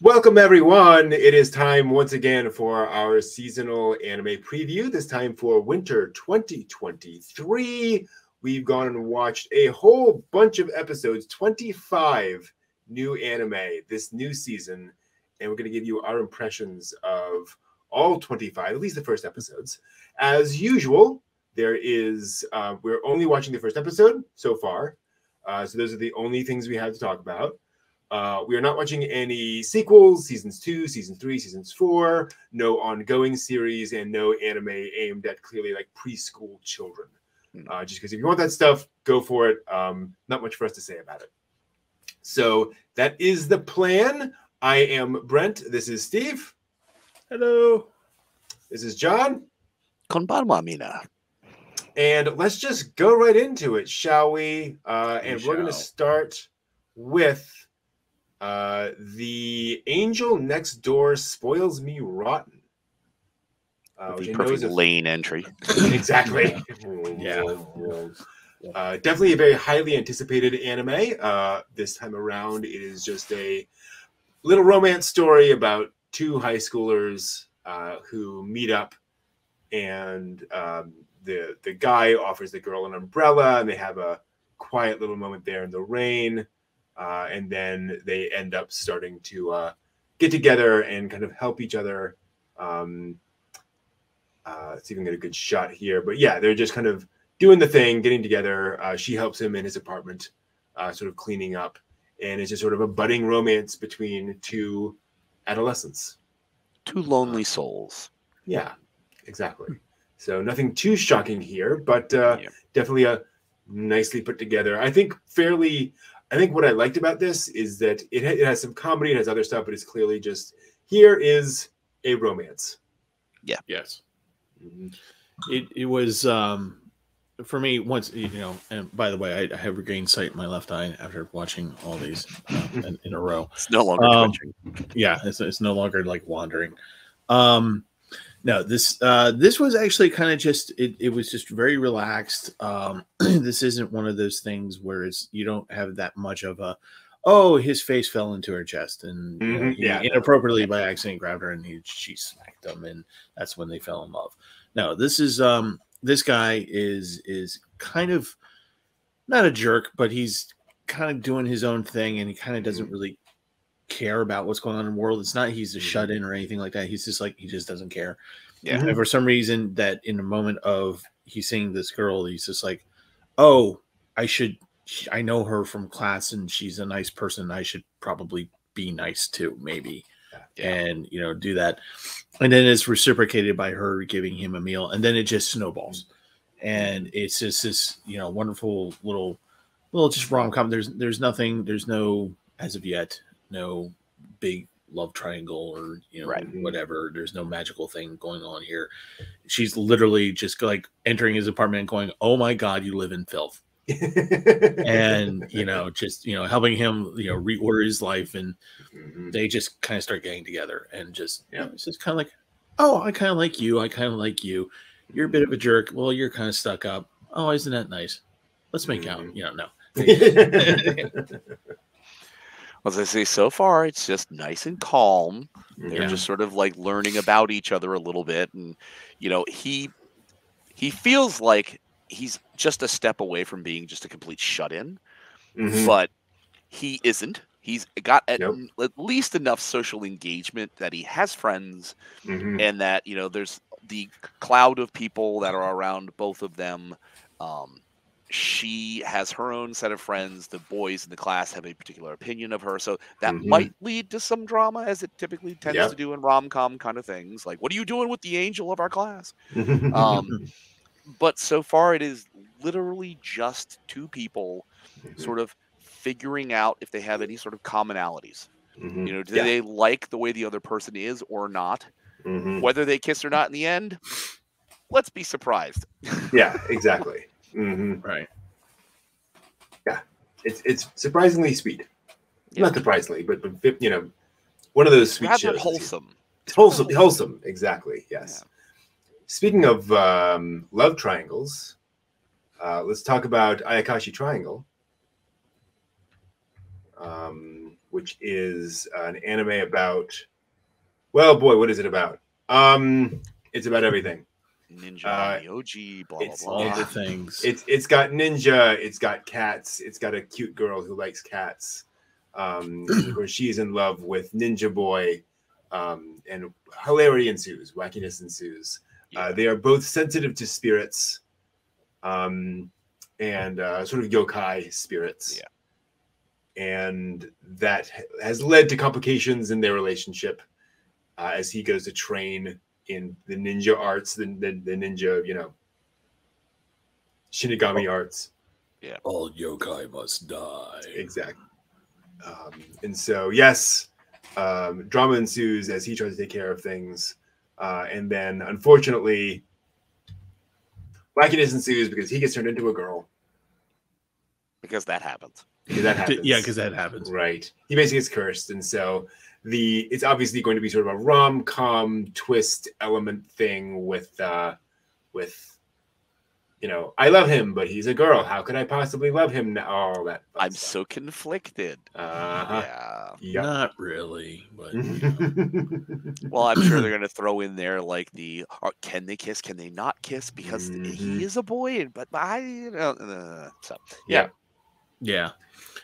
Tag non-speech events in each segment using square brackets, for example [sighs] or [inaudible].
Welcome, everyone. It is time once again for our seasonal anime preview, this time for winter 2023. We've gone and watched a whole bunch of episodes, 25 new anime this new season, and we're going to give you our impressions of all 25, at least the first episodes. As usual, there is, uh, we're only watching the first episode so far. Uh, so those are the only things we have to talk about. Uh, we are not watching any sequels, seasons two, season three, seasons four, no ongoing series, and no anime aimed at clearly like preschool children. Hmm. Uh, just because if you want that stuff, go for it. Um, not much for us to say about it. So that is the plan. I am Brent. This is Steve. Hello. This is John. Konbanwa, Mina. And let's just go right into it, shall we? Uh, We and we're going to start with uh, the angel next door spoils me rotten. Uh, which the perfect is a- lane entry. [laughs] exactly. [laughs] Yeah. Uh, definitely a very highly anticipated anime. Uh, this time around, it is just a little romance story about two high schoolers uh, who meet up, and um, the the guy offers the girl an umbrella, and they have a quiet little moment there in the rain, uh, and then they end up starting to uh, get together and kind of help each other. Um, uh, let's see if we can get a good shot here, but yeah, they're just kind of doing the thing, getting together. Uh, she helps him in his apartment, uh, sort of cleaning up, and it's just sort of a budding romance between two adolescents. Two lonely souls. Yeah, exactly. So nothing too shocking here, but uh, Yeah. definitely a nicely put together. I think fairly. I think what I liked about this is that it, it has some comedy, it has other stuff, but it's clearly just here is a romance. Yeah. Yes. Mhm. It it was um for me once you know and by the way I, I have regained sight in my left eye after watching all these uh, in, in a row It's no longer Um, twitching. yeah it's, it's no longer like wandering um no this uh this was actually kind of just it, it was just very relaxed. Um [clears throat] this isn't one of those things where it's you don't have that much of a oh his face fell into her chest and you know, Mhm, he yeah. inappropriately by accident grabbed her and he she smacked him and that's when they fell in love. No this is um this guy is is kind of not a jerk but he's kind of doing his own thing and he kind of doesn't really care about what's going on in the world. It's not he's a Mhm. shut in or anything like that. He's just like he just doesn't care. Yeah. and for some reason that in the moment of he's seeing this girl he's just like oh i should i know her from class and she's a nice person. I should probably be nice too maybe. Yeah. and you know do that. And then it's reciprocated by her giving him a meal and then it just snowballs. And it's just this you know wonderful little little just rom-com. There's there's nothing there's no as of yet no big love triangle or you know Right. whatever. There's no magical thing going on here. She's literally just like entering his apartment and going oh my god you live in filth. [laughs] And you know just you know helping him you know reorder his life and Mhm. they just kind of start getting together and just you know it's just kind of like oh i kind of like you. I kind of like you. You're a bit of a jerk. Well you're kind of stuck up. Oh isn't that nice? Let's make out. Mhm. you know no [laughs] [laughs] As I say, so far it's just nice and calm. They're Yeah. just sort of like learning about each other a little bit, and you know he he feels like he's just a step away from being just a complete shut in, Mhm. but he isn't. He's got at, Nope. at least enough social engagement that he has friends Mhm. and that you know there's the cloud of people that are around both of them um, she has her own set of friends the boys in the class have a particular opinion of her so that Mhm. might lead to some drama as it typically tends Yep. to do in rom-com kind of things like what are you doing with the angel of our class um, [laughs] but so far it is literally just two people Mhm. sort of figuring out if they have any sort of commonalities Mhm. you know do Yeah. they like the way the other person is or not Mhm. whether they kiss or not in the end, let's be surprised. Yeah, [laughs] exactly. Hmm right Yeah, It's it's surprisingly sweet. Yeah. Not surprisingly, but but you know, one of those sweet Rather shows. wholesome. It's wholesome, wholesome. Exactly. Yes. Yeah. Speaking of um, love triangles, uh, let's talk about Ayakashi Triangle. Um, which is an anime about. Well, boy, what is it about? Um, it's about everything. Ninja, Uh, Yoji, blah blah it's- blah. All the things. It's it's got ninja, it's got cats, it's got a cute girl who likes cats. Um, [clears throat] where she's in love with Ninja Boy, um, and hilarity ensues, wackiness ensues. Yeah. Uh, they are both sensitive to spirits, um, and uh, sort of yokai spirits. Yeah. And that has led to complications in their relationship uh, as he goes to train in the ninja arts, the, the, the ninja, you know, Shinigami arts. Yeah. All yokai must die. Exactly. Um, and so, yes, um, drama ensues as he tries to take care of things. Uh, and then, unfortunately, wackiness ensues because he gets turned into a girl. because that happens. Because that [laughs] happens. Yeah, because that happens. Right. He basically gets cursed. And so, the it's obviously going to be sort of a rom com twist element thing with, uh, with, you know, I love him, but he's a girl. How could I possibly love him? Now? All that. I'm stuff. so conflicted. Uh-huh. Yeah. Yep. Not really, but [laughs] Well, I'm sure they're gonna throw in there like the or can they kiss? Can they not kiss? Because Mhm. he is a boy, but I, you know, uh, so yeah. yeah.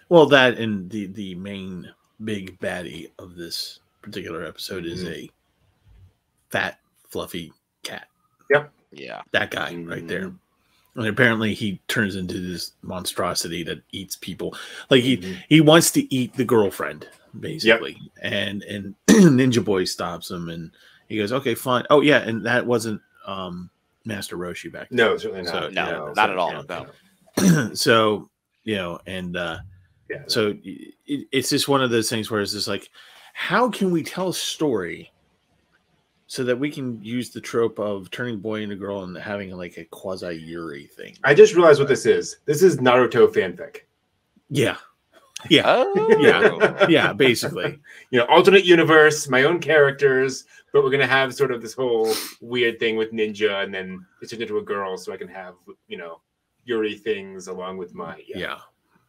Well, that and the the main big baddie of this particular episode is Mhm. a fat, fluffy cat. Yep. Yeah, That guy right there. Mhm. And apparently he turns into this monstrosity that eats people. Like he Mhm. he wants to eat the girlfriend, basically. And and [clears throat] Ninja Boy stops him and he goes, Okay, fine. Oh yeah, and that wasn't um Master Roshi back then. No, certainly not. So, no, Yeah, not so, at all. yeah, No. [clears throat] so you know, and uh Yeah. so it, it's just one of those things where it's just like, how can we tell a story so that we can use the trope of turning boy into girl and having like a quasi Yuri thing? I just realized what this is. This is Naruto fanfic. Yeah, yeah, Oh, Yeah. yeah, basically. [laughs] You know, alternate universe, my own characters, but we're gonna have sort of this whole weird thing with ninja, and then it's turned into a girl, so I can have you know Yuri things along with my yeah. Yeah,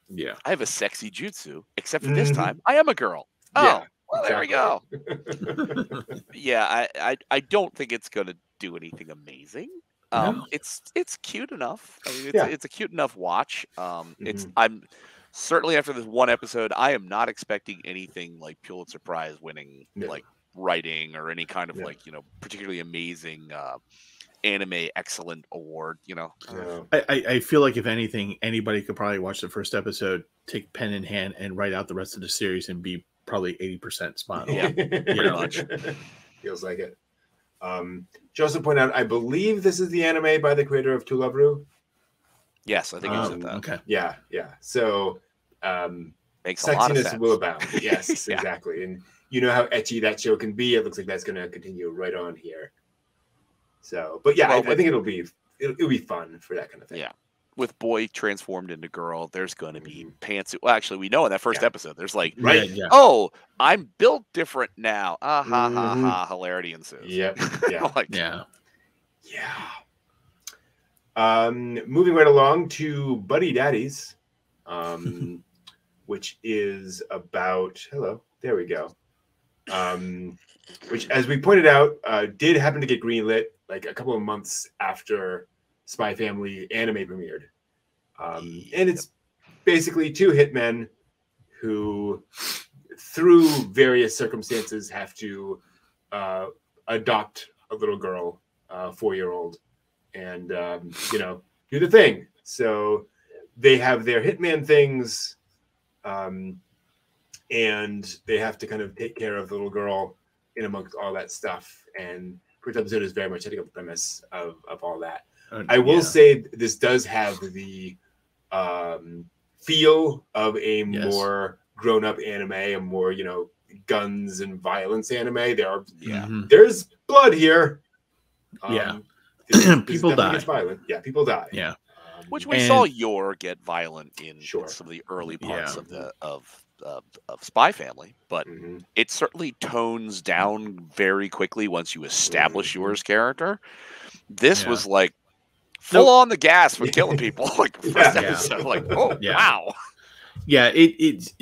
yeah. I have a sexy jutsu, except for this Mhm. time I am a girl. Oh, Yeah, well, there we go. [laughs] Yeah, I, I, I don't think it's gonna do anything amazing. Um, No. it's it's cute enough. I mean, it's, Yeah. a, it's a cute enough watch. Um, it's Mhm. I'm certainly after this one episode, I am not expecting anything like Pulitzer Prize winning, No. like writing or any kind of No. like you know particularly amazing uh, anime excellent award. You know, I, I, I feel like if anything, anybody could probably watch the first episode, take pen in hand, and write out the rest of the series and be probably eighty percent spot on. Yeah, [laughs] pretty much. Feels like it. Um, should also point out, I believe this is the anime by the creator of To Love Ru. yes, I think you Um, said that Okay. Yeah, yeah. So um, makes a lot of sexiness sense. will abound. [laughs] Yes, Yeah. exactly. And you know how ecchi that show can be. It looks like that's going to continue right on here. So, but yeah, Well, I, I think it'll be it'll, it'll be fun for that kind of thing. Yeah. With boy transformed into girl, there's going to be Mhm. pantsuit. Well, actually, we know in that first Yeah. episode, there's like Right. Yeah, yeah. oh, I'm built different now. Ah ha ha Mhm. ha! Hilarity ensues. Yep. [laughs] Yeah. like, Yeah. Yeah. Um, moving right along to Buddy Daddies, um, [laughs] which is about hello. There we go. Um, which, as we pointed out, uh, did happen to get greenlit like a couple of months after Spy Family anime premiered, um, and it's basically two hitmen who, through various circumstances, have to uh, adopt a little girl, uh, four-year-old, and um, you know do the thing. So they have their hitman things, um, and they have to kind of take care of the little girl in amongst all that stuff. And first episode is very much setting up the premise of, of all that. Uh, I will yeah. say this does have the um, feel of a Yes. more grown-up anime, a more you know guns and violence anime. There are yeah. Mhm. there's blood here. Yeah. this- this [clears throat] People definitely die. violent. Yeah, people die. Yeah. Um, Which we And- saw Yor get violent in, in Sure. some of the early parts Yeah. of the of, of of Spy Family, but mhm. it certainly tones down very quickly once you establish Mhm. Yor's character. This Yeah. was like full on the gas with [laughs] killing people. Like first Yeah. episode, like oh Yeah. wow, yeah it, it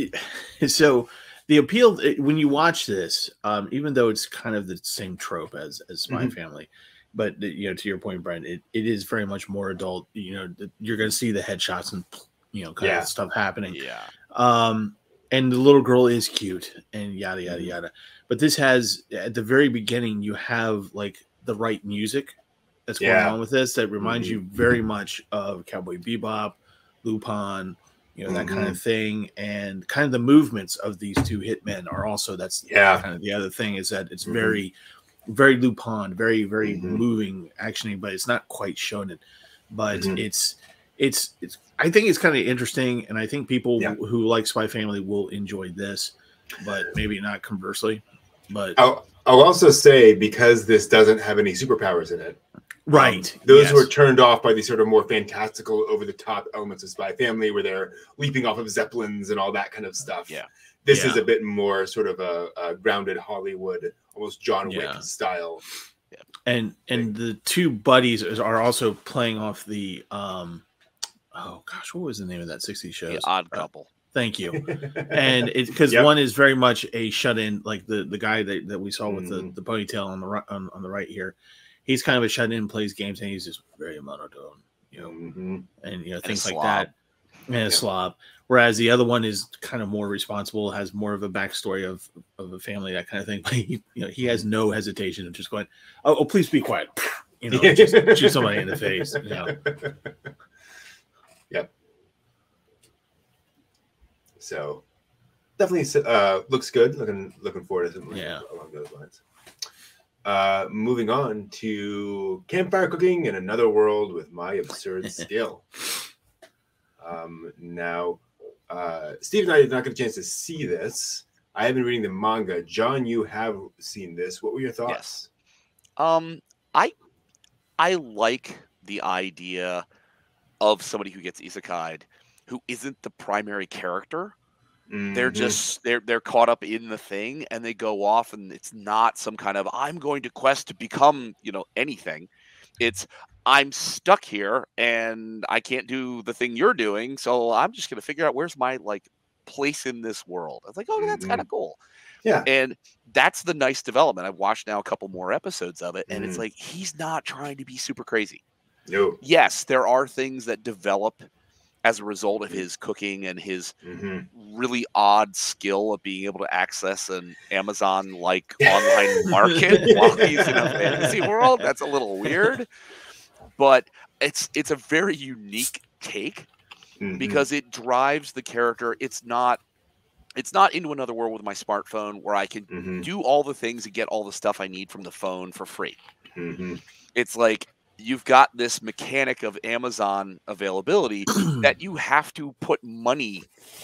it [laughs] so the appeal it- when you watch this, um, even though it's kind of the same trope as as Spy Mhm. Family, but you know, to your point, Brian, it, it is very much more adult. You know, you're going to see the headshots and you know, kind Yeah. of stuff happening. Yeah. Um, and the little girl is cute and yada yada Mhm. yada. But this has at the very beginning, you have like the right music that's going Yeah. on with this that reminds Mhm. you very much of Cowboy Bebop, Lupin, you know, that kind Mm-hmm. of thing. And kind of the movements of these two hitmen are also that's Yeah. kind of the other thing is that it's Mhm. very, very Lupin, very, very Mhm. moving actioning, but it's not quite shonen. But Mhm. it's it's it's I think it's kind of interesting, and I think people Yeah. who like Spy Family will enjoy this, but maybe not conversely. But I'll, I'll also say because this doesn't have any superpowers in it, right, Um, those yes. who are turned off by these sort of more fantastical, over the top elements of Spy Family, where they're leaping off of zeppelins and all that kind of stuff. Yeah. This Yeah. is a bit more sort of a, a grounded Hollywood, almost John Wick Yeah. style. and and the two buddies are also playing off the um oh gosh what was the name of that 60 show The odd couple. thank you and it's [laughs] because Yep. one is very much a shut in like the the guy that, that we saw with Mhm. the, the ponytail on the right on, on the right here he's kind of a shut in plays games and he's just very monotone you know Mhm. and you know a things like that and a slob whereas the other one is kind of more responsible has more of a backstory of of a family that kind of thing [laughs] but he, you know he has no hesitation of just going oh, oh please be quiet [laughs] you know just shoot somebody in the face you know Yep. So definitely uh, looks good. Looking looking forward to something Yeah. along those lines. Uh, moving on to campfire cooking in another world with my absurd [laughs] skill. Um, now, uh, Steve and I did not get a chance to see this. I have been reading the manga. John, you have seen this. What were your thoughts? Um, I I like the idea of somebody who gets isekai'd who isn't the primary character. They're Mhm. just they're they're caught up in the thing and they go off and it's not some kind of I'm going to quest to become, you know, anything. It's I'm stuck here and I can't do the thing you're doing, so I'm just going to figure out where's my like place in this world. I was like, "Oh, that's Mhm. kind of cool." Yeah. And that's the nice development. I've watched now a couple more episodes of it and it's Mhm. like he's not trying to be super crazy No. yes, there are things that develop as a result of his cooking and his hmm really odd skill of being able to access an Amazon like [laughs] online market [laughs] while he's in a fantasy world. That's a little weird, [laughs] but it's it's a very unique take Mhm. because it drives the character. It's not it's not into another world with my smartphone where I can Mhm. do all the things and get all the stuff I need from the phone for free Mhm. it's like you've got this mechanic of Amazon availability [clears throat] that you have to put money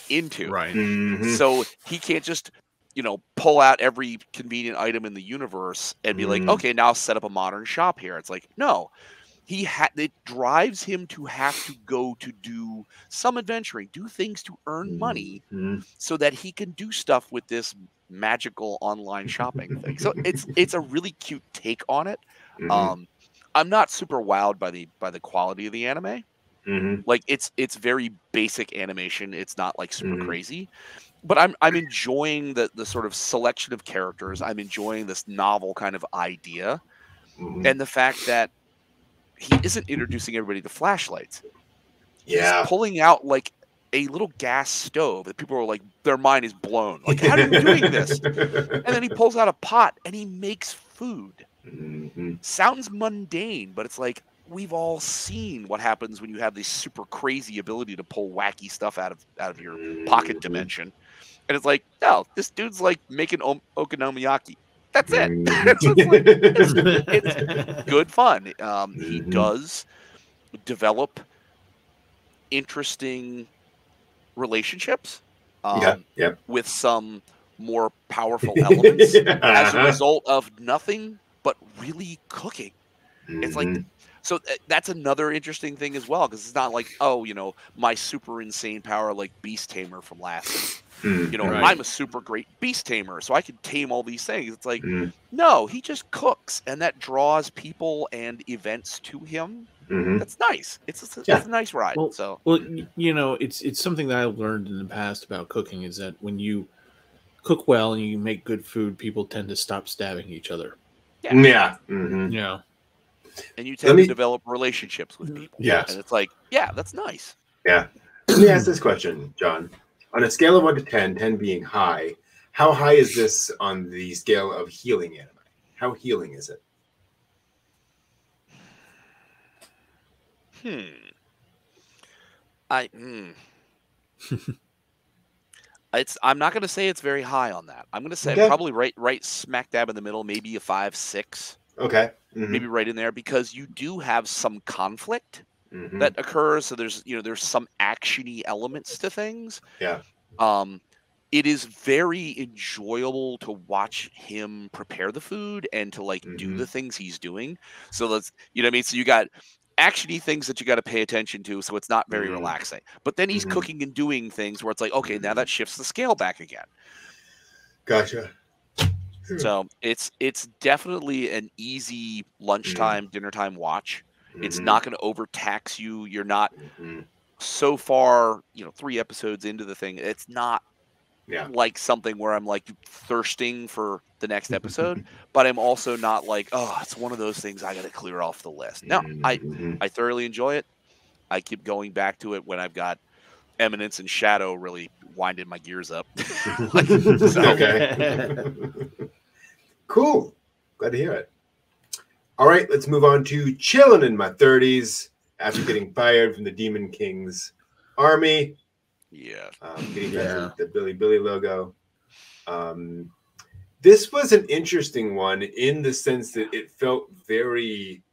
into. right Mhm. So he can't just, you know, pull out every convenient item in the universe and be like, Mm. okay, now set up a modern shop here. It's like, no. He had it drives him to have to go to do some adventuring, do things to earn money Mhm. so that he can do stuff with this magical online shopping thing. So it's it's a really cute take on it. Mhm. Um, I'm not super wowed by the by the quality of the anime. Mhm. Like it's it's very basic animation. It's not like super Mhm. crazy, but I'm I'm enjoying the the sort of selection of characters. I'm enjoying this novel kind of idea, Mhm. and the fact that he isn't introducing everybody to flashlights. yeah. He's pulling out like a little gas stove that people are like their mind is blown. Like how are you doing this? [laughs] And then he pulls out a pot and he makes food. Mhm. sounds mundane, but it's like we've all seen what happens when you have this super crazy ability to pull wacky stuff out of out of your pocket Mhm. dimension. And it's like, no, this dude's like making o- okonomiyaki. That's it. [laughs] Mhm. it's [laughs] Good fun. Um, He Mhm. does develop interesting relationships um, yeah. Yeah. with some more powerful [laughs] elements as a Uh-huh. result of nothing but really cooking. It's like Mhm. so that's another interesting thing as well because it's not like oh you know my super insane power like beast tamer from last season. Mhm. you know Right. i'm a super great beast tamer so i can tame all these things it's like Mhm. no he just cooks and that draws people and events to him Mhm. that's nice it's, it's, a- Yeah. it's a nice ride Well, so Well, you know, it's it's something that I've learned in the past about cooking is that when you cook well and you make good food, people tend to stop stabbing each other. Yeah. Yeah. mhm. You know, and you tend me- to develop relationships with people. Yes. And it's like, yeah, that's nice. Yeah. Let me ask this question, John. On a scale of one to 10, 10 being high, how high is this on the scale of healing anime? How healing is it? Hmm. I hmm. [laughs] it's I'm not gonna say it's very high on that. I'm gonna say Okay. probably right right smack dab in the middle, maybe a five, six, Okay. Mhm, maybe right in there, because you do have some conflict mhm. that occurs. So there's you know there's some actiony elements to things. Yeah. Um, it is very enjoyable to watch him prepare the food and to like do Mhm. the things he's doing. So let's you know what I mean. So you got actiony things that you got to pay attention to. So it's not very Mhm. relaxing. But then he's Mhm. cooking and doing things where it's like okay now that shifts the scale back again. Gotcha. So it's it's definitely an easy lunchtime dinner time watch. It's Mhm, not going to overtax you. You're not mhm. so far, you know, three episodes into the thing, it's not Yeah. like something where I'm like thirsting for the next [laughs] episode, but I'm also not like, oh, it's one of those things I got to clear off the list. No, I Mhm. I thoroughly enjoy it. I keep going back to it when I've got Eminence and Shadow really winding my gears up. [laughs] [laughs] So- okay. cool. Glad to hear it. All right, let's move on to chilling in my 30s after getting fired from the Demon King's army. yeah. um, getting Yeah. back to the Bilibili logo. Um, this was an interesting one in the sense that it felt very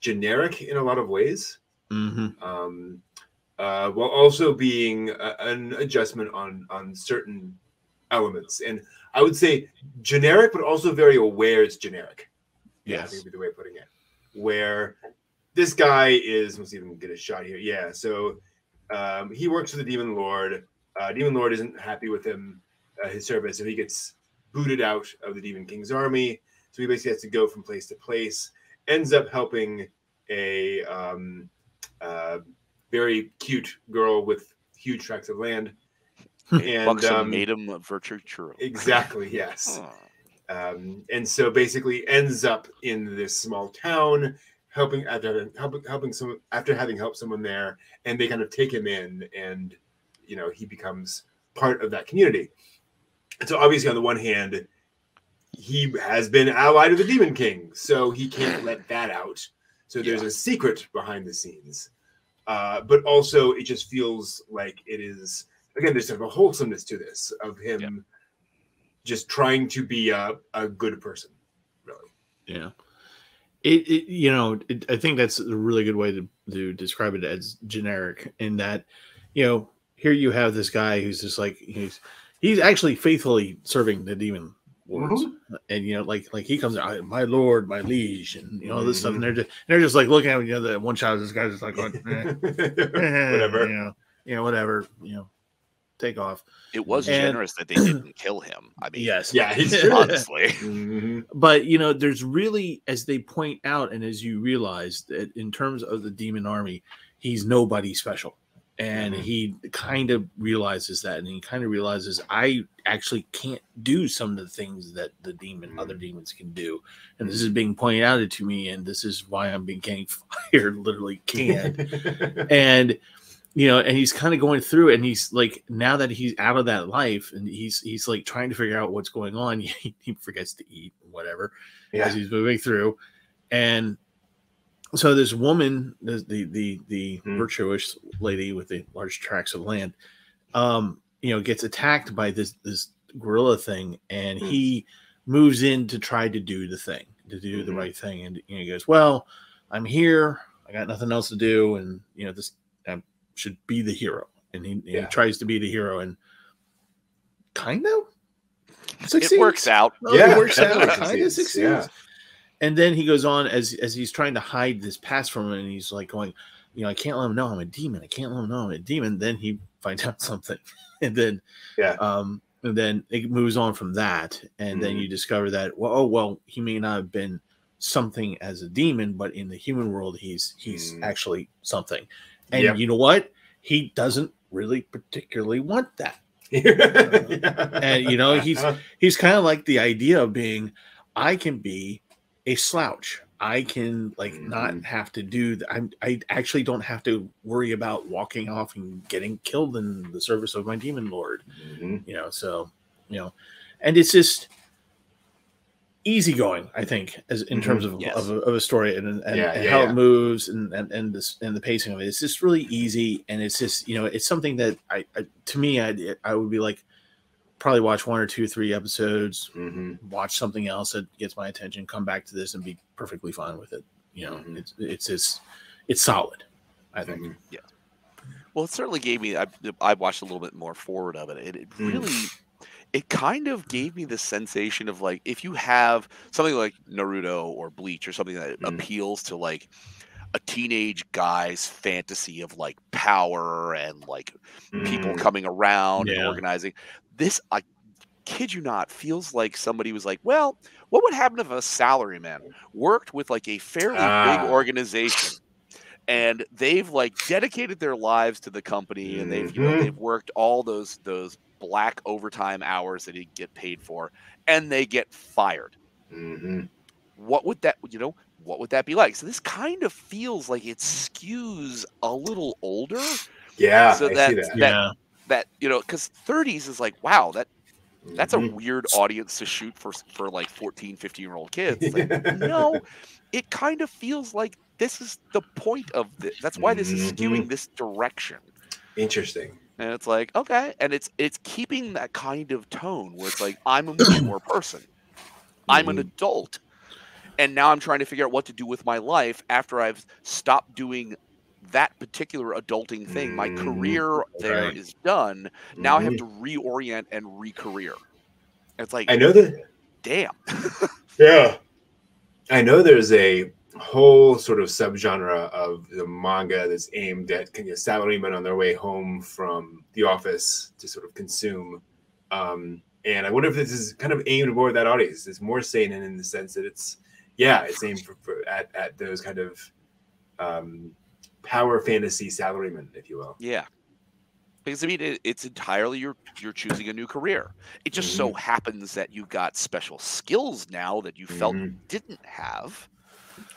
generic in a lot of ways, hmm um, uh, while also being a, an adjustment on on certain elements. And I would say generic, but also very aware it's generic. Yes. think would be the way of putting it. Where this guy is, let's even get a shot here. Yeah, so um, he works for the Demon Lord. Uh, Demon Lord isn't happy with him, uh, his service, so he gets booted out of the Demon King's army. So he basically has to go from place to place. Ends up helping a um, uh, very cute girl with huge tracts of land. And Buxom um, made him a virtue true. exactly, [laughs] yes. Um, and so basically ends up in this small town helping after helping helping some after having helped someone there and they kind of take him in and you know he becomes part of that community and so obviously on the one hand he has been allied to the demon king so he can't [clears throat] let that out so there's Yeah. a secret behind the scenes uh, but also it just feels like it is again there's sort of a wholesomeness to this of him just trying to be a, a good person really Yeah. It, it you know, it, I think that's a really good way to, to describe it as generic in that, you know, here you have this guy who's just like he's he's actually faithfully serving the demon lords. And you know, like like he comes out, "I- my lord, my liege, and you know, all this stuff, and they're just they're just like looking at him, you know, the one child, this guy's just like going, eh, [laughs] eh, whatever you know, you know, whatever, you know, take off. It was And- generous that they [clears throat] didn't kill him. I mean, Yes. yeah he's [laughs] true honestly. Mhm. but you know there's really as they point out and as you realize that in terms of the demon army he's nobody special and Mhm. he kind of realizes that and he kind of realizes i actually can't do some of the things that the demon other demons can do. And this is being pointed out to me and this is why i'm being getting [laughs] fired literally can't [laughs] and you know and he's kind of going through and he's like now that he's out of that life and he's he's like trying to figure out what's going on [laughs] he, he forgets to eat whatever yeah. as he's moving through. And so this woman the the the, the Hmm. virtuous lady with the large tracts of land um you know gets attacked by this this gorilla thing and Hmm. he moves in to try to do the thing to do the Mhm. right thing and you know, he goes well i'm here i got nothing else to do and you know this I should be the hero and he, Yeah. he tries to be the hero and kind of It works out. Oh, Yeah, it works out. Kind of succeeds, succeeds. yeah. And then he goes on as as he's trying to hide this past from him, and he's like going, you know, I can't let him know I'm a demon. I can't let him know I'm a demon. Then he [laughs] finds out something, and then Yeah. um, and then it moves on from that, and then Mhm. you discover that well, oh well, he may not have been something as a demon, but in the human world, he's he's Mm. actually something. And Yep. you know what? He doesn't really particularly want that. [laughs] and you know he's [laughs] he's kind of like the idea of being i can be a slouch i can like mm-hmm. not have to do that I'm, i actually don't have to worry about walking off and getting killed in the service of my demon lord mm-hmm. you know so you know and it's just easygoing i think as in mm-hmm. terms of, yes. of, a, of, a, story and, and, yeah, and yeah, how yeah. it moves and and and, this, and the pacing of it it's just really easy and it's just you know it's something that i, I to me i i would be like probably watch one or two three episodes mm-hmm. watch something else that gets my attention come back to this and be perfectly fine with it you know mm-hmm. it's it's just it's solid i think mm-hmm. yeah well it certainly gave me i i watched a little bit more forward of it it, it mm. really it kind of gave me the sensation of like if you have something like Naruto or Bleach or something that mm. appeals to like a teenage guy's fantasy of like power and like mm. people coming around yeah. and organizing. This I kid you not feels like somebody was like, well, what would happen if a salaryman worked with like a fairly ah. big organization? and they've like dedicated their lives to the company and they've you know mm-hmm. they've worked all those those black overtime hours that he get paid for, and they get fired. Mm-hmm. What would that you know? What would that be like? So this kind of feels like it skews a little older. Yeah, so that, that, that yeah. that you know because 30s is like wow that that's a mm-hmm. weird audience to shoot for for like 14 15 year old kids like, [laughs] no it kind of feels like this is the point of this that's why this is skewing mm-hmm. this direction interesting and it's like okay and it's it's keeping that kind of tone where it's like i'm a mature [clears throat] person i'm an mm-hmm. adult and now i'm trying to figure out what to do with my life after i've stopped doing that particular adulting thing my mm-hmm. career there right. is done now mm-hmm. i have mm-hmm. to reorient and re-career it's like i know that damn [laughs] yeah i know there's a whole sort of subgenre of the manga that's aimed at kind of salarymen on their way home from the office to sort of consume. Um, and I wonder if this is kind of aimed more at that audience. It's more seinen in the sense that it's, yeah, it's aimed for, for at, at those kind of um, power fantasy salarymen, if you will. Yeah. Because I mean, it, it's entirely you're you're choosing a new career. It just mm-hmm. so happens that you've got special skills now that you felt mm-hmm. didn't have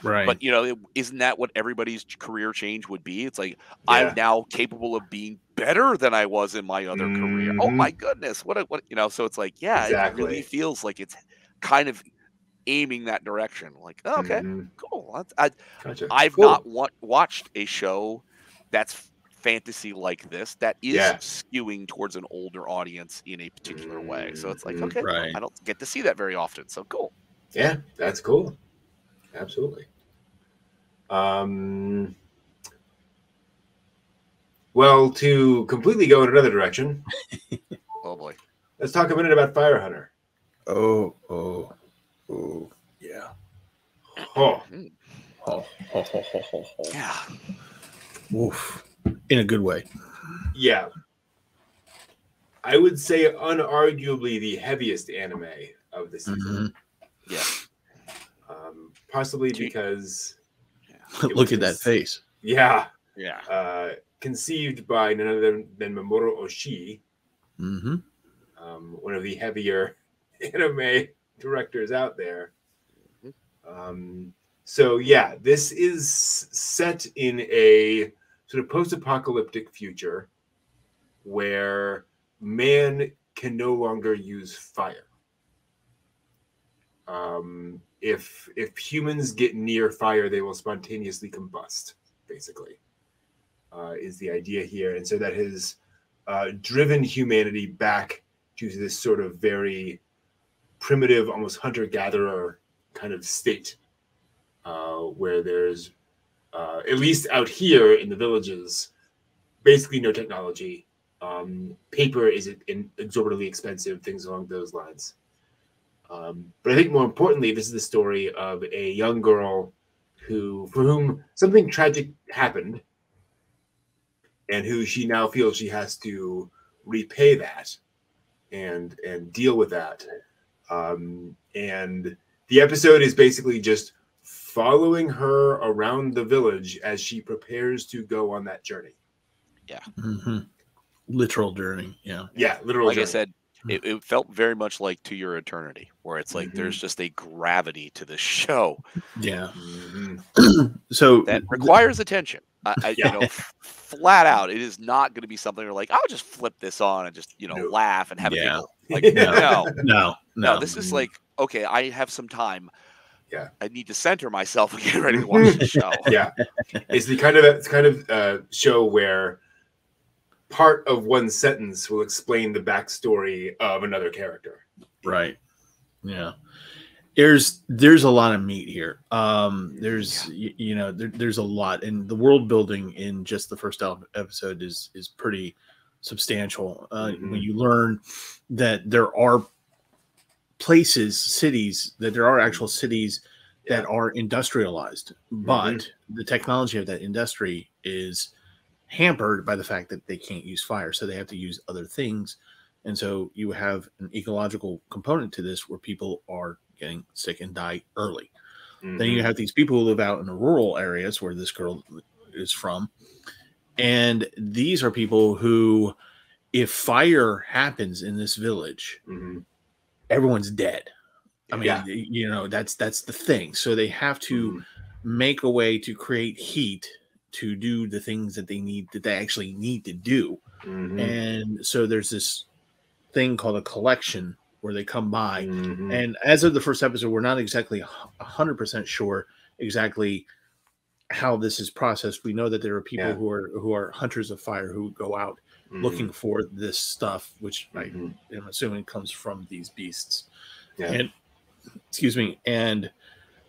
Right. But you know, isn't that what everybody's career change would be? It's like yeah. I'm now capable of being better than I was in my other mm-hmm. career. Oh my mm-hmm. goodness, what a, what you know? So it's like, yeah, exactly. it really feels like it's kind of aiming that direction. Like, oh, okay, mm-hmm. cool. I, gotcha. I've cool. not wa- watched a show that's fantasy like this that is yeah. skewing towards an older audience in a particular mm-hmm. way. So it's like, mm-hmm. okay, right. I don't get to see that very often. So cool. Yeah, that's cool absolutely. Um, well, to completely go in another direction. [laughs] oh boy. Let's talk a minute about Fire Hunter. Oh, oh, oh, yeah. Oh. Oh, oh, oh, oh, oh, oh. Yeah. Oof. In a good way. Yeah. I would say unarguably the heaviest anime of the season. Mm-hmm. Yeah possibly because look at that face. Yeah, yeah. Uh, conceived by none other than Mamoru Oshii, mm-hmm. um, one of the heavier [laughs] anime directors out there. Mm-hmm. Um, so yeah, this is set in a sort of post-apocalyptic future where man can no longer use fire. Um, if if humans get near fire, they will spontaneously combust. Basically, uh, is the idea here, and so that has uh, driven humanity back to this sort of very primitive, almost hunter gatherer kind of state, uh, where there's uh, at least out here in the villages, basically no technology. Um, paper is exorbitantly expensive, things along those lines. Um, but I think more importantly, this is the story of a young girl who, for whom something tragic happened, and who she now feels she has to repay that and and deal with that. Um, and the episode is basically just following her around the village as she prepares to go on that journey. Yeah. Mm-hmm. literal journey. Yeah. Yeah, literal. like I said, it, it felt very much like To Your Eternity, where it's like there's just a gravity to the [laughs] show Yeah. Mhm. [clears throat] So that requires attention. I, I Yeah. you know, flat out, it is not going to be something where like I'll just flip this on and just you know No. laugh and have Yeah. a giggle. Like Yeah. no, no, no, no, this is Mhm. like okay, I have some time. Yeah. I need to center myself and get ready to watch the show. [laughs] yeah, it's the kind of it's kind of uh, show where part of one sentence will explain the backstory of another character. right. Yeah. There's there's a lot of meat here. Um, there's y- you know there, there's a lot, and the world building in just the first episode is is pretty substantial. Uh, Mhm. When you learn that there are places, cities, that there are actual cities that are industrialized, but the technology of that industry is hampered by the fact that they can't use fire, so they have to use other things. And so you have an ecological component to this where people are getting sick and die early. Then you have these people who live out in the rural areas where this girl is from. And these are people who, if fire happens in this village, Mhm. everyone's dead. I mean, Yeah. you know, that's that's the thing. So they have to Mhm. make a way to create heat to do the things that they need that they actually need to do. Mhm. And so there's this thing called a collection where they come by Mhm. and as of the first episode, we're not exactly a hundred percent sure exactly how this is processed. We know that there are people Yeah. who are who are hunters of fire who go out Mhm. looking for this stuff, which Mhm. I am assuming comes from these beasts. Yeah. And excuse me, and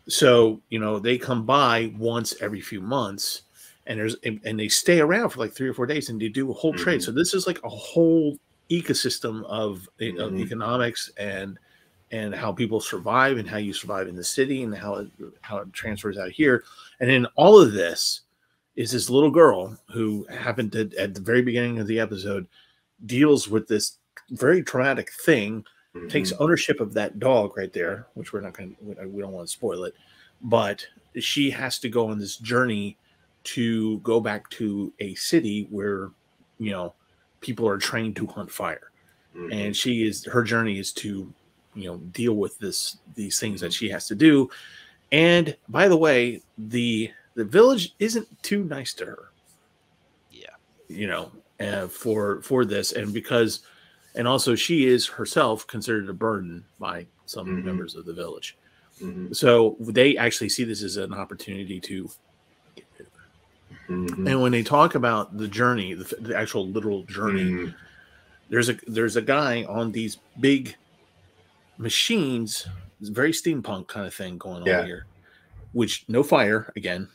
so you know they come by once every few months, and there's and, and they stay around for like three or four days, and they do a whole trade. Mhm. So this is like a whole ecosystem of, Mhm. economics and and how people survive and how you survive in the city and how it how it transfers out here. And in all of this is this little girl who happened to at the very beginning of the episode deals with this very traumatic thing Mhm. takes ownership of that dog right there, which we're not going to, we don't want to spoil it, but she has to go on this journey to go back to a city where, you know, people are trained to hunt fire. Mhm. And she is, her journey is to, you know, deal with this, these things that she has to do. And by the way, the, the village isn't too nice to her Yeah. you know, uh, for for this, and because, and also she is herself considered a burden by some Mhm. members of the village. Mhm. So they actually see this as an opportunity to. Mhm. And when they talk about the journey, the, the actual literal journey, Mhm. there's a there's a guy on these big machines, very steampunk kind of thing going on Yeah. here, which no fire again.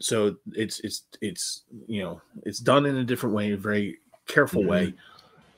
So it's it's it's you know it's done in a different way, a very careful way.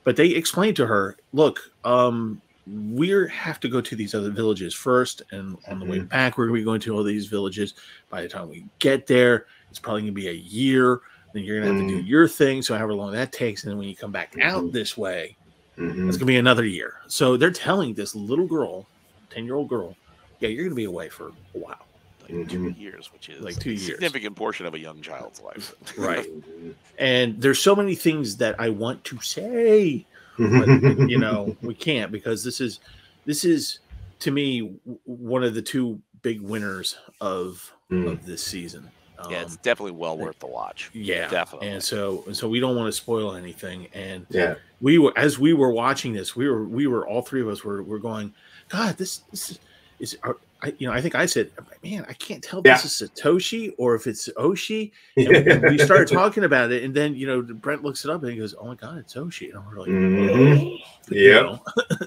But they explained to her, look, um, we have to go to these other villages first, and on the way back, we're going to be going to all these villages. By the time we get there, it's probably going to be a year. Then you're going to have to do your thing. So however long that takes, and then when you come back out Mhm. this way, Mhm. it's going to be another year. So they're telling this little girl, ten year old girl, yeah, you're going to be away for a while. Like two Mhm. years, which is Like two a years. significant portion of a young child's life. [laughs] Right. Mhm. And there's so many things that I want to say, but you know [laughs] we can't because this is this is to me w- one of the two big winners of Mm. of this season. Yeah, it's Um, definitely well worth the watch. yeah, definitely. And so and so we don't want to spoil anything. And Yeah. we were as we were watching this, we were we were all three of us were were going, God, this this is, is are, I, you know I think I said, man, I can't tell if Yeah. this is Satoshi or if it's Oshii. [laughs] And we, we started talking about it, and then you know Brent looks it up and he goes, "Oh my God, it's Oshii," and we're like, mm-hmm. you Yep. know. [laughs]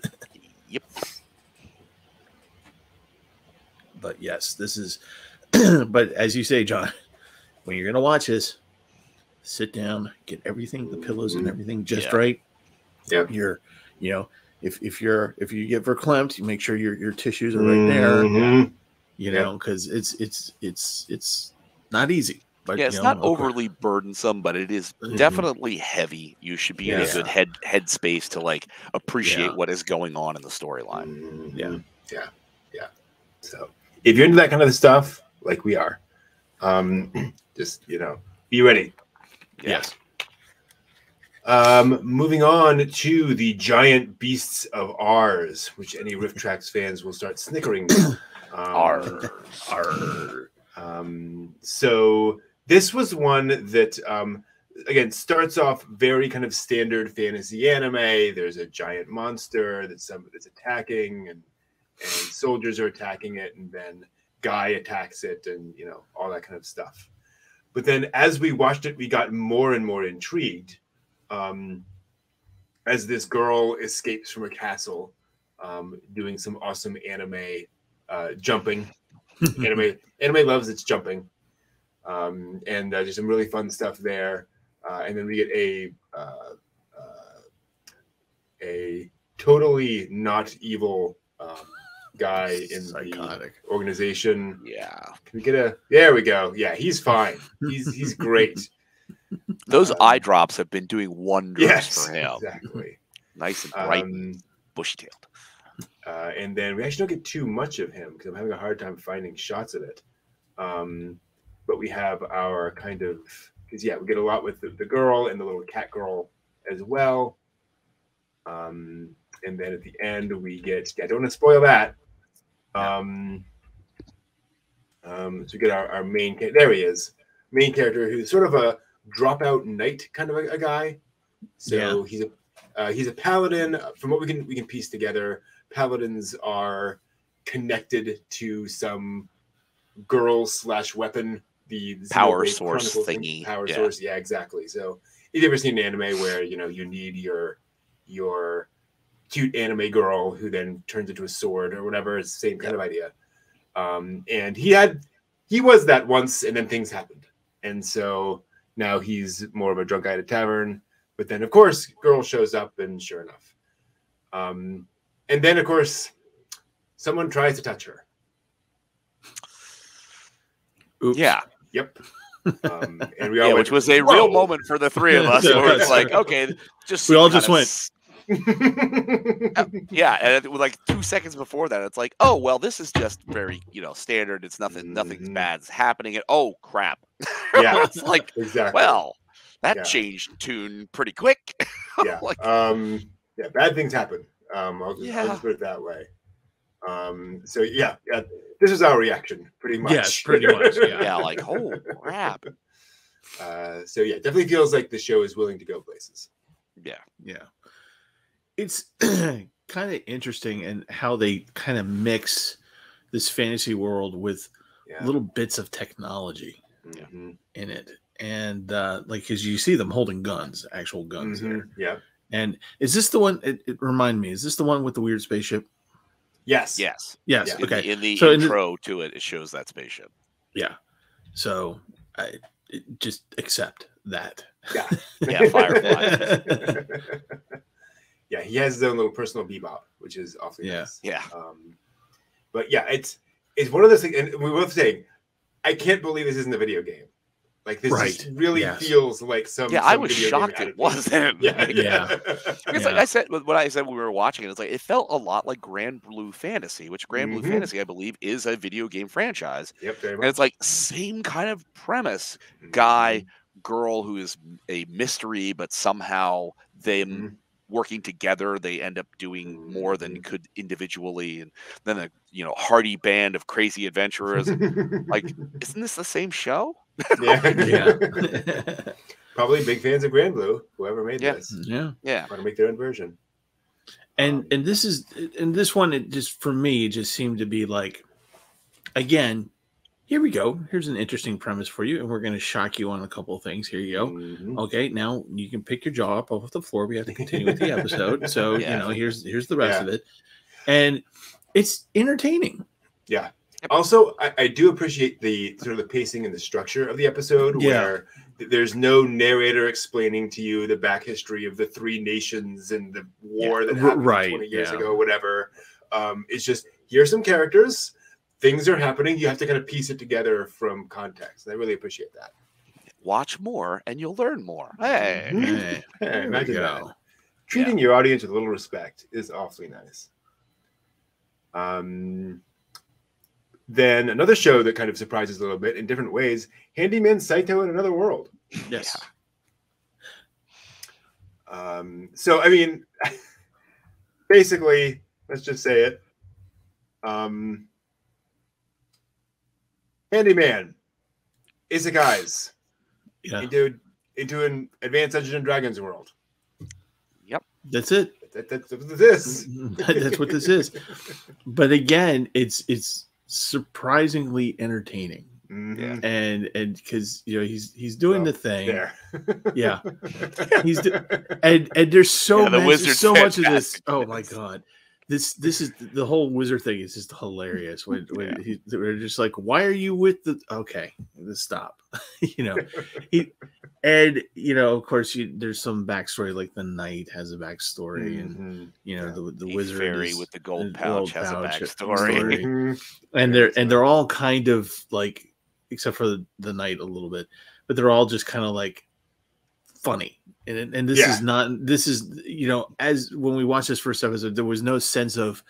Yep. but yes, this is. [clears throat] but as you say, John, when you're gonna watch this, sit down, get everything, the pillows and everything just Yeah. right. Yeah. You're, you know, if if you're if you get verklempt, you make sure your your tissues are right there. Mhm. You Yep. know, because it's it's it's it's not easy. But Yeah, it's you not know, of course- overly burdensome, but it is Mhm. definitely heavy. You should be in a good head headspace to like appreciate Yeah. what is going on in the storyline. Mhm. Yeah. Yeah. Yeah. So if you're into that kind of stuff, like we are, um, [clears throat] just you know, be ready. Yeah. Yes. Um, moving on to the giant beasts of ours, which any RiffTrax fans will start snickering. now. [clears throat] Um, Arr. Arr. Um, so this was one that um, again starts off very kind of standard fantasy anime. There's a giant monster that some that's attacking, and and soldiers are attacking it, and then Guy attacks it, and you know all that kind of stuff. But then as we watched it, we got more and more intrigued. Um, as this girl escapes from a castle, um, doing some awesome anime uh, jumping [laughs] anime anime loves its jumping um, and uh, there's some really fun stuff there uh, and then we get a uh, uh, a totally not evil um, guy in the Psychotic. organization Yeah. can we get a there we go yeah he's fine he's he's [laughs] great Those Um, eye drops have been doing wonders yes for him. exactly Nice and bright, um, bushy tailed. Uh, and then we actually don't get too much of him because I'm having a hard time finding shots of it. Um, but we have our kind of because yeah, we get a lot with the, the girl and the little cat girl as well. Um, and then at the end we get yeah, don't want to spoil that. Um, um, so we get our, our main there he is, main character who's sort of a dropout knight kind of a, a guy. So he's a uh, he's a paladin. From what we can we can piece together, paladins are connected to some girl slash weapon. The Power source thing. thingy, Power yeah. source, yeah, exactly. So, if you ever seen an anime where you know you need your your cute anime girl who then turns into a sword or whatever, it's the same kind of idea. Um, and he had he was that once, and then things happened, and so now he's more of a drunk guy at a tavern. But then, of course, girl shows up, and sure enough, um, and then of course, someone tries to touch her. Oops. Yeah. Yep. Um, and we [laughs] all Yeah, went, which was a real moment for the three of us where it's [laughs] like, okay, just We all just went. S- Yeah, and it, like two seconds before that, it's like, oh well, this is just very you know standard. It's nothing, nothing Mhm. bad's happening. And oh crap, [laughs] Yeah. it's like, exactly. well, that Yeah. changed tune pretty quick. [laughs] yeah. like- um, yeah, bad things happen. Um, I'll just, I'll Yeah. just put it that way. Um, so yeah, yeah, this is our reaction, pretty much. Yes, pretty much, yeah. [laughs] yeah, like oh crap. uh, so yeah, definitely feels like the show is willing to go places. Yeah, Yeah. It's [clears throat] kind of interesting and how they kind of mix this fantasy world with Yeah. little bits of technology Mhm, in it. And uh like because you see them holding guns, actual guns mhm, there. Yeah. And is this the one it, it remind me, is this the one with the weird spaceship? Yes. yes. Yes. Yeah. In Okay. the, in the So in the- intro to it, it shows that spaceship. Yeah. So I it, just accept that. Yeah. [laughs] Yeah, Firefly. [laughs] [laughs] yeah, he has his own little personal bebop, which is awfully Yeah. nice. Yeah, Um, but yeah, it's it's one of those things, and we both saying, I can't believe this isn't a video game. Like this just really Yes. feels like some. yeah. I some was video shocked it wasn't. Yeah, Like, yeah, [laughs] Because like I said, what I said when we were watching it, it's like it felt a lot like Granblue Fantasy, which Grand Mhm. Blue Fantasy, I believe, is a video game franchise, yep, very and it's like same kind of premise: guy, Mm-hmm. girl who is a mystery, but somehow them Mhm. Working together, they end up doing more than could individually, and then a you know hardy band of crazy adventurers. like, [laughs] isn't this the same show? yeah, [laughs] Yeah. [laughs] probably big fans of Granblue. Whoever made Yeah. this yeah. Yeah, want to make their own version. and Um, and this is and this one it just for me it just seemed to be like again here we go here's an interesting premise for you and we're going to shock you on a couple of things here you go Mhm. okay now you can pick your jaw up off the floor we have to continue with the [laughs] episode so Yeah. you know here's here's the rest Yeah. of it and it's entertaining Yeah. Also, I, I do appreciate the sort of the pacing and the structure of the episode Yeah. where there's no narrator explaining to you the back history of the three nations and the war that happened right, 20 years yeah. ago, whatever. Um, it's just here's some characters, things are happening. You have to kind of piece it together from context. And I really appreciate that. watch more and you'll learn more. Hey. Hey, [laughs] Hey, there we imagine go. that. Treating your audience with a little respect is awfully nice. Um, then another show that kind of surprises a little bit in different ways Handyman Saito in Another World. yes Um, so I mean, [laughs] basically, let's just say it. Um, handyman, isekais Yeah, into into an advanced Dungeons and Dragons world. Yep. That's it. That, that's this. [laughs] that's what this is. But again, it's it's surprisingly entertaining, Mhm. and and because you know he's he's doing Well, the thing. There. [laughs] Yeah, [laughs] he's do- and and there's so Yeah, the much, wizard's so much of this. Oh my god, this this is the whole wizard thing is just hilarious. When [laughs] when he, they're just like, why are you with the? Okay, let's stop. [laughs] you know, he and you know, of course, you, there's some backstory. Like the knight has a backstory, and Mhm. you know Yeah. the the A wizard fairy is- with the gold the pouch has a pouch backstory. [laughs] Mhm. and they're and they're all kind of like except for the, the knight a little bit but they're all just kind of like funny and and this Yeah. is not this is you know as when we watched this first episode there was no sense of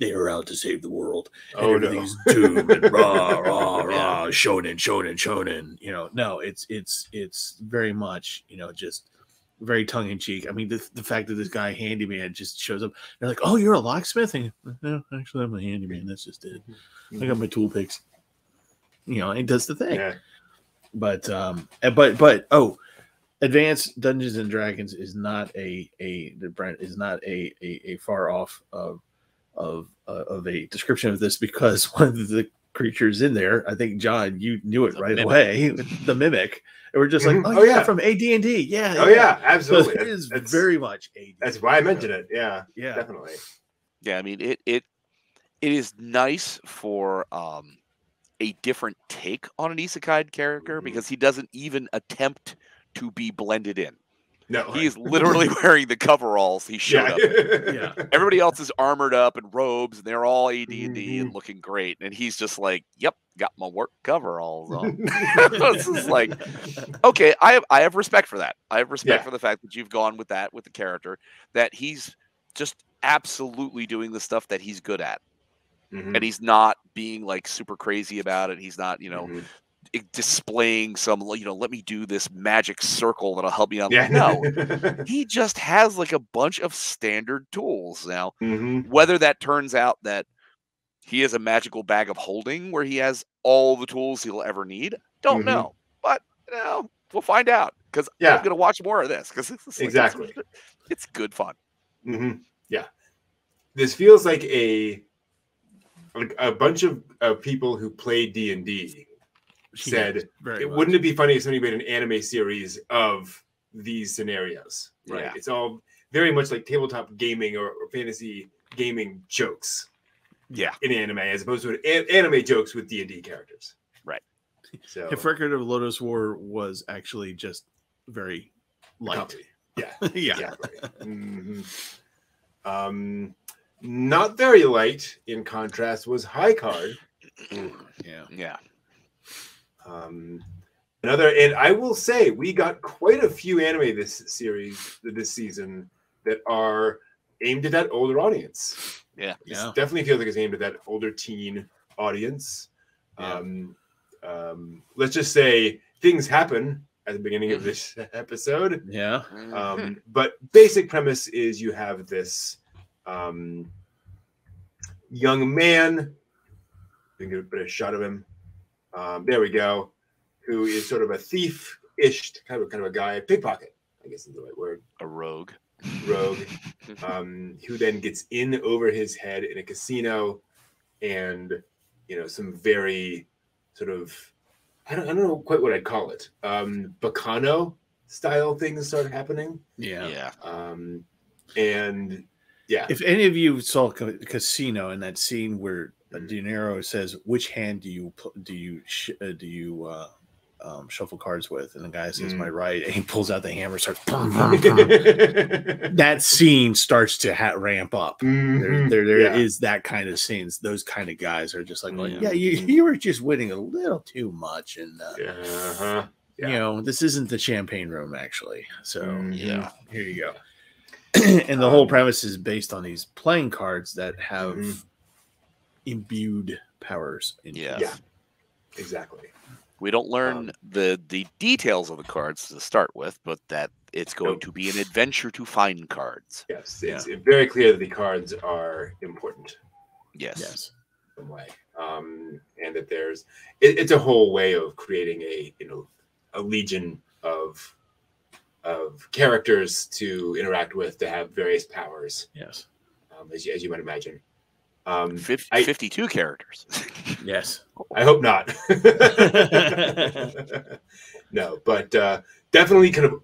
they are out to save the world and Oh no. doomed and rah [laughs] rah rah shonen shonen shonen you know no it's it's it's very much you know just very tongue-in-cheek i mean the, the fact that this guy handyman just shows up they're like oh you're a locksmith and, no actually i'm a handyman that's just it I got my tool picks. You know, and does the thing. Yeah. But um but but oh Advanced Dungeons and Dragons is not a a the brand is not a a, a far off of of uh, of a description of this because [laughs] one of the creatures in there, I think John, you knew it The right mimic. away. [laughs] The mimic. And we're just like, oh, Oh, yeah, yeah. from AD&D. Yeah. Oh yeah, So absolutely. it is That's- very much AD. That's why I mentioned it. Yeah, Yeah. definitely. Yeah, I mean it it it is nice for um a different take on an isekai character Mhm. because he doesn't even attempt to be blended in. No, He is literally [laughs] wearing the coveralls he showed yeah. up. Yeah. [laughs] Everybody else is armored up in robes and they're all AD&D Mm-hmm. and looking great and he's just like, "Yep, got my work coveralls on." [laughs] it's just like, okay, I have I have respect for that. I have respect Yeah. for the fact that you've gone with that with the character that he's just absolutely doing the stuff that he's good at Mhm. and he's not being like super crazy about it. He's not, you know, Mhm. Displaying some, you know, let me do this magic circle that'll help me out. yeah, No, [laughs] he just has like a bunch of standard tools. Now, Mhm. whether that turns out that he has a magical bag of holding where he has all the tools he'll ever need, don't Mhm. know. But, you know, we'll find out because Yeah. I'm going to watch more of this because it's, Exactly. it's good fun. hmm Yeah, this feels like a like a bunch of, of people who play D and D said, Yes, very it, much. "Wouldn't it be funny if somebody made an anime series of these scenarios?" Right? Yeah. It's all very much like tabletop gaming or, or fantasy gaming jokes Yeah. in anime, as opposed to an, an- anime jokes with D and D characters. Right. So If Record of Lodoss War was actually just very light. comedy. Yeah. [laughs] yeah. Exactly. Mhm. Um, not very light. In contrast, was High Card. Yeah. Yeah. Um, another, and I will say, we got quite a few anime this series, this season, that are aimed at that older audience. Yeah. Yeah. definitely feels like it's aimed at that older teen audience. Yeah. Um, um, let's just say things happen at the beginning of this [laughs] episode. Yeah. Mm-hmm. Um, but basic premise is you have this um, young man. We can get a bit of shot of him. Um, there we go. Who is sort of a thief-ish kind of kind of a guy, pickpocket, I guess is the right word, a rogue. rogue, [laughs] um, who then gets in over his head in a casino, and you know some very sort of I don't, I don't know quite what I'd call it. Um, Baccano style things start happening. Yeah. Yeah. Um, and yeah, If any of you saw Casino in that scene where. De Niro says, "Which hand do you do you sh- uh, do you uh, um, shuffle cards with?" and the guy says, Mm. "My right," and he pulls out the hammer, starts. [laughs] [laughs] that scene starts to ha- ramp up. There, Mhm. there, there is Yeah. that kind of scenes. Those kind of guys are just like, Mhm. yeah, you, you were just winning a little too much, and uh, Uh-huh. Yeah. you know, this isn't the champagne room actually. So Mhm. Yeah. here you go. [clears throat] and the whole Um, premise is based on these playing cards that have Mhm. Imbued powers. In Yeah. Yeah. Exactly. We don't learn Um, the the details of the cards to start with, but that It's going Nope. to be an adventure to find cards. Yes, it's very clear that the cards are important Yes. Yes. some way, um, and that there's it, it's a whole way of creating a you know a legion of of characters to interact with to have various powers, Yes. um, as you, as you might imagine. Um, Fif- I- 52 characters. [laughs] Yes. I hope not. [laughs] no, but uh, definitely kind of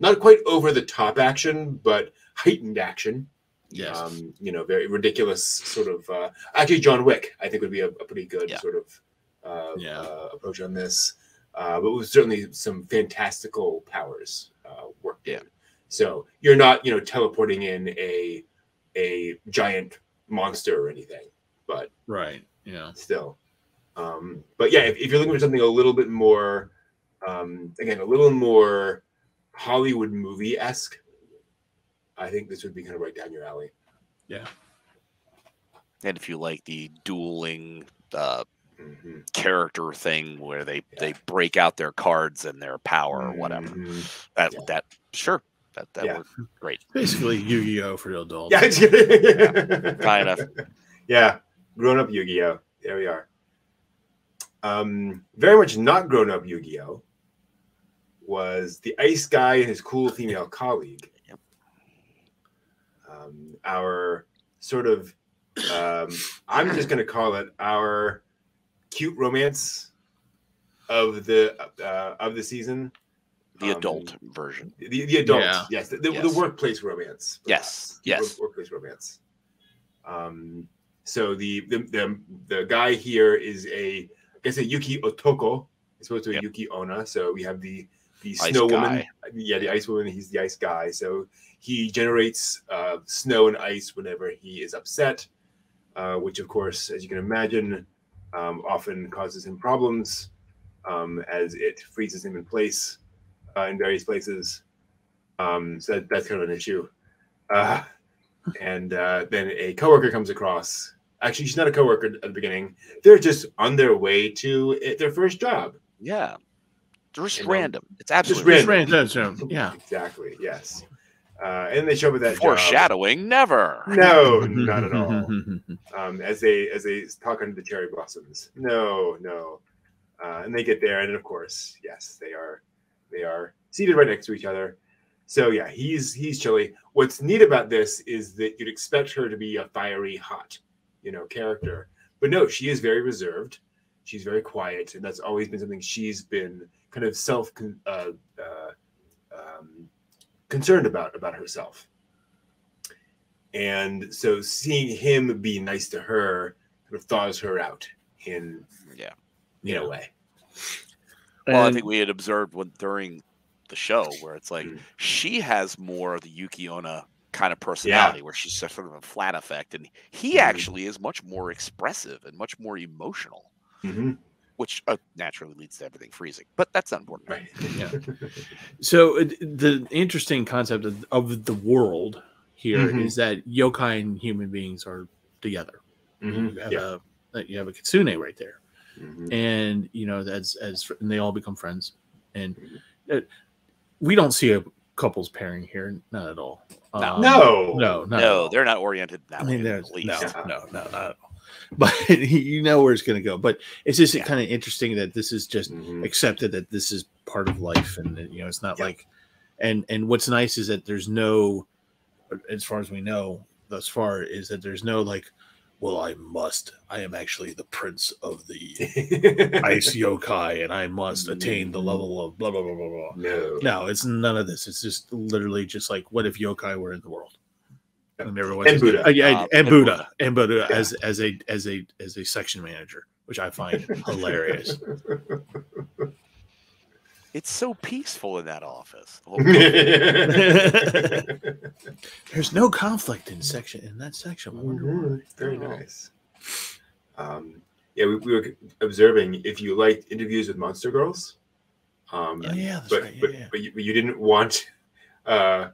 not quite over the top action, but heightened action. Yes. Um, you know, very ridiculous sort of. Uh, actually, John Wick, I think, would be a, a pretty good Yeah. sort of uh, Yeah. uh, approach on this. Uh, but with certainly some fantastical powers uh, worked Yeah. in. So you're not, you know, teleporting in a a giant monster or anything, but right. Yeah. still. Um, but yeah, if, if you're looking for something a little bit more, um, again, a little more Hollywood movie esque, I think this would be kind of right down your alley. Yeah. and if you like the dueling uh, Mhm. character thing where they Yeah. they break out their cards and their power or whatever, Mhm. that Yeah. that sure that that Yeah. worked great. Basically, Yu-Gi-Oh for adults. Yeah, it's- Kind of. [laughs] Yeah, grown up Yu Gi Oh. There we are. Um, very much not grown up Yu Gi Oh. Was the ice guy and his cool female colleague. Yep. Um, our sort of, um, I'm just going to call it our cute romance of the uh, of the season. The Um, adult version. the, the adult, Yeah. yes, the, the, Yes. the workplace romance. Yes, perhaps. yes. Work- workplace romance. Um, so the, the the the guy here is a I guess a Yuki Otoko, as opposed to a Yep. Yuki Onna. So we have the the Ice snow woman. Yeah, the ice woman. He's the ice guy. So he generates uh, snow and ice whenever he is upset, uh, which of course, as you can imagine, um, often causes him problems um, as it freezes him in place uh, in various places. Um, so that, that's kind of an issue. Uh, [laughs] and uh, then a coworker comes across. Actually, she's not a coworker at the beginning. They're just on their way to uh, their first job. Yeah. Just You know, random. It's absolutely Just random. ran- that's, um, yeah. exactly. Yes. Uh, and they show up at that job. foreshadowing. Never. No, [laughs] not at all. um, as they as they talk under the cherry blossoms. No, no. Uh, and they get there, and of course, yes, they are they are seated right next to each other. So yeah, he's he's chilly. What's neat about this is that you'd expect her to be a fiery, hot, you know, character, but no, she is very reserved. She's very quiet, and that's always been something she's been kind of self uh, uh, um, concerned about about herself. And so seeing him be nice to her kind of thaws her out in Yeah. in a way. Well, I think we had observed when during the show where it's like Mm. she has more of the Yuki Onna kind of personality where she's sort of a flat effect and he Mhm. actually is much more expressive and much more emotional Mhm. which uh, naturally leads to everything freezing but that's not important Right. Yeah. [laughs] So the interesting concept of, of the world here is Mhm. that yokai and human beings are together. Mhm. You have Yeah. a you have a kitsune right there, Mhm. and you know as as and they all become friends, and Mhm. uh, we don't see a couples pairing here, not at all. No. Um, no. no, not no they're not oriented that I mean, in there's the no, least. no, no, not at all. [laughs] But [laughs] you know where it's going to go. But it's just Yeah. kind of interesting that this is just Mhm. accepted that this is part of life and that, you know it's not Yeah. like and and what's nice is that there's no as far as we know thus far is that there's no like well i must. I am actually the prince of the [laughs] ice yokai and i must attain the level of blah blah blah blah blah. No. no it's none of this. It's just literally just like what if yokai were in the world? And everyone And Buddha. uh, yeah, Uh, and, and buddha. And buddha Yeah. as as a as a as a section manager which i find [laughs] hilarious it's so peaceful in that office There's no conflict in section in that section. I wonder why. Mhm. Very Oh. nice. Um, yeah, we, we were observing if you liked interviews with Monster Girls. Um, Oh yeah, that's but right. Yeah, but, yeah. but, you, but you didn't want uh,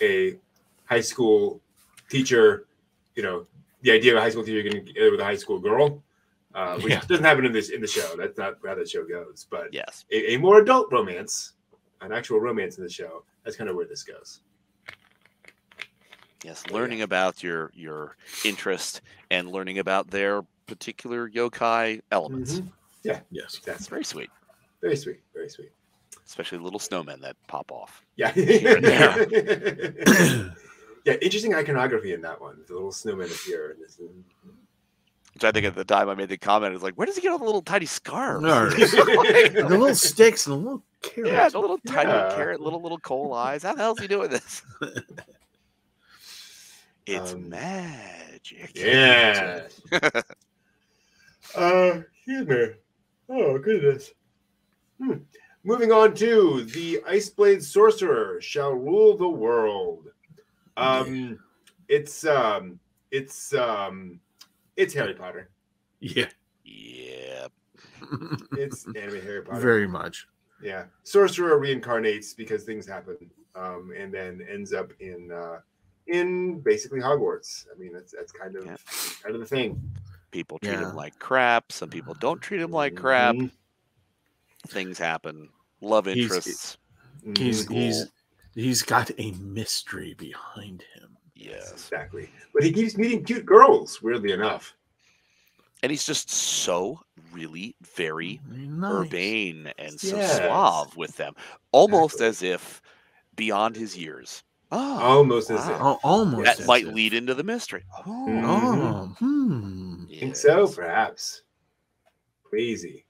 a high school teacher, you know, the idea of a high school teacher getting together with a high school girl, uh, which Yeah. doesn't happen in this in the show. That's not how the show goes. But yes a, a more adult romance an actual romance in the show, that's kind of where this goes. Yes, Oh, yeah. learning about your your interest and learning about their particular yokai elements. Mhm. Yes. It's Exactly. very sweet, Very sweet. Very sweet. especially little snowmen that pop off. Yeah. [laughs] Yeah. Interesting iconography in that one. The little snowman appear. And this, Which I think at the time I made the comment, it's like, where does he get all the little tiny scarves? No, [laughs] the little sticks and the little carrots. Yeah, the little tiny Yeah. carrot, little little coal eyes. How the hell's he doing this? [laughs] it's Um, magic. yeah. [laughs] uh, excuse me. Oh goodness. Hmm. Moving on to the Iceblade Sorcerer shall rule the world. Um, it's um, it's um, it's Harry Potter. Yeah, Yeah. [laughs] It's anime Harry Potter. very much. Yeah, sorcerer reincarnates because things happen, um, and then ends up in uh, in basically Hogwarts. I mean, that's that's kind of Yeah. kind of the thing. People treat Yeah. him like crap. Some people don't treat him like crap. Mhm, Things happen. Love interests. He's Cool. he's he's got a mystery behind him. Yes. exactly. But he keeps meeting cute girls. Weirdly enough. And he's just so really very Very nice. urbane and so Yes. suave with them. Almost Exactly. as if beyond his years. Oh, Almost as if. Oh, almost. that as might if. lead into the mystery. Oh, Mhm. Oh, hmm. I think so, perhaps. Crazy.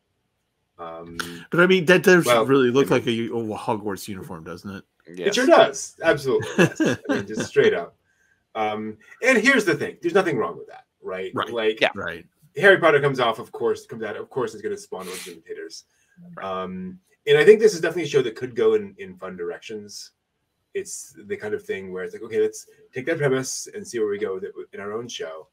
Um, But I mean, that does Well, really look I like a, a Hogwarts uniform, doesn't it? It sure does. Absolutely. yes. I mean, just straight up. Um, and here's the thing: there's nothing wrong with that, right? Right. Like, Yeah. Right. Harry Potter comes off, of course, comes out, of course, it's going to spawn a bunch of imitators. Um, and I think this is definitely a show that could go in, in fun directions. It's the kind of thing where it's like, okay, let's take that premise and see where we go with it in our own show.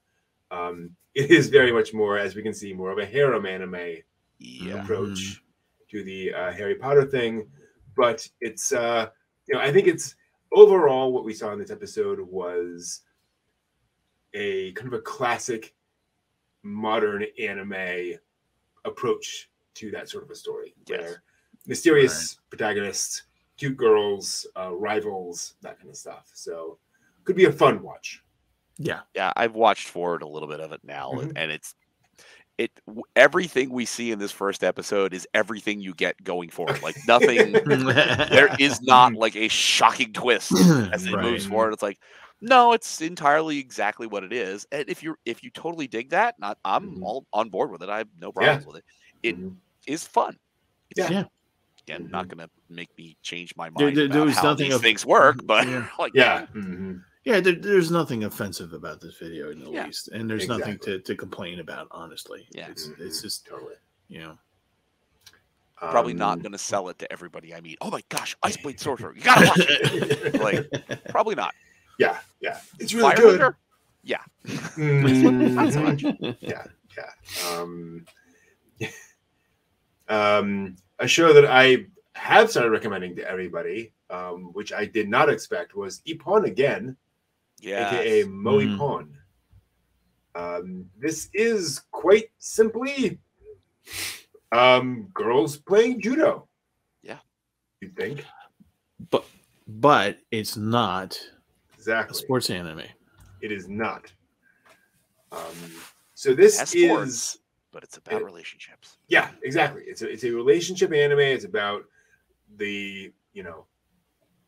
Um, it is very much more, as we can see, more of a harem anime Yeah. approach to the uh, Harry Potter thing. But it's, uh, you know, I think it's overall what we saw in this episode was a kind of a classic modern anime approach to that sort of a story Yes. where mysterious protagonists, cute girls, uh, rivals, that kind of stuff. So could be a fun watch. Yeah. Yeah, I've watched forward a little bit of it now, Mhm. and it's it everything we see in this first episode is everything you get going forward. Like nothing [laughs] there is not [laughs] like a shocking twist as it moves forward. It's like, no, it's entirely exactly what it is. And if you if you totally dig that, not I'm Mhm. all on board with it. I have no problems with it. It Mhm. is fun. It's, Yeah. Yeah. Again, not gonna make me change my mind there- about there was how nothing these of- things work, but Yeah. [laughs] like Yeah. Yeah, there, there's nothing offensive about this video in the Yeah. least, and there's nothing to, to complain about. Honestly, Yeah. it's it's Mhm. just totally. you know, probably not Um, gonna sell it to everybody I meet. Oh my gosh, Iceblade Sorcerer, you gotta watch it. [laughs] Like, Probably not. yeah, yeah, it's really Fire good. Hunter? Not so much. Yeah, yeah. Um, [laughs] um, a show that I have started recommending to everybody, um, which I did not expect, was Ippon again, Yeah. aka Moe Mhm. Ippon. Um, this is quite simply um, girls playing judo. Yeah. you think but but it's not a exactly? sports anime. It is not. Um, so this is. sports. But it's about It- relationships. Yeah, exactly. It's a it's a relationship anime. It's about the you know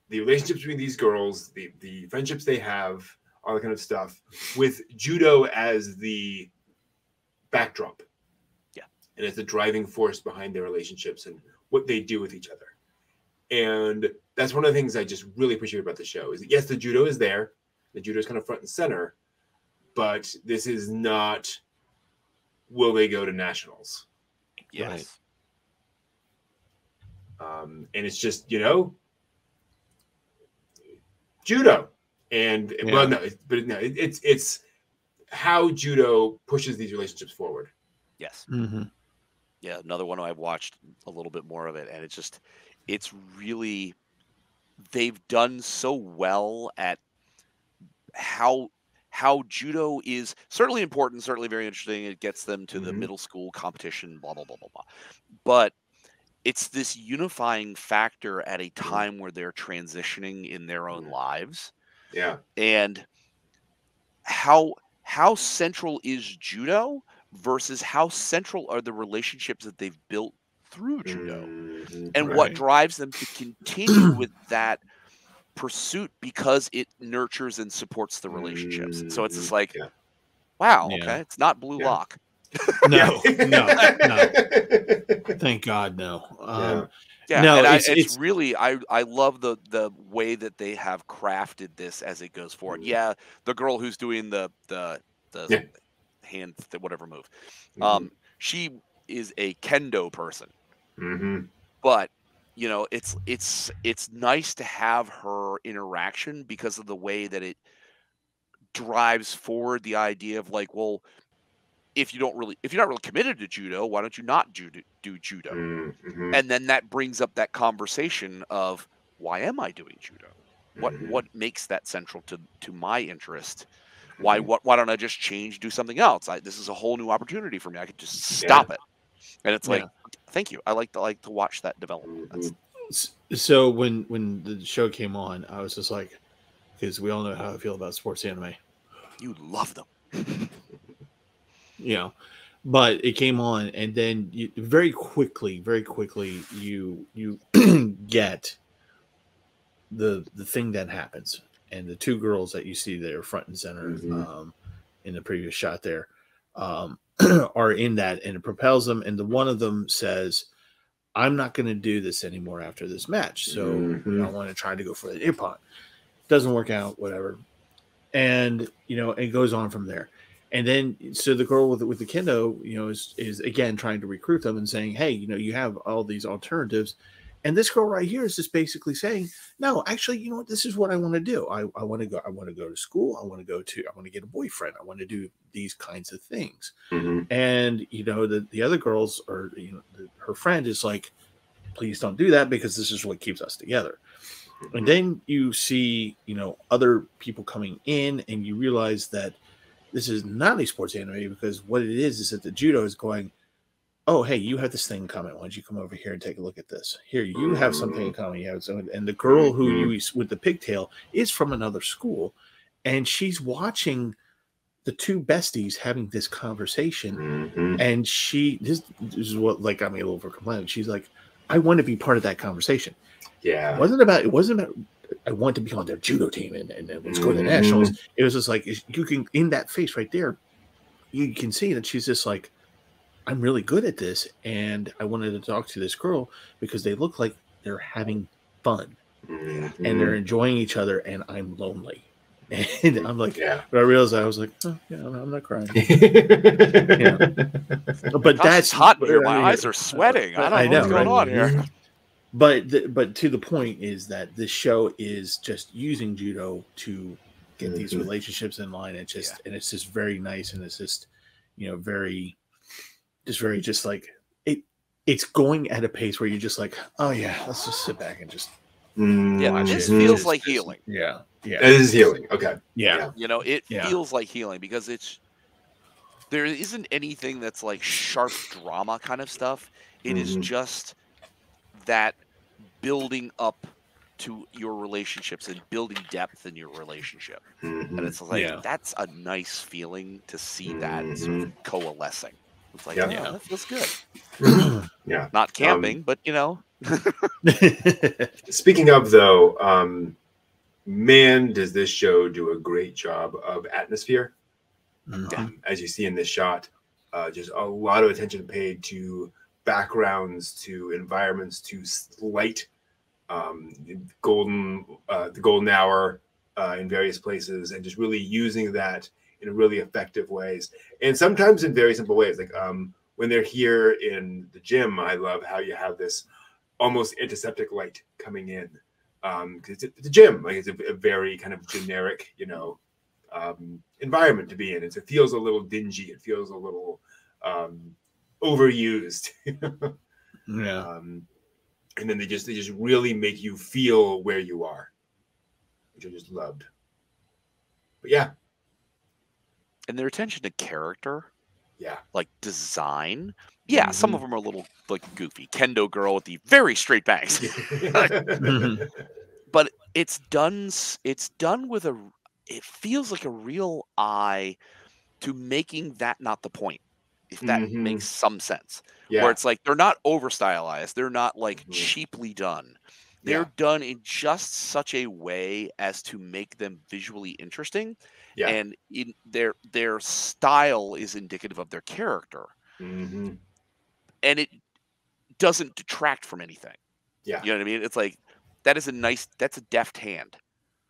the relationships between these girls, the the friendships they have, all that kind of stuff, with judo as the backdrop. Yeah. and as the driving force behind their relationships and what they do with each other. And that's one of the things I just really appreciate about the show is that, yes, the judo is there, the judo is kind of front and center, but this is not. Will they go to nationals? Yes. um, and it's just you know judo and Yeah. well no it, but no it, it's it's how judo pushes these relationships forward Yes. Mm-hmm. Yeah. Another one I've watched a little bit more of it, and it's just, it's really, they've done so well at how how judo is certainly important, certainly very interesting. It gets them to the Mhm. middle school competition, blah blah blah blah blah. But it's this unifying factor at a time where they're transitioning in their own Mhm. lives Yeah. and how how central is judo versus how central are the relationships that they've built through judo Mhm. and what drives them to continue with [clears throat] that pursuit because it nurtures and supports the relationships so it's just Mhm. like Yeah. wow Yeah. okay it's not blue Yeah. lock No, no, no. no. Thank God, no. Um, Yeah, No, and I, it's- it's, it's- really I I love the the way that they have crafted this as it goes forward. Yeah, the girl who's doing the the the Yeah. hand th- whatever move, Mhm. um, she is a kendo person, Mhm. but you know it's it's it's nice to have her interaction because of the way that it drives forward the idea of like, well, if you don't really if you're not really committed to judo, why don't you not judo, do judo? Mhm. and then that brings up that conversation of why am I doing judo? What Mhm. what makes that central to to my interest? Why Mhm. what why don't I just change do something else? I, this is a whole new opportunity for me. I could just stop it. And it's like, thank you. I like to like to watch that development. That's, Mhm. so when when the show came on, I was just like, because we all know how I feel about sports anime, you love them. [laughs] you know. But it came on, and then you, very quickly, very quickly, you you [clears throat] get the the thing that happens, and the two girls that you see there front and center Mhm. um, in the previous shot there um, [clears throat] are in that, and it propels them. And the one of them says, "I'm not going to do this anymore after this match, so know, I want to try to go for the ippon." Doesn't work out, whatever, and you know, it goes on from there. And then, so the girl with with the kendo, you know, is is again trying to recruit them and saying, "Hey, you know, you have all these alternatives." And this girl right here is just basically saying, "No, actually, you know what? This is what I want to do. I, I want to go. I want to go to school. I want to go to. I want to get a boyfriend. I want to do these kinds of things." Mhm. And you know, the the other girls or you know, the, her friend is like, "Please don't do that because this is what keeps us together." And then you see, you know, other people coming in, and you realize that this is not a sports anime because what it is is that the judo is going, oh, hey, you have this thing in common. Why don't you come over here and take a look at this? Here, you have something in common. You have something. And the girl who you with the pigtail is from another school, and she's watching the two besties having this conversation Mhm. and she this, this is what like got me a little for complaining. She's like, I want to be part of that conversation. Yeah, It wasn't about it wasn't about I want to be on their judo team and, and then let's go to the Mhm. nationals. It was just like you can in that face right there, you can see that she's just like, I'm really good at this, and I wanted to talk to this girl because they look like they're having fun Mhm. and they're enjoying each other, and I'm lonely. [laughs] And I'm like, yeah. but I realized I was like, oh, yeah, I'm not crying. [laughs] yeah. But Gosh, that's it's hot in here. My eyes are [laughs] sweating. I don't I know, what's going right? on here. But the, but to the point is that this show is just using judo to get these Mhm. relationships in line and just and it's just very nice and it's just you know very just very just like it it's going at a pace where you're just like oh yeah let's just sit back and just Yeah, Watch this it. feels Just- like just- healing. yeah yeah It is healing. Okay. yeah yeah. You know, it Yeah. feels like healing because it's there isn't anything that's like sharp drama kind of stuff. It is Mhm. just that building up to your relationships and building depth in your relationship. And Mhm. it's like Yeah. that's a nice feeling to see that sort of coalescing. It's like, Yeah. yeah, that feels good. [clears throat] Yeah. Not camping, but you know, [laughs] [laughs] Speaking of though, um, man, does this show do a great job of atmosphere. Mhm. Um, as you see in this shot, uh, just a lot of attention paid to backgrounds, to environments, to light, um, golden, uh, the golden hour uh, in various places, and just really using that in really effective ways, and sometimes in very simple ways. Like um, when they're here in the gym, I love how you have this almost antiseptic light coming in because it's, it's a gym, like it's a, a very kind of generic, you know, um, environment to be in. It's, it feels a little dingy. It feels a little um, overused. [laughs] yeah um, and then they just they just really make you feel where you are, which I just loved. But yeah, and their attention to character Yeah. like design. Yeah, some of them are a little like goofy. Kendo girl with the very straight bangs. [laughs] Mhm. but it's done it's done with a it feels like a real eye to making that not the point if that Mhm. makes some sense yeah. where it's like they're not over stylized they're not like Mhm. cheaply done they're yeah. done in just such a way as to make them visually interesting Yeah. and in their their style is indicative of their character hmm and it doesn't detract from anything Yeah. you know what i mean it's like that is a nice that's a deft hand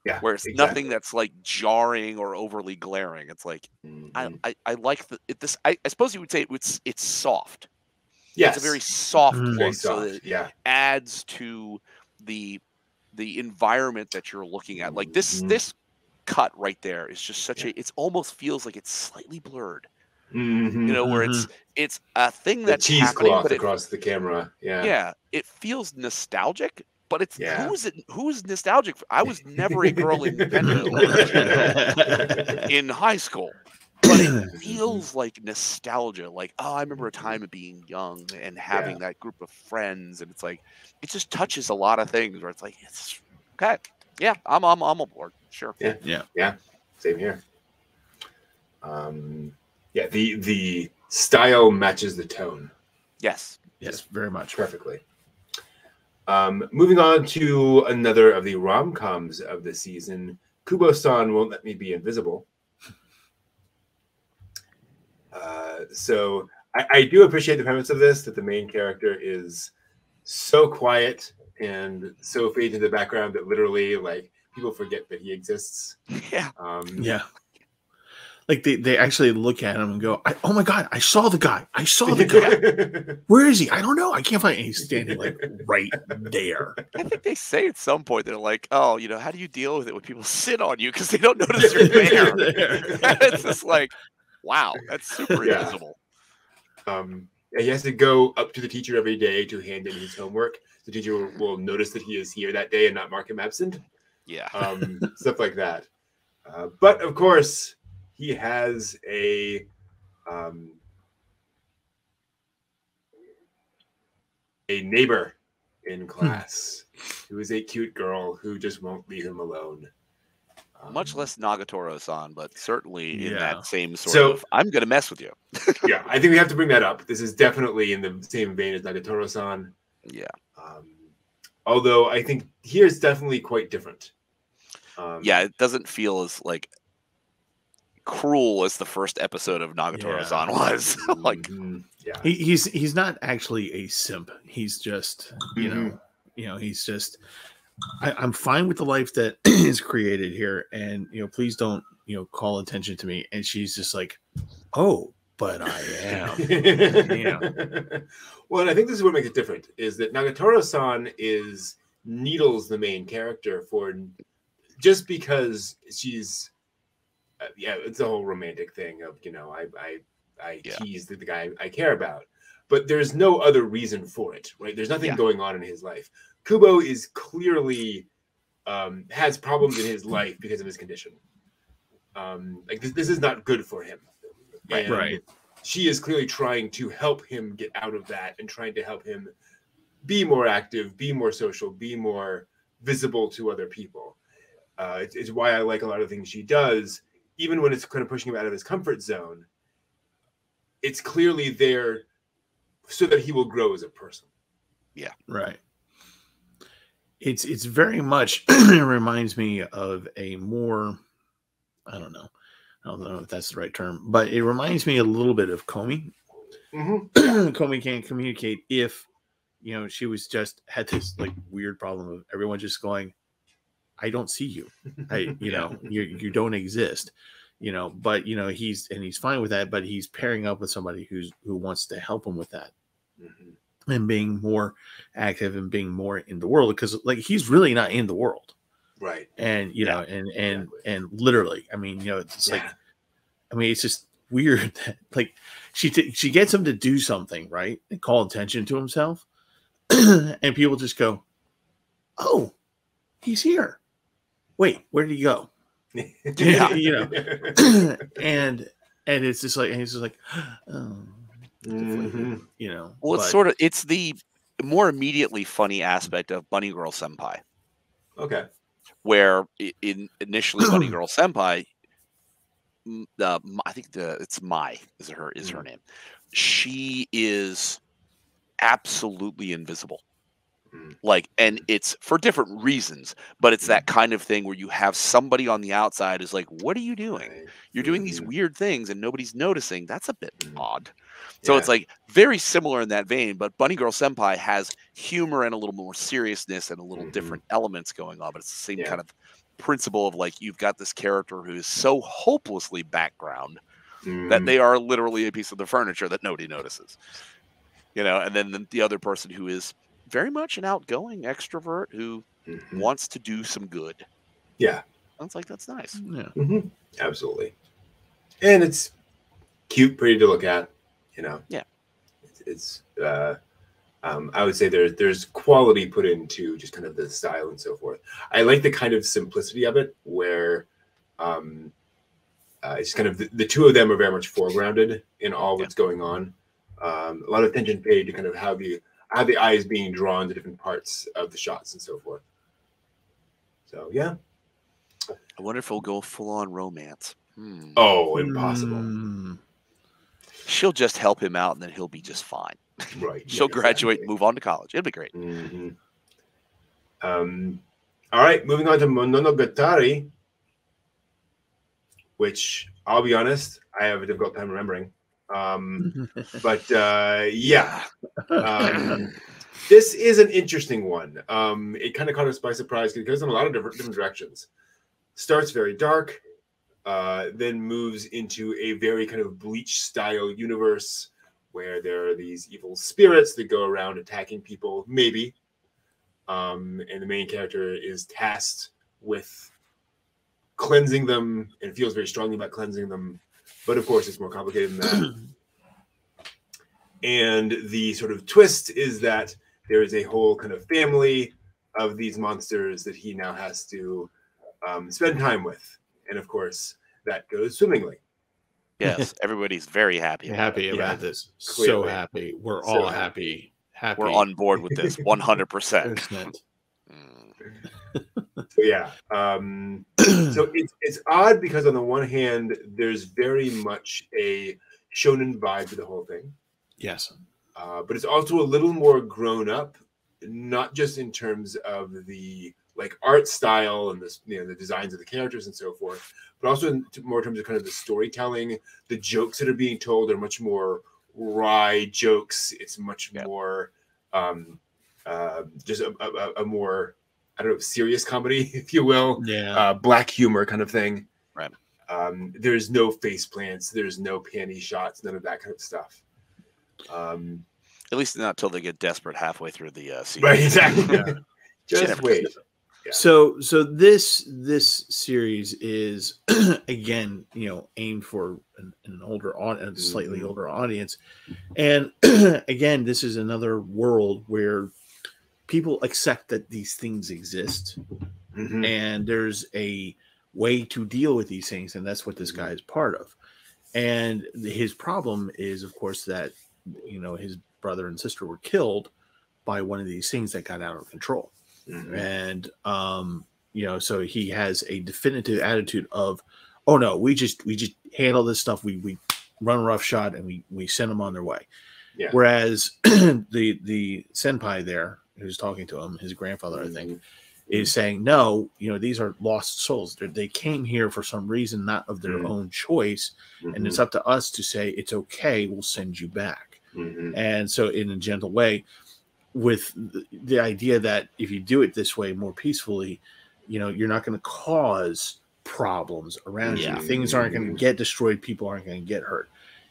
Yeah. where it's exactly. nothing that's like jarring or overly glaring. It's like I, Mhm. I, I like the it, this. I, I suppose you would say it's it's soft. yes. It's a very soft Mm. look, very so soft. it Yeah. adds to the the environment that you're looking at. Like this Mhm. this cut right there is just such a. It almost feels like it's slightly blurred. Mhm. You know, where it's it's a thing the that's happening, cheesecloth but it, across the camera. Yeah. yeah, it feels nostalgic. But it's Yeah. who's it? Who's nostalgic? For? I was never a girl in [laughs] [laughs] in high school. But it [clears throat] feels like nostalgia. Like, oh, I remember a time of being young and having that group of friends, and it's like it just touches a lot of things. Where it's like, it's okay, yeah, I'm I'm I'm aboard. Sure. Yeah. Yeah. Yeah. Same here. Um, yeah. The the style matches the tone Yes. yes, very much. perfectly. Um, moving on to another of the rom coms of the season, Kubo-san won't let me be invisible. Uh, so I, I do appreciate the premise of this that the main character is so quiet and so fade to the background that literally like people forget that he exists. [laughs] Yeah. Um, Yeah. Like they, they actually look at him and go, I, "Oh my god, I saw the guy! I saw the guy! [laughs] Where is he? I don't know. I can't find." And he's standing like right there. I think they say at some point they're like, oh, you know, how do you deal with it when people sit on you because they don't notice you're [laughs] there? [laughs] it's just like, wow, that's super Yeah. invisible. um, and he has to go up to the teacher every day to hand in his homework. The teacher will, will notice that he is here that day and not mark him absent. Yeah. Um, stuff like that. Uh, but of course, he has a um, a neighbor in class who is a cute girl who just won't leave him alone. Much Um, less Nagatoro-san, but certainly in Yeah. that same sort So- of I'm gonna mess with you. [laughs] yeah, I think we have to bring that up. This is definitely in the same vein as Nagatoro-san. Yeah. Um, although I think here's definitely quite different. Um, Yeah, it doesn't feel as like cruel as the first episode of Nagatoro-san was. [laughs] like mhm, yeah, He, he's he's not actually a simp. He's just you know Mhm. you know he's just. I, I'm fine with the life that [clears throat] is created here, and you know, please don't you know call attention to me. And she's just like, oh, but I am. [laughs] Yeah. Well, and I think this is what makes it different is that Nagatoro-san is Needles the main character for just because she's uh, yeah, it's a whole romantic thing of you know I I I Yeah. tease the, the guy I care about, but there's no other reason for it, right? There's nothing Yeah. going on in his life. Kubo is clearly um, has problems in his [laughs] life because of his condition. Um, like this, this is not good for him. Right. And Right. She is clearly trying to help him get out of that and trying to help him be more active, be more social, be more visible to other people. Uh, it's, it's why I like a lot of things she does, even when it's kind of pushing him out of his comfort zone. It's clearly there so that he will grow as a person. Yeah. Right. It's it's very much [clears throat] it reminds me of a more I don't know. I don't know if that's the right term, but it reminds me a little bit of Komi. Mm-hmm. [clears throat] Komi can't communicate if you know she was just had this like weird problem of everyone just going, I don't see you. I [laughs] you know, you you don't exist. You know, but you know, he's and he's fine with that, but he's pairing up with somebody who's who wants to help him with that Mhm. and being more active and being more in the world because like he's really not in the world Right. and you Yeah, know and and exactly. and literally i mean you know it's like i mean it's just weird [laughs] that like she t- she gets him to do something right and call attention to himself [clears throat] and people just go oh he's here wait where did he go Yeah. [laughs] you know [clears throat] and and it's just like and he's just like, [gasps] oh, Mhm. you know. Well, it's but- sort of it's the more immediately funny aspect of Bunny Girl Senpai, Okay. where in initially Bunny [clears throat] Girl Senpai, m- uh, M- I think the it's Mai is her is her name. She is absolutely invisible. Mm. Like, and it's for different reasons, but it's that kind of thing where you have somebody on the outside is like, "What are you doing? You're doing these weird things, and nobody's noticing. That's a bit Mhm. odd." So Yeah. it's like very similar in that vein, but Bunny Girl Senpai has humor and a little more seriousness and a little Mhm. different elements going on, but it's the same Yeah. kind of principle of like you've got this character who is so hopelessly background that Mhm. they are literally a piece of the furniture that nobody notices. You know, and then the, the other person who is very much an outgoing extrovert who Mhm. wants to do some good. Yeah. Sounds like that's nice. yeah. Mhm. Absolutely. And it's cute, pretty to look at. You know. Yeah. It's, it's uh, um, I would say there's there's quality put into just kind of the style and so forth. I like the kind of simplicity of it, where um, uh, it's kind of the, the two of them are very much foregrounded in all Yeah. what's going on. Um, a lot of attention paid to kind of how the how the eye is being drawn to different parts of the shots and so forth. So yeah. I wonder if he'll go full on romance. Hmm. Oh, impossible. Mm, She'll just help him out and then he'll be just fine. [laughs] Right. She'll graduate, exactly. move on to college. It'll be great. Mhm. Um, all right, moving on to Mononogatari, which I'll be honest, I have a difficult time remembering. Um, [laughs] but uh, yeah, um, [laughs] this is an interesting one. Um, it kind of caught us by surprise because it goes in a lot of different, different directions. Starts very dark, uh, then moves into a very kind of bleach style universe where there are these evil spirits that go around attacking people, maybe. Um, and the main character is tasked with cleansing them and feels very strongly about cleansing them. But of course, it's more complicated than that. [clears throat] and the sort of twist is that there is a whole kind of family of these monsters that he now has to um, spend time with. And of course, that goes swimmingly. Yes, [laughs] everybody's very happy. about happy it. about Yeah, this. So happy. We're So all happy. happy. Happy. We're on board with this [laughs] 100%. So yeah. Um, [clears throat] so it's it's odd because on the one hand, there's very much a shonen vibe to the whole thing. yes. uh, but it's also a little more grown up, not just in terms of the like art style and the you know the designs of the characters and so forth, but also in more terms of kind of the storytelling. The jokes that are being told are much more wry jokes. It's much Yeah. more um, uh, just a, a, a more I don't know serious comedy, [laughs] if you will, Yeah. uh, black humor kind of thing. Right. Um, there's no face plants. There's no panty shots. None of that kind of stuff. Um, At least not until they get desperate halfway through the uh, season. Right, exactly. [laughs] Yeah. Just never wait. Yeah. So so this this series is [clears throat] again you know aimed for an, an older audience, slightly Mhm. older audience, and [clears throat] again this is another world where people accept that these things exist Mhm. and there's a way to deal with these things and that's what this guy is part of and his problem is of course that you know his brother and sister were killed by one of these things that got out of control Mhm. and um you know so he has a definitive attitude of oh no we just we just handle this stuff we we run rough shot and we we send them on their way Yeah. whereas [clears throat] the the senpai there who's talking to him his grandfather i think Mhm. is saying no you know these are lost souls They're, they came here for some reason not of their Mhm. own choice and it's up to us to say it's okay we'll send you back Mhm. and so in a gentle way with the, the idea that if you do it this way more peacefully you know you're not going to cause problems around Yeah. you things aren't going to get destroyed people aren't going to get hurt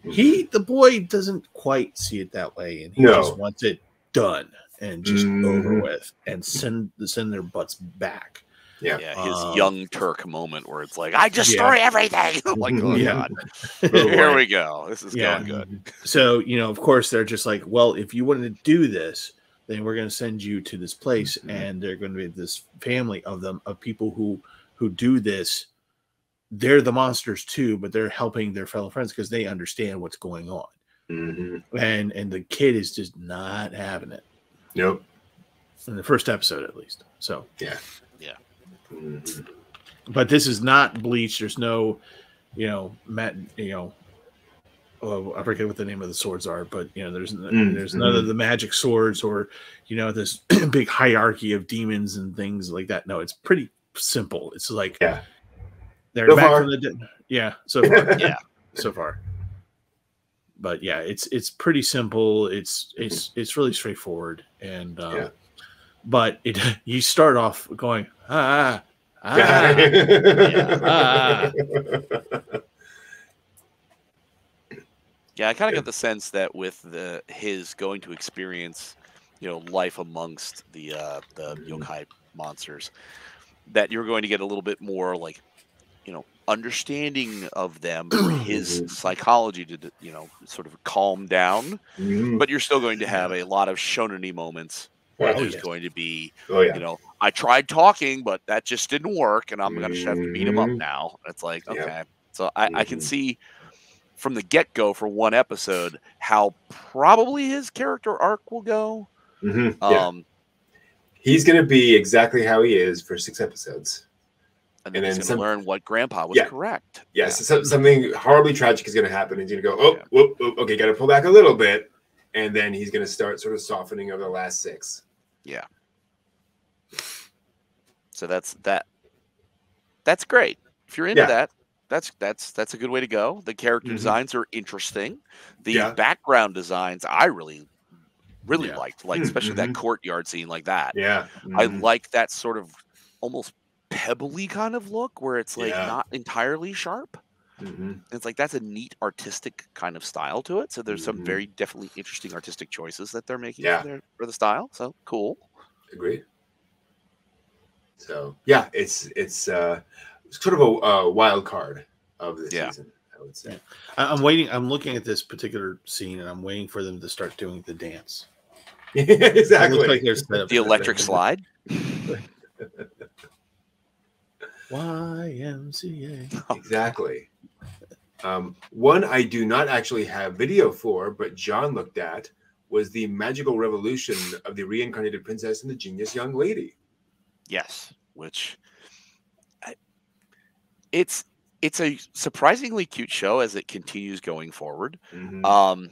he the boy doesn't quite see it that way and he No. just wants it done and just over Mhm. with and send send their butts back Yeah. Yeah, his Um, young Turk moment where it's like, I destroy everything. I'm [laughs] like, oh Yeah. god, [laughs] [laughs] here we go. This is Yeah. going good. so you know of course they're just like well if you wanted to do this then we're going to send you to this place Mhm. and they're going to be this family of them of people who who do this they're the monsters too, but they're helping their fellow friends because they understand what's going on. Mhm. And and the kid is just not having it Nope. in the first episode at least. So, Mhm. but this is not Bleach. There's no, you know, Matt. You know, oh, I forget what the name of the swords are, but you know, there's Mm, there's none of the magic swords or you know this [clears throat] big hierarchy of demons and things like that. No, it's pretty simple. It's like Yeah. they're So back far. from the dead. Yeah, so [laughs] far. Yeah. so far. But yeah, it's it's pretty simple. It's it's it's really straightforward, and um, Yeah. but it [laughs] you start off going ah ah, ah. [laughs] Yeah, I kind of got the sense that with the his going to experience, you know, life amongst the uh, the Mhm. yokai monsters, that you're going to get a little bit more like, you know, understanding of them [clears throat] his psychology to, you know, sort of calm down. Mhm. But you're still going to have a lot of shonen moments where Oh, there's yes. going to be, oh yeah. you know, I tried talking, but that just didn't work, and I'm gonna just have to beat him up Mhm. now. It's like, Yeah. okay, so I, I can Mhm. see from the get go for one episode how probably his character arc will go. Mhm. yeah. Um, He's gonna be exactly how he is for six episodes. And then And he's gonna learn what Grandpa was Yeah. correct. Yes, so- something horribly tragic is going to happen. He's going to go, oh, Yeah. whoop, whoop, okay, got to pull back a little bit, and then he's going to start sort of softening over the last six. Yeah. So that's that. That's great. If you're into Yeah. that, that's that's that's a good way to go. The character Mhm. designs are interesting. The Yeah. background designs I really, really Yeah. liked. Like Mm, especially mhm. that courtyard scene like that. Yeah, I Mhm. like that sort of almost pebbly kind of look where it's like Yeah. not entirely sharp. Mhm. It's like that's a neat artistic kind of style to it. So there's some Mhm. very definitely interesting artistic choices that they're making Yeah. for, for the style. So cool. agreed. So yeah, it's it's uh, sort of a, a wild card of the Yeah. season, I would say. I- I'm waiting. I'm looking at this particular scene, and I'm waiting for them to start doing the dance. [laughs] Exactly. like they're set up The electric slide. [laughs] YMCA. exactly. Um, one I do not actually have video for, but John looked at was the magical revolution of the reincarnated princess and the genius young lady. Yes, which I- it's it's a surprisingly cute show as it continues going forward. Mhm. Um,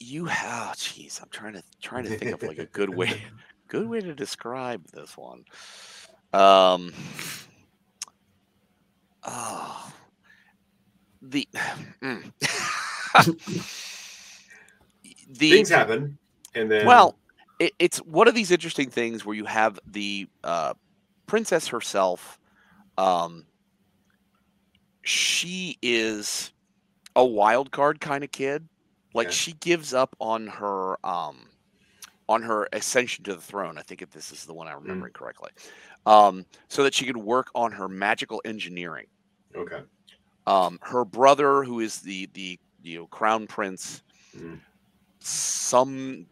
you have, jeez, I'm trying to trying to think of like a good way, [laughs] good way to describe this one. Um, oh, the mm. [laughs] the Things happen, and then well, it, it's one of these interesting things where you have the uh, princess herself. Um, she is a wild card kind of kid. Like Yeah. she gives up on her um, on her ascension to the throne. I think if this is the one I'm Mm. remembering correctly, um, so that she could work on her magical engineering. okay, Um, her brother, who is the the you know crown prince, Mhm. some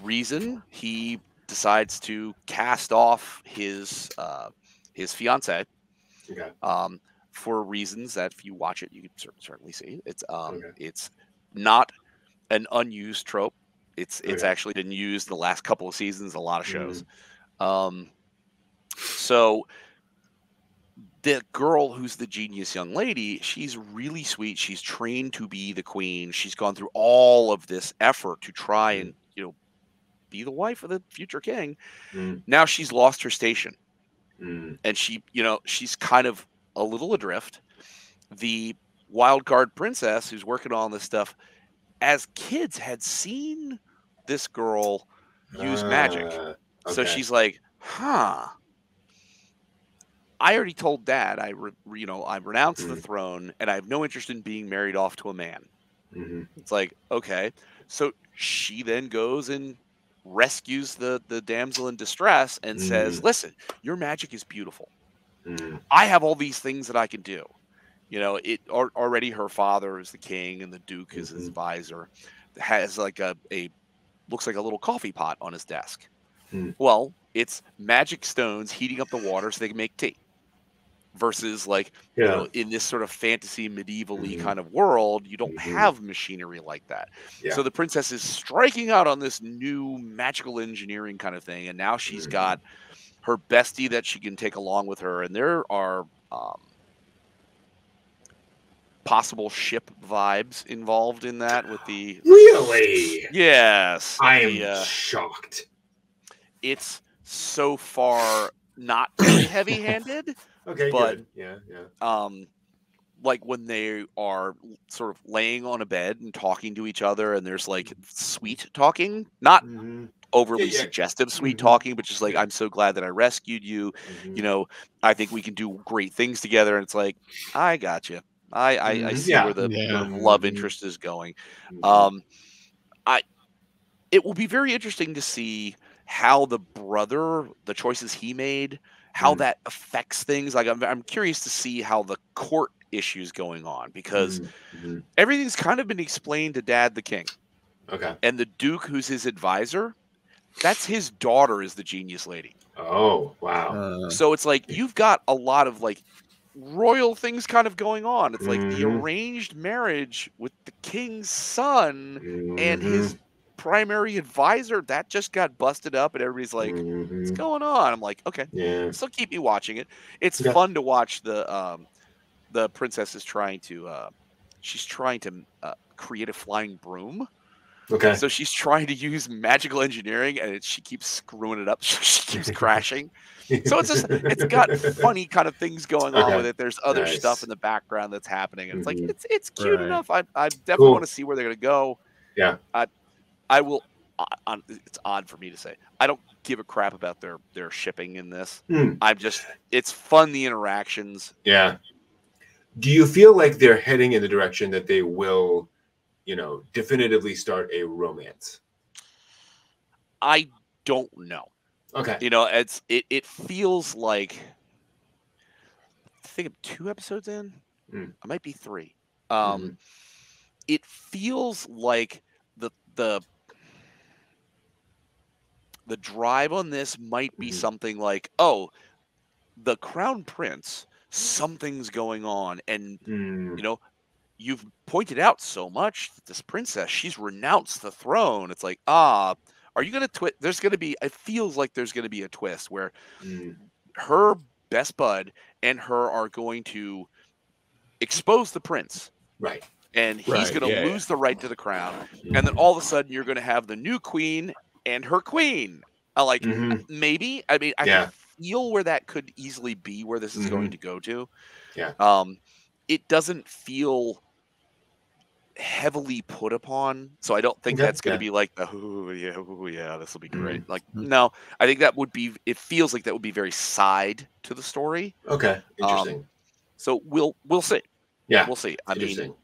reason he decides to cast off his uh, his fiance okay, um, for reasons that if you watch it you can cer- certainly see it's um, Okay. it's not an unused trope it's it's Okay. actually been used in the last couple of seasons a lot of shows Mm-hmm. um, so the girl who's the genius young lady she's really sweet. She's trained to be the queen. She's gone through all of this effort to try Mm. and you know be the wife of the future king. Mm, now she's lost her station. Mm, and she you know she's kind of a little adrift. The wild card princess who's working on this stuff as kids had seen this girl use magic. Uh, so she's like huh i already told dad i re, you know i renounced the Mhm. throne and i have no interest in being married off to a man Mhm. it's like okay so she then goes and rescues the the damsel in distress and says Mhm. listen your magic is beautiful Mm, I have all these things that I can do. You know, it already her father is the king and the duke is his Mhm. advisor. Has like a, a looks like a little coffee pot on his desk. Hmm. Well, it's magic stones heating up the water so they can make tea. Versus like you know in this sort of fantasy medievally Mhm. kind of world you don't Mhm. have machinery like that Yeah. so the princess is striking out on this new magical engineering kind of thing and now she's Mhm. got her bestie that she can take along with her and there are um, possible ship vibes involved in that with the Really? yes I am uh, shocked. it's so far not [coughs] heavy handed Okay, but- good. Yeah, yeah. um like when they are sort of laying on a bed and talking to each other and there's like sweet talking not Mhm, overly yeah. suggestive sweet Mhm. talking but just like Yeah. i'm so glad that i rescued you mhm. you know i think we can do great things together and it's like i got you i i, I Mhm, see yeah. where the, Yeah. love Mhm. interest is going um i it will be very interesting to see how the brother the choices he made how Mm. that affects things like I'm, I'm curious to see how the court issues going on because Mhm, mhm. everything's kind of been explained to dad the king Okay. and the duke who's his advisor that's his daughter is the genius lady Oh, wow. Uh, so it's like you've got a lot of like royal things kind of going on it's like the Mhm. arranged marriage with the king's son and Mhm, his primary advisor that just got busted up and everybody's like what's mhm. going on i'm like okay Yeah. still keep me watching it it's Okay. fun to watch the um the princess is trying to uh she's trying to uh, create a flying broom Okay. so she's trying to use magical engineering and it, she keeps screwing it up [laughs] she keeps [laughs] crashing so it's just it's got funny kind of things going on Okay. with it there's other Nice. stuff in the background that's happening and it's like it's it's cute Right. enough i, I definitely Cool. want to see where they're going to go Yeah. i i will uh, on, it's odd for me to say i don't give a crap about their their shipping in this Hmm. i'm just it's fun the interactions Yeah. Do you feel like they're heading in the direction that they will, you know, definitively start a romance? i don't know Okay. you know it's it, it feels like i think i'm two episodes in Mm. i might be three um it feels like the the the drive on this might be Mhm. something like oh the crown prince something's going on and Mm, you know you've pointed out so much that this princess she's renounced the throne. It's like ah are you gonna twist there's gonna be it feels like there's gonna be a twist where mm, her best bud and her are going to expose the prince. Right. and he's Right, going to yeah, yeah. lose the right to the crown. And then all of a sudden you're going to have the new queen and her queen I like Mhm. maybe i mean i Yeah. feel where that could easily be where this is going to go to Yeah. um it doesn't feel heavily put upon so i don't think Okay, that's going to yeah. be like the oh yeah oh yeah this will be great like Mhm. no i think that would be it feels like that would be very side to the story Okay. Interesting. so we'll we'll see yeah. we'll see i mean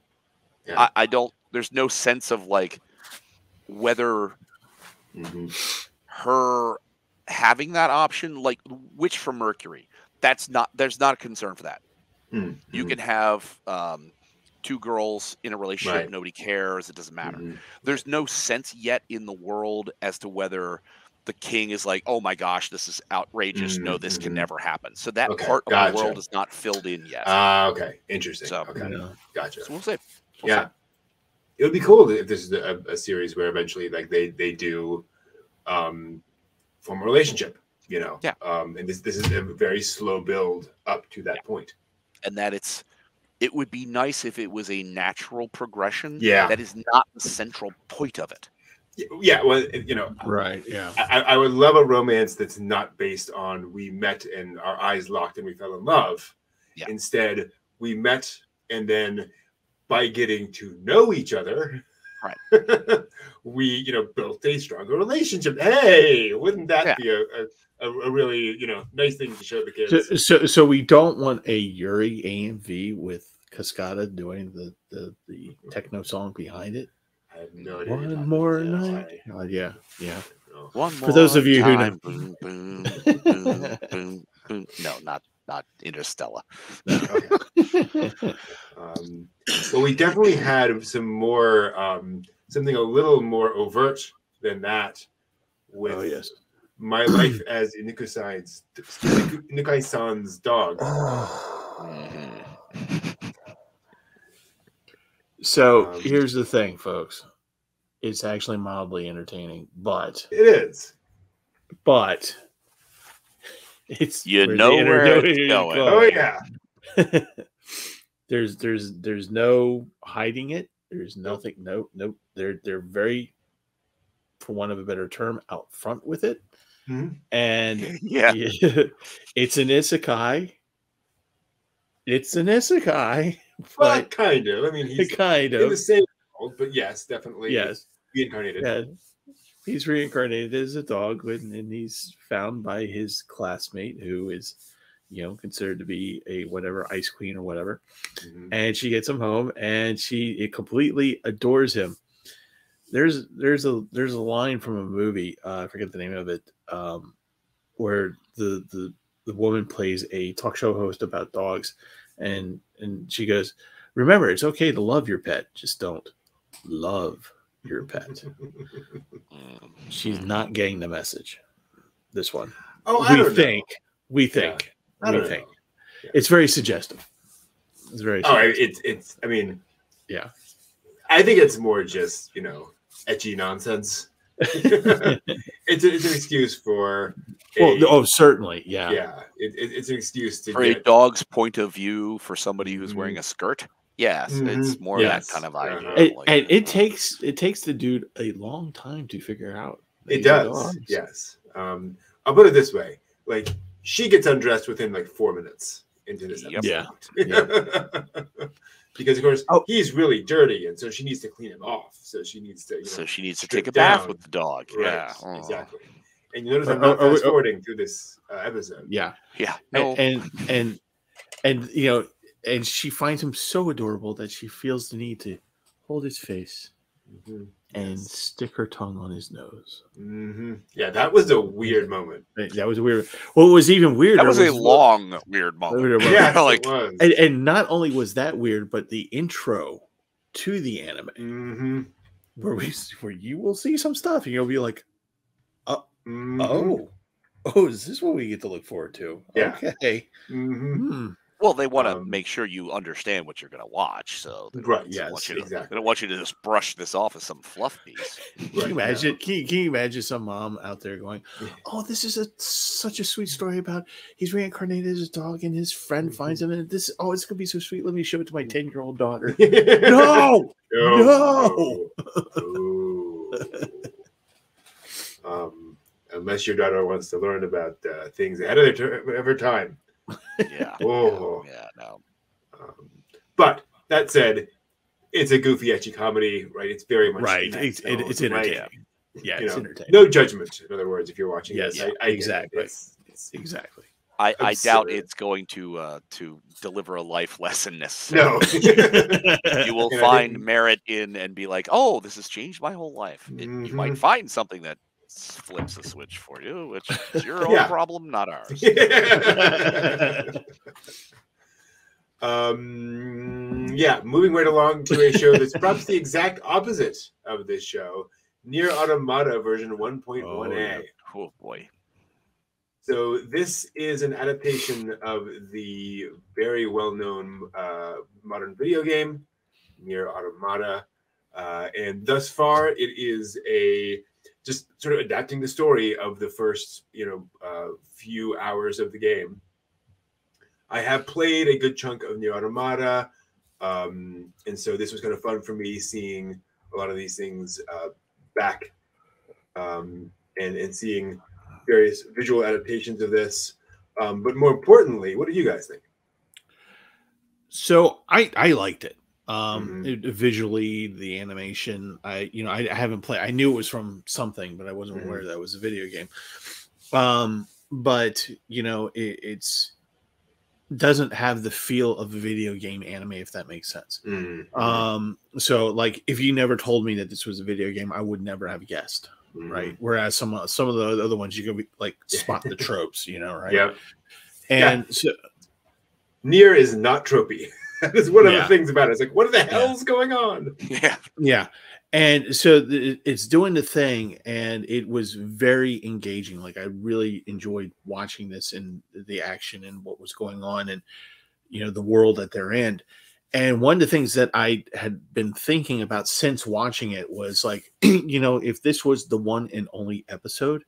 Yeah. I, I don't there's no sense of like whether Mhm. her having that option like Witch from Mercury that's not there's not a concern for that Mm, you mm, can have um two girls in a relationship Right. nobody cares it doesn't matter mhm. there's no sense yet in the world as to whether the king is like oh my gosh this is outrageous no this can Mhm. never happen so that Okay, part of gotcha. the world is not filled in yet Ah, okay. Interesting. So- okay. yeah. Gotcha. so we'll see We'll yeah it would be cool if this is a, a series where eventually like they they do um form a relationship you know Yeah. um and this this is a very slow build up to that point and that it's it would be nice if it was a natural progression Yeah. that is not the central point of it yeah well you know Right. Yeah. I, I would love a romance that's not based on we met and our eyes locked and we fell in love Yeah. instead we met and then by getting to know each other Right. [laughs] we you know built a stronger relationship hey wouldn't that Yeah. be a, a, a really you know nice thing to show the kids So, so, so we don't want a Yuri AMV with Cascada doing the the, the techno song behind it. I have no idea One more about. night. Oh, yeah, yeah. don't know. one For those of more you who know- boom, boom, boom, boom, boom. [laughs] no not not interstellar Okay. [laughs] Um, but we definitely had some more, um, something a little more overt than that with oh yes. my life [clears throat] as Inukai-san's Inukai-san's dog. [sighs] Mhm. So Um, here's the thing, folks. It's actually mildly entertaining, but It is. but [laughs] it's You know where internet it's is going. Oh yeah. [laughs] there's there's there's no hiding it. There's nothing. Nope. Nope. They're they're very, for want of a better term, out front with it. Mhm. And [laughs] Yeah. yeah, it's an isekai. It's an isekai, Well, but kind of. I mean, he's kind of in of the same world, but yes, definitely. yes. Reincarnated. Yeah, he's reincarnated as a dog, when, and he's found by his classmate, who is, you know, considered to be a whatever ice queen or whatever. Mhm. And she gets him home, and she it completely adores him. There's there's a there's a line from a movie, uh, I forget the name of it, um, where the the the woman plays a talk show host about dogs, and and she goes, "Remember, it's okay to love your pet, just don't love your pet." Mm. She's not getting the message. This one. Oh, I we don't know. think. We think. I We don't think. Yeah. It's very suggestive. It's very Oh, I- suggestive. it's it's. I mean, yeah. I think it's more just you know ecchi nonsense. [laughs] it's a, it's an excuse for. well, oh, certainly. Yeah. yeah, it, it, it's an excuse to For a dog's point of view, for somebody who's wearing a skirt, yes, it's Mhm. more Yes. that kind of Uh-huh. idea. And, like, and it takes it takes the dude a long time to figure out. It does. Yes. Um, I'll put it this way: like she gets undressed within like four minutes into this Yep. episode. [laughs] because of course Oh. he's really dirty, and so she needs to clean him off. So she needs to. You know, so she needs to take a bath with the dog. right, Yeah. Oh. exactly. And you notice I'm Are- not are we- fast forwarding through this uh, episode. Yeah. Yeah. And, No. and and and you know, and she finds him so adorable that she feels the need to hold his face Mhm. and Yes. stick her tongue on his nose. Mhm. Yeah, that was a weird moment. That that was weird. What was even weirder that was a what- long, weird moment. Weird moment. Yeah, [laughs] like and, and not only was that weird, but the intro to the anime, hmm where we where you will see some stuff, and you'll be like, hmm "Oh, oh, is this what we get to look forward to?" Yeah. Okay. hmm Hmm. Well, they want to Um, make sure you understand what you're going to watch. So they don't, Right, they don't want you to, exactly. They don't want you to just brush this off as some fluff piece. [laughs] Can you imagine? Can, you, can you imagine some mom out there going, "Oh, this is a such a sweet story about he's reincarnated as a dog and his friend finds him and this oh it's gonna be so sweet. Let me show it to my ten year old daughter." [laughs] no, No. no. [laughs] um, unless your daughter wants to learn about uh, things ahead of their, ter- of her time. [laughs] Yeah. Oh. Yeah. No. Um, but that said, it's a goofy, ecchi comedy, right? It's very much right? in that It's it, zone, it's right? entertaining. Yeah, You it's know, entertaining. No judgment, in other words, if you're watching Yes, this. I, I get it. exactly. It's, it's, exactly. I, I doubt it's going to uh, to deliver a life [laughs] lesson necessarily. no. You [laughs] will And I find merit in and be like, "Oh, this has changed my whole life." It- you might Mhm. find something that s- flips a switch for you, which [laughs] is your Yeah. own problem, not ours. [laughs] um, yeah, moving right along to a show that's perhaps the exact opposite of this show, NieR:Automata version 1.1a. Oh, yeah. Oh boy. So this is an adaptation of the very well-known uh, modern video game, NieR:Automata, uh, and thus far it is a just sort of adapting the story of the first, you know, uh, few hours of the game. I have played a good chunk of NieR:Automata, um, and so this was kind of fun for me seeing a lot of these things uh, back um, and and seeing various visual adaptations of this. Um, but more importantly, what do you guys think? So I I liked it. Um, Mhm. it- visually, the animation. I you know I, I haven't played. I knew it was from something, but I wasn't Mhm. aware that it was a video game. Um, but you know it, it's doesn't have the feel of a video game anime if that makes sense. Mm-hmm. Um, so like if you never told me that this was a video game, I would never have guessed, Mm-hmm. right? Whereas some of- some of the other ones you can be like spot the [laughs] tropes, you know, right? Yep. And so NieR is not tropey. [laughs] [laughs] that is one of Yeah. the things about it. It's like, what the hell's going on? Yeah. yeah and so the, it's doing the thing and it was very engaging like i really enjoyed watching this and the action and what was going on and you know the world at their end. And one of the things that I had been thinking about since watching it was like, [clears throat] you know, if this was the one and only episode,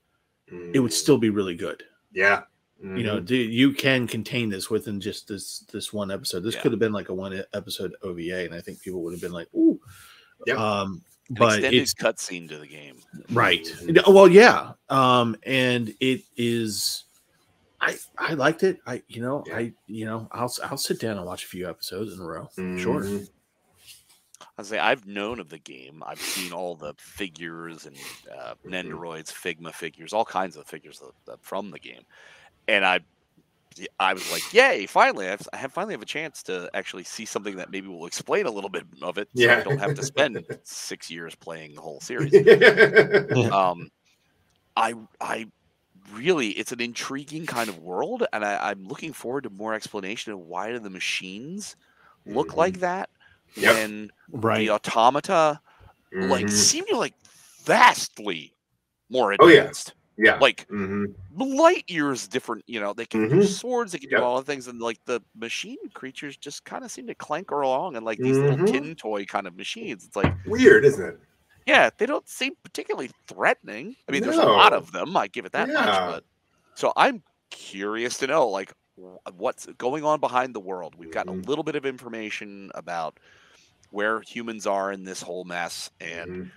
it would Mm, still be really good. yeah. You know, do, you can contain this within just this this one episode. This Yeah. could have been like a one episode OVA, and I think people would have been like, "Ooh." Yep. Um, An but it's cutscene to the game. right. Mhm. Well, yeah. Um, and it is. I I liked it. I you know Yeah. I you know I'll I'll sit down and watch a few episodes in a row. Sure. Mhm. I say I've known of the game. I've seen all the figures and uh, Mhm. Nendoroids, Figma figures, all kinds of figures that, that from the game, and I, I was like, "Yay! Finally, I've, I have finally have a chance to actually see something that maybe will explain a little bit of it, so Yeah. I don't have to spend [laughs] six years playing the whole series." Mm-hmm. [laughs] um, I I really it's an intriguing kind of world, and I, I'm looking forward to more explanation of why do the machines look Mhm. like that Yep. when Right. the automata like Mhm. seem to like vastly more Oh, yeah. Yeah. Like Mhm. light years different, you know, they can do Mhm. swords, they can Yep. do all the things, and like the machine creatures just kind of seem to clanker along and like these little Mhm. tin toy kind of machines. It's like, Weird, isn't it? yeah, they don't seem particularly threatening. I mean, there's a lot of them, I give it that Yeah. much, but so I'm curious to know like what's going on behind the world. We've got a little bit of information about where humans are in this whole mess and Mhm.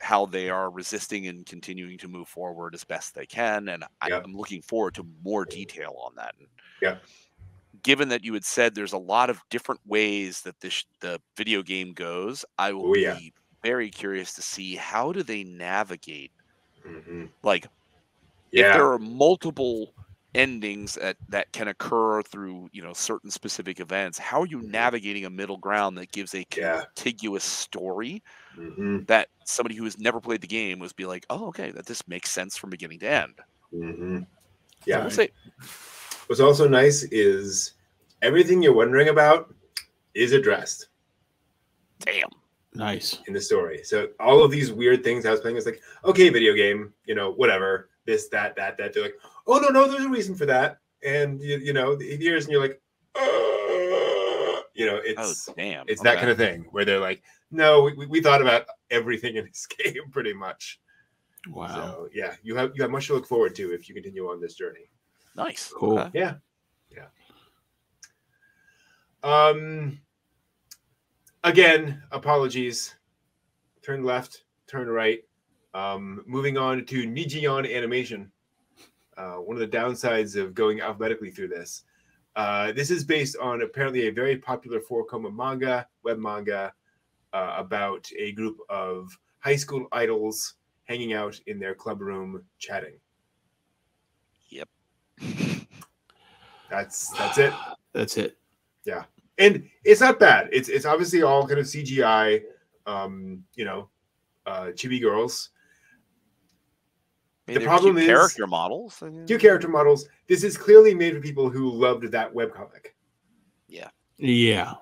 How they are resisting and continuing to move forward as best they can. And. I'm looking forward to more detail on that. And Yep. Given that you had said there's a lot of different ways that this the video game goes, I will Oh, yeah. be very curious to see how do they navigate Mhm. like if there are multiple endings that that can occur through you know certain specific events how are you Mhm. navigating a middle ground that gives a Yeah. contiguous story Mhm. that somebody who has never played the game was be like oh okay that this makes sense from beginning to end Mhm. So Yeah. we'll say What's also nice is everything you're wondering about is addressed damn Nice. in the story. So all of these weird things I was playing is like, okay, video game, you know, whatever, this, that, that, that. They're like, oh no, no, there's a reason for that, and you, you know, here's and you're like, uh, you know, oh it's damn it's that kind of thing where they're like, no, we, we- we thought about everything in this [laughs] game pretty much. Wow. So yeah, you have you have much to look forward to if you continue on this journey. nice Cool. okay. Yeah. Yeah. Um again, apologies. Turn left, turn right. Um moving on to Nijiyon animation. Uh, one of the downsides of going alphabetically through this. Uh, this is based on apparently a very popular four koma manga, web manga, uh, about a group of high school idols hanging out in their club room chatting. Yep. That's that's it. [sighs] That's it. Yeah, and it's not bad. It's it's obviously all kind of CGI, um, you know, uh, chibi girls, I mean, The problem cute is- character models Two character models. This is clearly made for people who loved that webcomic, Yeah. Yeah.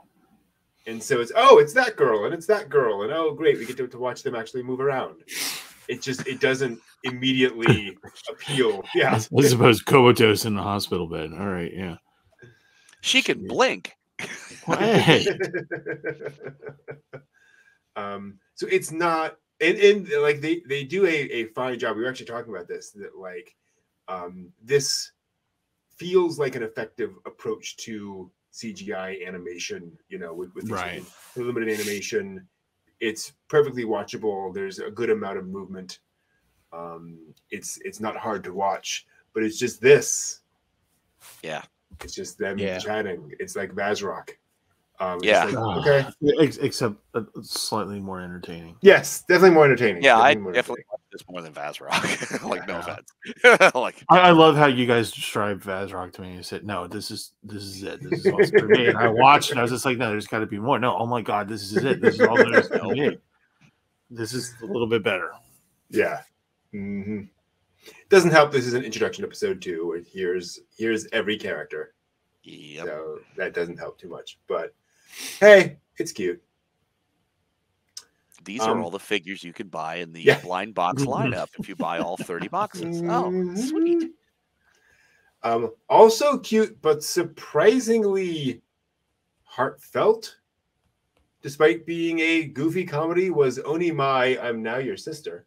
And so it's oh, it's that girl and it's that girl, and oh, great, we get to, to watch them actually move around. It just it doesn't immediately [laughs] appeal. Yeah, I suppose comatose in the hospital bed. All right. Yeah. she can blink Hey. [laughs] um, so it's not, and, and like they they do a, a fine job. We were actually talking about this that like um, this feels like an effective approach to CGI animation. You know, with with these Right. limited animation, it's perfectly watchable. There's a good amount of movement. Um, it's it's not hard to watch, but it's just this. Yeah. It's just them Yeah. chatting. It's like Vazzrock. Um, Yeah. like, Ah, okay. ex- Except uh, slightly more entertaining. Yes, definitely more entertaining. yeah i definitely like this more than Vazzrock. [laughs] like no offense [laughs] like I, I love how you guys described Vazzrock to me. You said, "No, this is this is it. This is awesome for me." And I [laughs] watched, and I was just like, "No, there's got to be more." No, oh my god, this is it. This is all there is to me. This is a little bit better. Yeah. Mm-hmm. Doesn't help. This is an introduction episode too. Where here's here's every character, yep. so that doesn't help too much. But hey, it's cute. These Um, are all the figures you can buy in the yeah. blind box [laughs] lineup if you buy all 30 boxes. Oh, sweet. Um, also cute, but surprisingly heartfelt, despite being a goofy comedy, was Onimai, I'm Now Your Sister.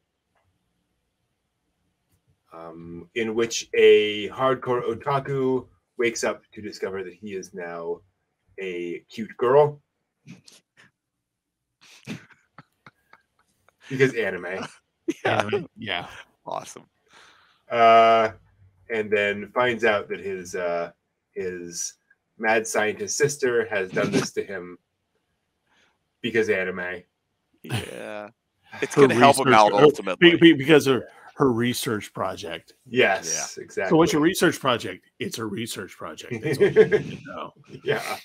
Um, in which a hardcore otaku wakes up to discover that he is now a cute girl. because anime. Yeah. Anime, yeah. Awesome. uh, and then finds out that his uh, his mad scientist sister has done this to him because anime. Yeah. [laughs] It's going to help him out ultimately. Be- be- because of her research project. Yes, exactly. So what's your research project? It's a research project. That's all you need to [laughs] know. yeah.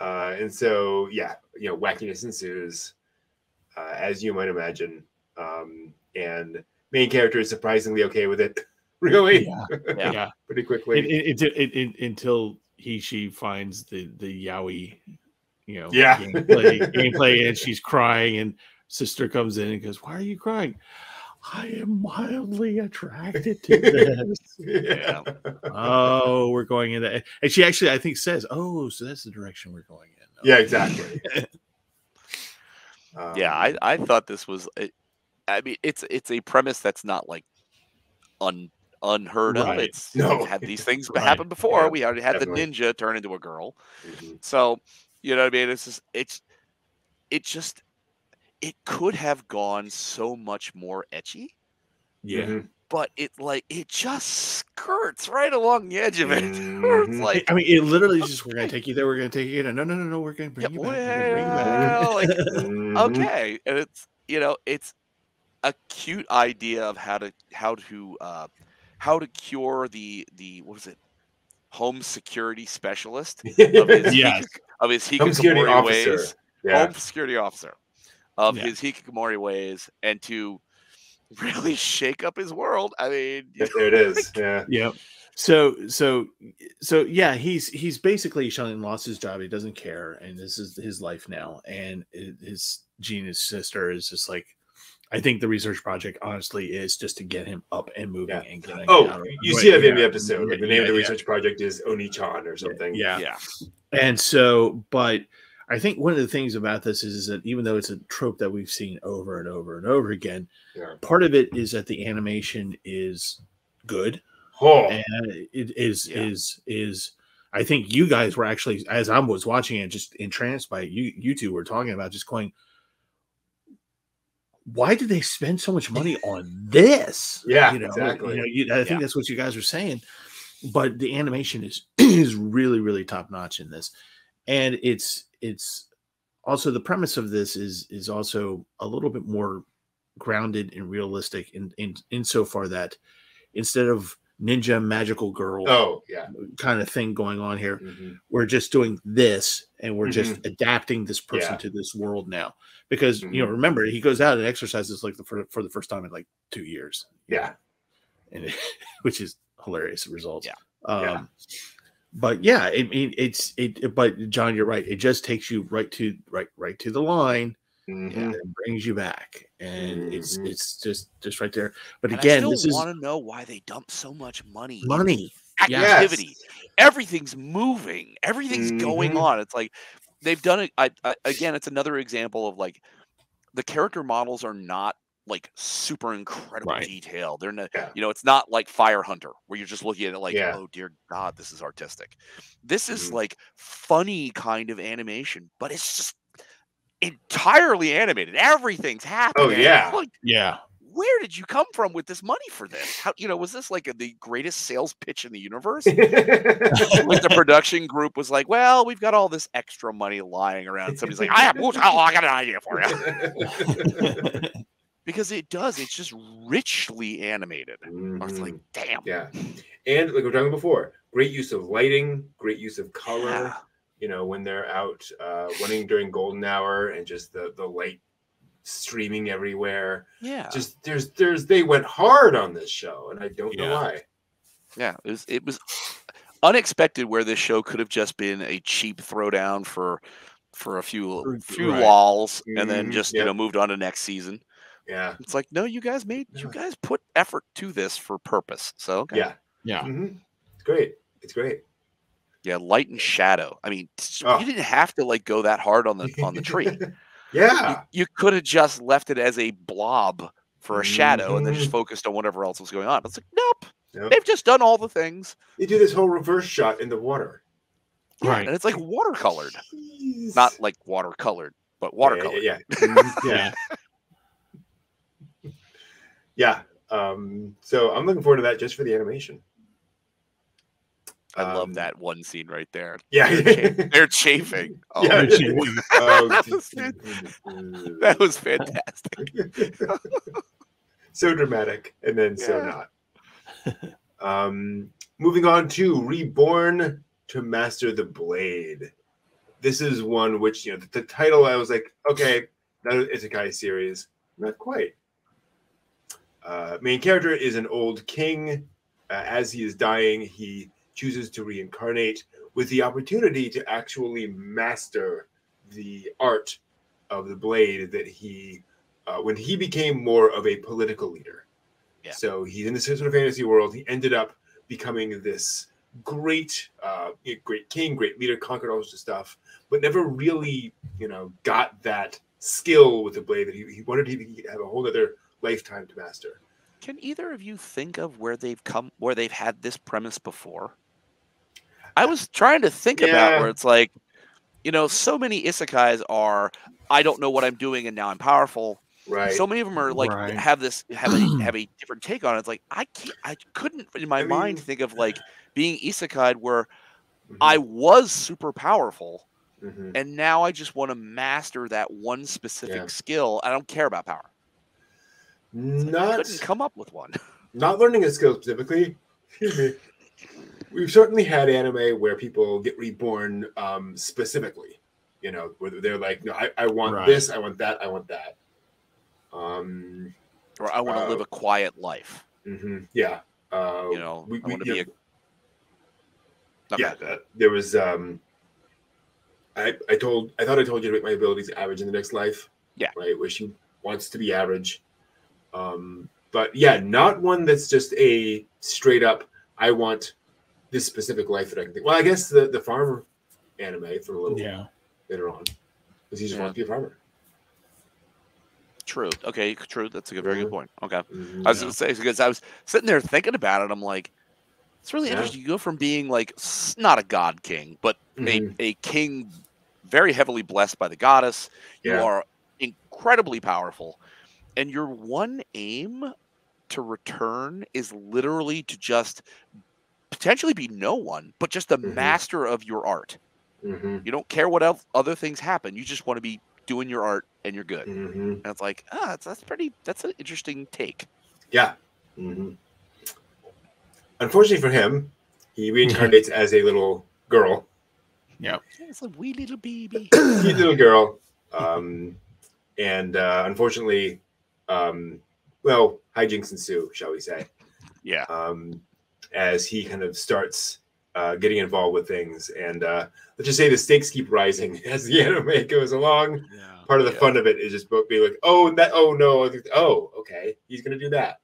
Uh, and so yeah, you know, wackiness ensues, uh, as you might imagine. Um, and main character is surprisingly okay with it, [laughs] really, Yeah. Yeah. [laughs] Yeah. pretty It, quickly. it, it, it, it- until he she finds the the yaoi, you know, Yeah. gameplay, [laughs] gameplay, and she's crying, and sister comes in and goes, "Why are you crying?" I am mildly attracted to this. [laughs] yeah. oh, we're going in that, and she actually, I think, says, "Oh, so that's the direction we're going in." Yeah, exactly. [laughs] Um, yeah, I, I thought this was. I- I mean, it's it's a premise that's not like un unheard of. It's [laughs] No. we've had these things Right. happen before. Yeah, we already had definitely. the ninja turn into a girl. mhm. So, you know what I mean? It's just it's it just it could have gone so much more ecchi, yeah. Mhm. but it like it just skirts right along the edge of it. Where [laughs] it's Mhm. like, I mean, it literally is just we're gonna take you there. We're gonna take you there. No, no, no, no. We're gonna bring yeah, you back. bring you back. like, Mhm. okay, and it's you know it's a cute idea of how to how to uh, how to cure the the what was it home security specialist of his [laughs] Yes. hik- [laughs] of his Home security officer. ways Yeah. home security officer of Yeah. his hikikomori ways and to [laughs] really shake up his world i mean Yes, there it [laughs] is. Yeah. Yeah. So so so yeah, he's he's basically Sheldon lost his job. He doesn't care, and this is his life now. And i- his Gina's sister is just like, I think the research project honestly is just to get him up and moving Yeah. and getting. Oh, out of- you Right, see that in the episode. Like the yeah, name of the yeah, research project is Onii-chan or something. Yeah. yeah And so, but I think one of the things about this is, is that even though it's a trope that we've seen over and over and over again, Yeah. part of it is that the animation is good. Oh, and it is Yeah. is is I think you guys were actually as I was watching it just entranced by it, you you two were talking about just going why did they spend so much money on this Yeah, you know, exactly. you know you, I think Yeah. that's what you guys were saying but the animation is [clears throat] is really really top notch in this and it's it's also the premise of this is is also a little bit more grounded and realistic in in insofar that instead of ninja magical girl oh yeah. kind of thing going on here Mhm. we're just doing this and we're just adapting this person Yeah. to this world now because you know Mhm. remember he goes out and exercises like the for, for the first time in like two years Yeah. and it, [laughs] which is hilarious results. Yeah. Um, Yeah. But yeah, I mean, it's it. But John, you're right. It just takes you right to right right to the line Mhm. and it brings you back, and it's Mhm. it's just just right there. But and again, i this still is want to know why they dump so much money into money. Yes. activity everything's moving everything's going Mhm. on it's like they've done it I, I again it's another example of like the character models are not like super incredible Right. detail they're not Yeah. you know it's not like fire hunter where you're just looking at it like Yeah. oh dear god this is artistic this is Mhm. like funny kind of animation but it's just entirely animated everything's happening Oh yeah. like Yeah, where did you come from with this money for this how you know was this like a, the greatest sales pitch in the universe [laughs] like the production group was like, "Well, we've got all this extra money lying around." Somebody's like, "I have, oh, I got an idea for you," [laughs] [laughs] because it does. It's just richly animated. Or it's like, damn, yeah. And like we were talking before, great use of lighting, great use of color. Yeah. You know, when they're out uh, running during golden hour and just the the light streaming everywhere. yeah, Just there's there's they went hard on this show, and I don't know why. yeah. It was it was unexpected where this show could have just been a cheap throwdown for for a few For- few right. walls, and then Mhm, just you know moved on to next season. Yeah. It's like, no, you guys made you guys put effort to this for purpose. So okay. Yeah. yeah. Mhm. It's great. It's great. Yeah, light and shadow. I mean, Oh. you didn't have to like go that hard on the on the tree. [laughs] yeah. you could have just left it as a blob for a shadow and then just Mhm. focused on whatever else was going on. But it's like, nope, Nope. they've just done all the things. They do this whole reverse shot in the water. Yeah, Right. And it's like watercolored. Jeez. Not like watercolored, but Yeah, watercolored. Yeah. Yeah. Mhm, [laughs] Yeah. [laughs] yeah. Um, so I'm looking forward to that just for the animation. I Um, love that one scene right there. Yeah. They're, cha- they're chafing. [laughs] Oh, Yeah. They're chafing. [laughs] [laughs] Oh, That was that was fantastic. so dramatic and then so not. um, moving on to Reborn to Master the Blade. This is one which, you know, the, the title, I was like, okay, that is a Isekai series. Not quite. Uh, main character is an old king. Uh, as he is dying, he chooses to reincarnate with the opportunity to actually master the art of the blade that he uh, when he became more of a political leader. Yeah. So he's in this sort of fantasy world. He ended up becoming this great, uh, great king, great leader, conquered all sorts of stuff, but never really, you know, got that skill with the blade that he, he wanted to have a whole other lifetime to master. Can either of you think of where they've come, where they've had this premise before? I was trying to think about where it's like, you know, so many isekais are, I don't know what I'm doing and now I'm powerful. Right. So many of them are like Right. have this have a [clears throat] have a different take on it. It's like I can't, I couldn't in my I mind mean- think of like being isekai where Mhm, I was super powerful mhm. and now I just want to master that one specific Yeah. skill. I don't care about power. Like, not couldn't come up with one. [laughs] not learning a skill specifically. Excuse me. We've certainly had anime where people get reborn um, specifically. You know, where they're like, no, I, I want Right. this, I want that, I want that. Um, or I want to Uh, live a quiet life. mhm, yeah. Uh, You know, we- I we- want to yeah, be a. Yeah, that, there was. Um, I I told I thought I told you to make my abilities average in the next life. Yeah. Right, where she wants to be average. Um, but yeah, not one that's just a straight up. I want this specific life that I can think. Well, I guess the the farmer anime for a little Yeah. later on, because he just Yeah. wants to be a farmer. True. Okay. True. That's a good, very good Mhm. point. Okay. Mhm. I was Yeah. going to say because I was sitting there thinking about it. I'm like, it's really Yeah. interesting. You go from being like not a god king, but Mhm. a, a king very heavily blessed by the goddess. You Yeah. are incredibly powerful, and your one aim to return is literally to just potentially be no one, but just the Mhm. master of your art. Mhm. You don't care what else, other things happen. You just want to be doing your art, and you're good. Mhm. And it's like, ah, that's, that's pretty. That's an interesting take. Yeah. Mhm. Unfortunately for him, he reincarnates as a little girl. Yeah, It's a wee little baby. cute little girl. Um, and uh, unfortunately, um, well, hijinks ensue, shall we say, yeah, um, as he kind of starts uh, getting involved with things. And uh, let's just say the stakes keep rising [laughs] as the anime goes along. Yeah. Part of the Yeah. fun of it is just being like, oh, that, oh no, oh, okay, he's gonna do that.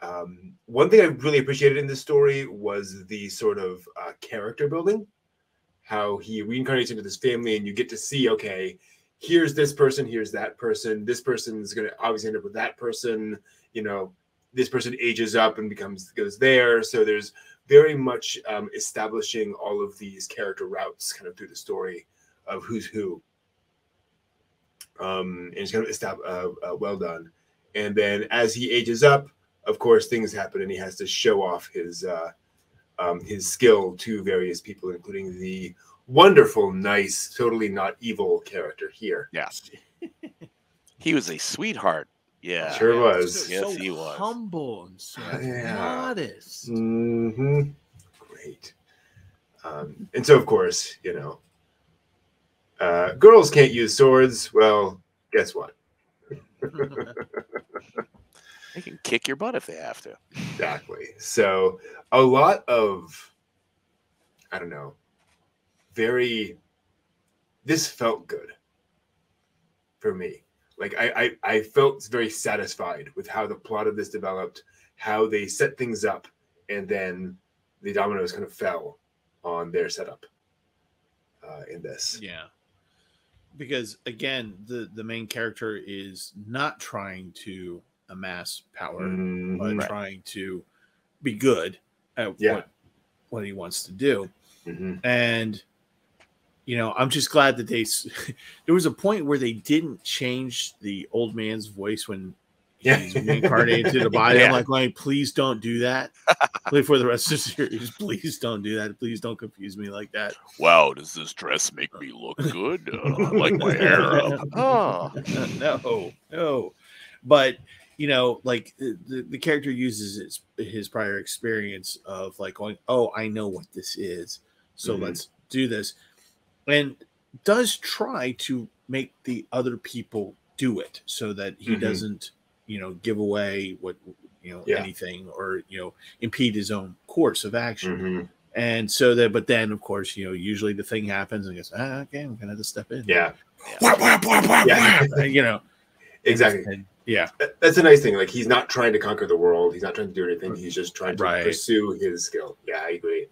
Um, one thing I really appreciated in this story was the sort of uh, character building, how he reincarnates into this family, and you get to see, okay, here's this person, here's that person. This person is gonna obviously end up with that person. You know, this person ages up and becomes goes there. So there's very much um, establishing all of these character routes kind of through the story of who's who. Um, and it's kind of estab- uh, uh, well done. And then as he ages up, of course, things happen, and he has to show off his uh, um, his skill to various people, including the wonderful, nice, totally not evil character here. yeah. [laughs] he was a sweetheart. Yeah, Sure Yeah, was. So, Yes, so he was. humble and so Yeah. modest. hmm Great. Um, and so, of course, you know, uh, girls can't use swords. Well, guess what? [laughs] they can kick your butt if they have to. Exactly. So a lot of I don't know, very this felt good for me. Like I, I I felt very satisfied with how the plot of this developed, how they set things up, and then the dominoes kind of fell on their setup uh, in this. Yeah. Because again, the the main character is not trying to amass power, Mhm. but Right. trying to be good at Yeah. what what he wants to do. Mhm. And you know, I'm just glad that they. [laughs] there was a point where they didn't change the old man's voice when Yeah. he's reincarnated to the [laughs] body. Yeah. I'm like, like, please don't do that. [laughs] Play for the rest of the series. Please don't do that. Please don't confuse me like that. Wow, does this dress make me look good? Uh, I like my hair up. Oh, no, no. But you know, like the, the character uses his his prior experience of like going, oh, I know what this is, so Mhm. let's do this, and does try to make the other people do it so that he Mhm. doesn't, you know, give away what you know Yeah. anything or you know impede his own course of action. Mhm. And so that, but then of course, you know, usually the thing happens and he goes, ah, okay, I'm gonna have to step in. Yeah, Whap, whap, whap, whap, Yeah. you know, exactly. and- yeah, That's a nice thing. Like he's not trying to conquer the world. He's not trying to do anything. He's just trying to Right. pursue his skill. Yeah, I agree.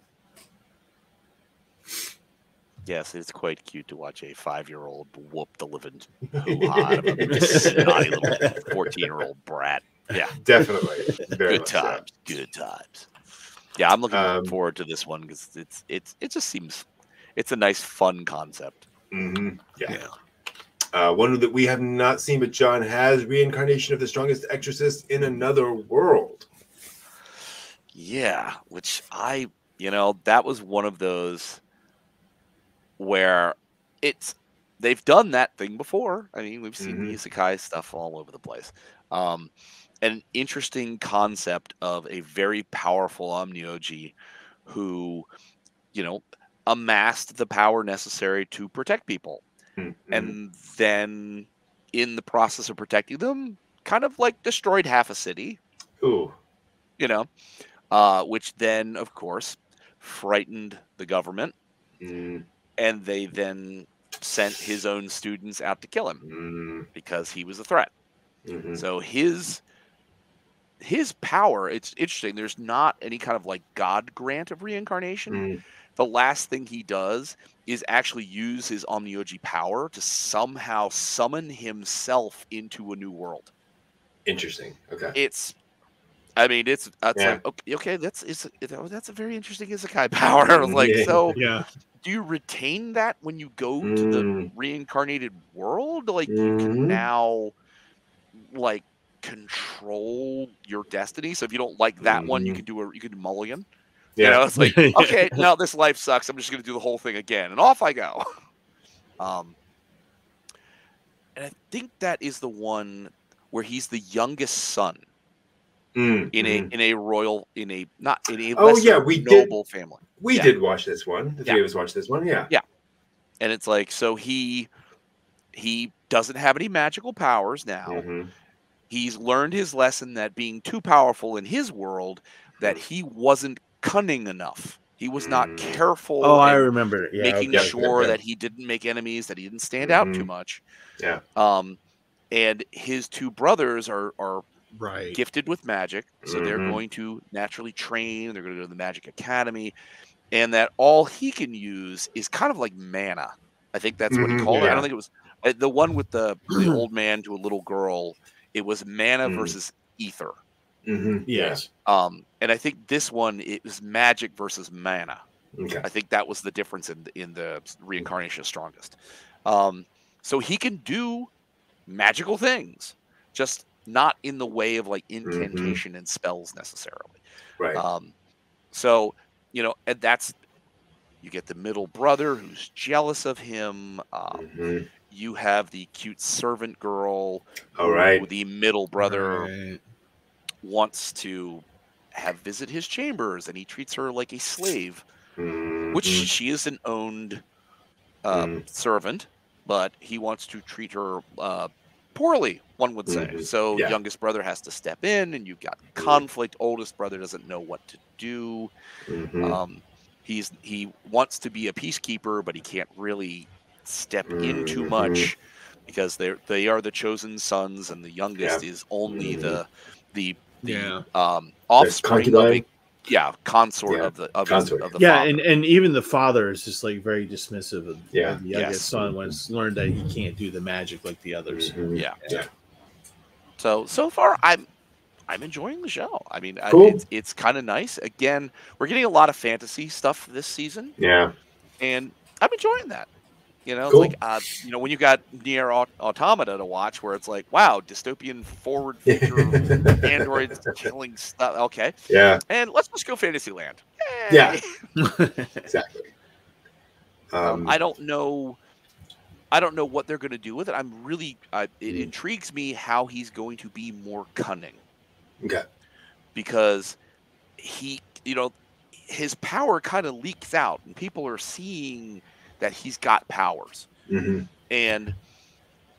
Yes, it's quite cute to watch a five-year-old whoop the living hoo-ha [laughs] out of a [laughs] snotty little fourteen-year-old brat. Yeah, [laughs] Definitely. Very good much so. times, good times. Yeah, I'm looking Um, forward to this one because it's it's it just seems it's a nice, fun concept. Mhm. Yeah. yeah. Uh, one that we have not seen, but John has reincarnation of the strongest exorcist in another world. Yeah, which I, you know, that was one of those where it's they've done that thing before. I mean, we've seen the isekai stuff all over the place. Um, an interesting concept of a very powerful Onmyoji who, you know, amassed the power necessary to protect people. Mhm. and then in the process of protecting them kind of like destroyed half a city. Ooh, you know, uh, which then, of course, frightened the government, Mm, and they then sent his own students out to kill him mm, because he was a threat. mhm. So his his power, it's interesting. There's not any kind of like God grant of reincarnation. Mm, The last thing he does is actually use his Onmyoji power to somehow summon himself into a new world. Interesting. Okay. it's I mean it's it's Yeah. like okay, okay that's it's it- that's a very interesting isekai [laughs] power. Like, Yeah. so Yeah. do you retain that when you go to the Mm, reincarnated world? Like you Mhm. can now like control your destiny. So if you don't like that one, you Mhm. can do a you can do mulligan. yeah. You know, it's like [laughs] okay, now this life sucks. I'm just gonna do the whole thing again, and off I go. [laughs] Um, and I think that is the one where he's the youngest son Mm, in a in a royal in a not in a Oh, yeah, lesser we did- noble family, We yeah. did watch this one. The Yeah. three of us watched this one. Yeah. Yeah. And it's like so he he doesn't have any magical powers now. Mhm. He's learned his lesson that being too powerful in his world, that he wasn't cunning enough. He was not Mm. careful. Oh, I remember. Yeah. making okay. sure Yeah. that he didn't make enemies, that he didn't stand out too Mhm. much. Yeah. Um, and his two brothers are are right. gifted with magic, so they're Mhm. going to naturally train. They're going to go to the magic academy, and that all he can use is kind of like mana. I think that's what he Mhm, called it. I don't think it was uh, the one with the, the [clears throat] old man to a little girl. It was mana Mm. versus ether. Mhm. Yes. Um, and I think this one it was magic versus mana. Okay. I think that was the difference in the, in the reincarnation of strongest. Um, so he can do magical things, just not in the way of like incantation and spells necessarily. Right. Um, so you know, and that's you get the middle brother who's jealous of him. Um, Mhm. You have the cute servant girl. All right. who. The middle brother Right. wants to have visit his chambers, and he treats her like a slave Mhm. which she is an owned um, Mm. servant, but he wants to treat her uh, poorly, one would say. Mhm. So Yeah. youngest brother has to step in, and you've got conflict. Oldest brother doesn't know what to do. Mhm. Um, he's he wants to be a peacekeeper, but he can't really step in too Mhm. much because they're they are the chosen sons, and the youngest is only the the the Yeah. um, offspring of a concubine? Yeah consort Yeah, of the of, consort. His, of the yeah, father. and, and even the father is just like very dismissive of Yeah. of the youngest Yes. son when it's learned that he can't do the magic like the others. Mhm. yeah. Yeah. So so far, I'm I'm enjoying the show. I mean, I- Cool. it's it's kind of nice. Again, we're getting a lot of fantasy stuff this season, Yeah. and I'm enjoying that. You know, Cool. like uh, you know when you got NieR:Automata to watch, where it's like, wow, dystopian forward future [laughs] androids killing stuff. Okay, Yeah. and let's just go Fantasyland. Yeah. Yay. [laughs] Exactly. Um, Um, I don't know. I don't know what they're going to do with it. I'm really. Uh, it Mm. intrigues me how he's going to be more cunning okay. because he, you know, his power kind of leaks out, and people are seeing that he's got powers, hmm and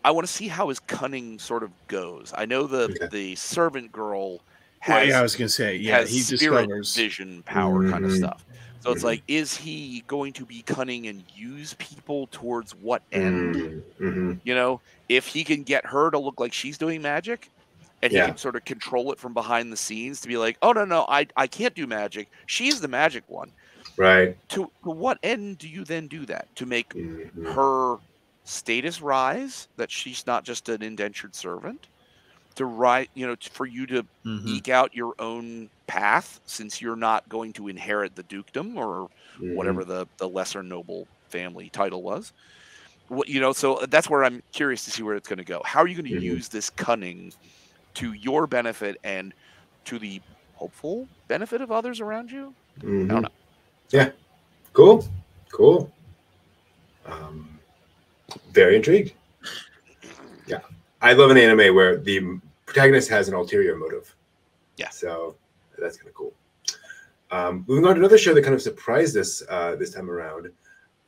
I want to see how his cunning sort of goes. I know the Okay. the servant girl Well, yeah, I was gonna say, yeah, has he spirit discovers. vision power kind of stuff. So it's Mhm. like, is he going to be cunning and use people towards what end? hmm You know, if he can get her to look like she's doing magic, and he can sort of control it from behind the scenes to be like, oh no no, I I can't do magic. She's the magic one. Right. To to what end do you then do that? To make Mhm. her status rise that she's not just an indentured servant? To write, you know, for you to Mhm. eke out your own path since you're not going to inherit the dukedom or Mhm. whatever the the lesser noble family title was. What you know, so that's where I'm curious to see where it's going to go. How are you going to Mhm. use this cunning to your benefit and to the hopeful benefit of others around you? Mhm. don't know. Yeah. Cool. Cool. Um, very intrigued. Yeah. I love an anime where the protagonist has an ulterior motive. Yeah. So that's kind of cool. Um, moving on to another show that kind of surprised us uh, this time around.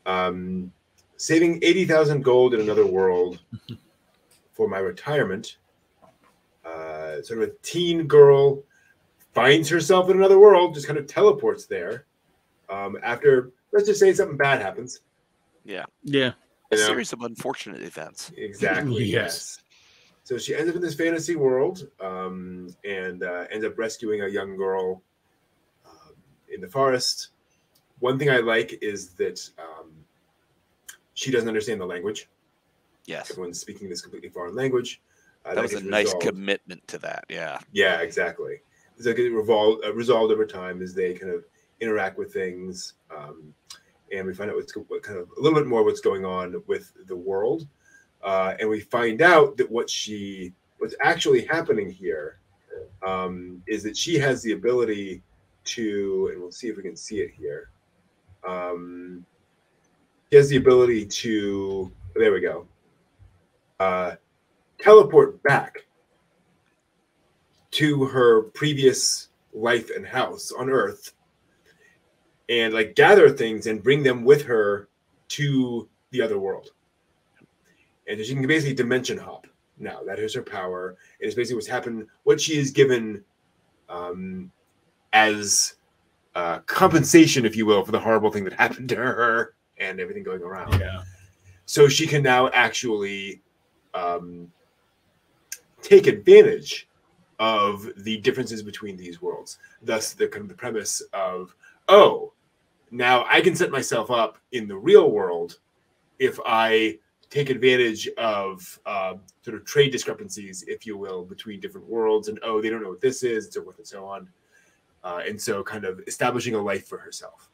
Um, saving 80,000 gold in another world [laughs] for my retirement. Uh, sort of a teen girl finds herself in another world, just kind of teleports there. Um, after, let's just say something bad happens. Yeah, Yeah, a You know? series of unfortunate events. Exactly. [laughs] Yes. yes. So she ends up in this fantasy world um, and uh, ends up rescuing a young girl um, in the forest. One thing I like is that um, she doesn't understand the language. Yes, Everyone's speaking this completely foreign language. Uh, that was a gets nice resolved. commitment to that. Yeah, Yeah, exactly. It's like it revolved, uh, resolved over time as they kind of interact with things, um, and we find out what's what kind of a little bit more what's going on with the world, uh, and we find out that what she what's actually happening here um, is that she has the ability to, and we'll see if we can see it here. Um, she has the ability to. There we go. Uh, teleport back to her previous life and house on Earth and like gather things and bring them with her to the other world. And so she can basically dimension hop now. That is her power. And it's basically what's happened, what she is given um, as uh, compensation, if you will, for the horrible thing that [laughs] happened to her and everything going around yeah, so she can now actually um, take advantage of the differences between these worlds. Thus, the kind of the premise of oh, now I can set myself up in the real world if I take advantage of uh, sort of trade discrepancies, if you will, between different worlds, and oh, they don't know what this is, and so forth and so on. Uh, and so, kind of establishing a life for herself.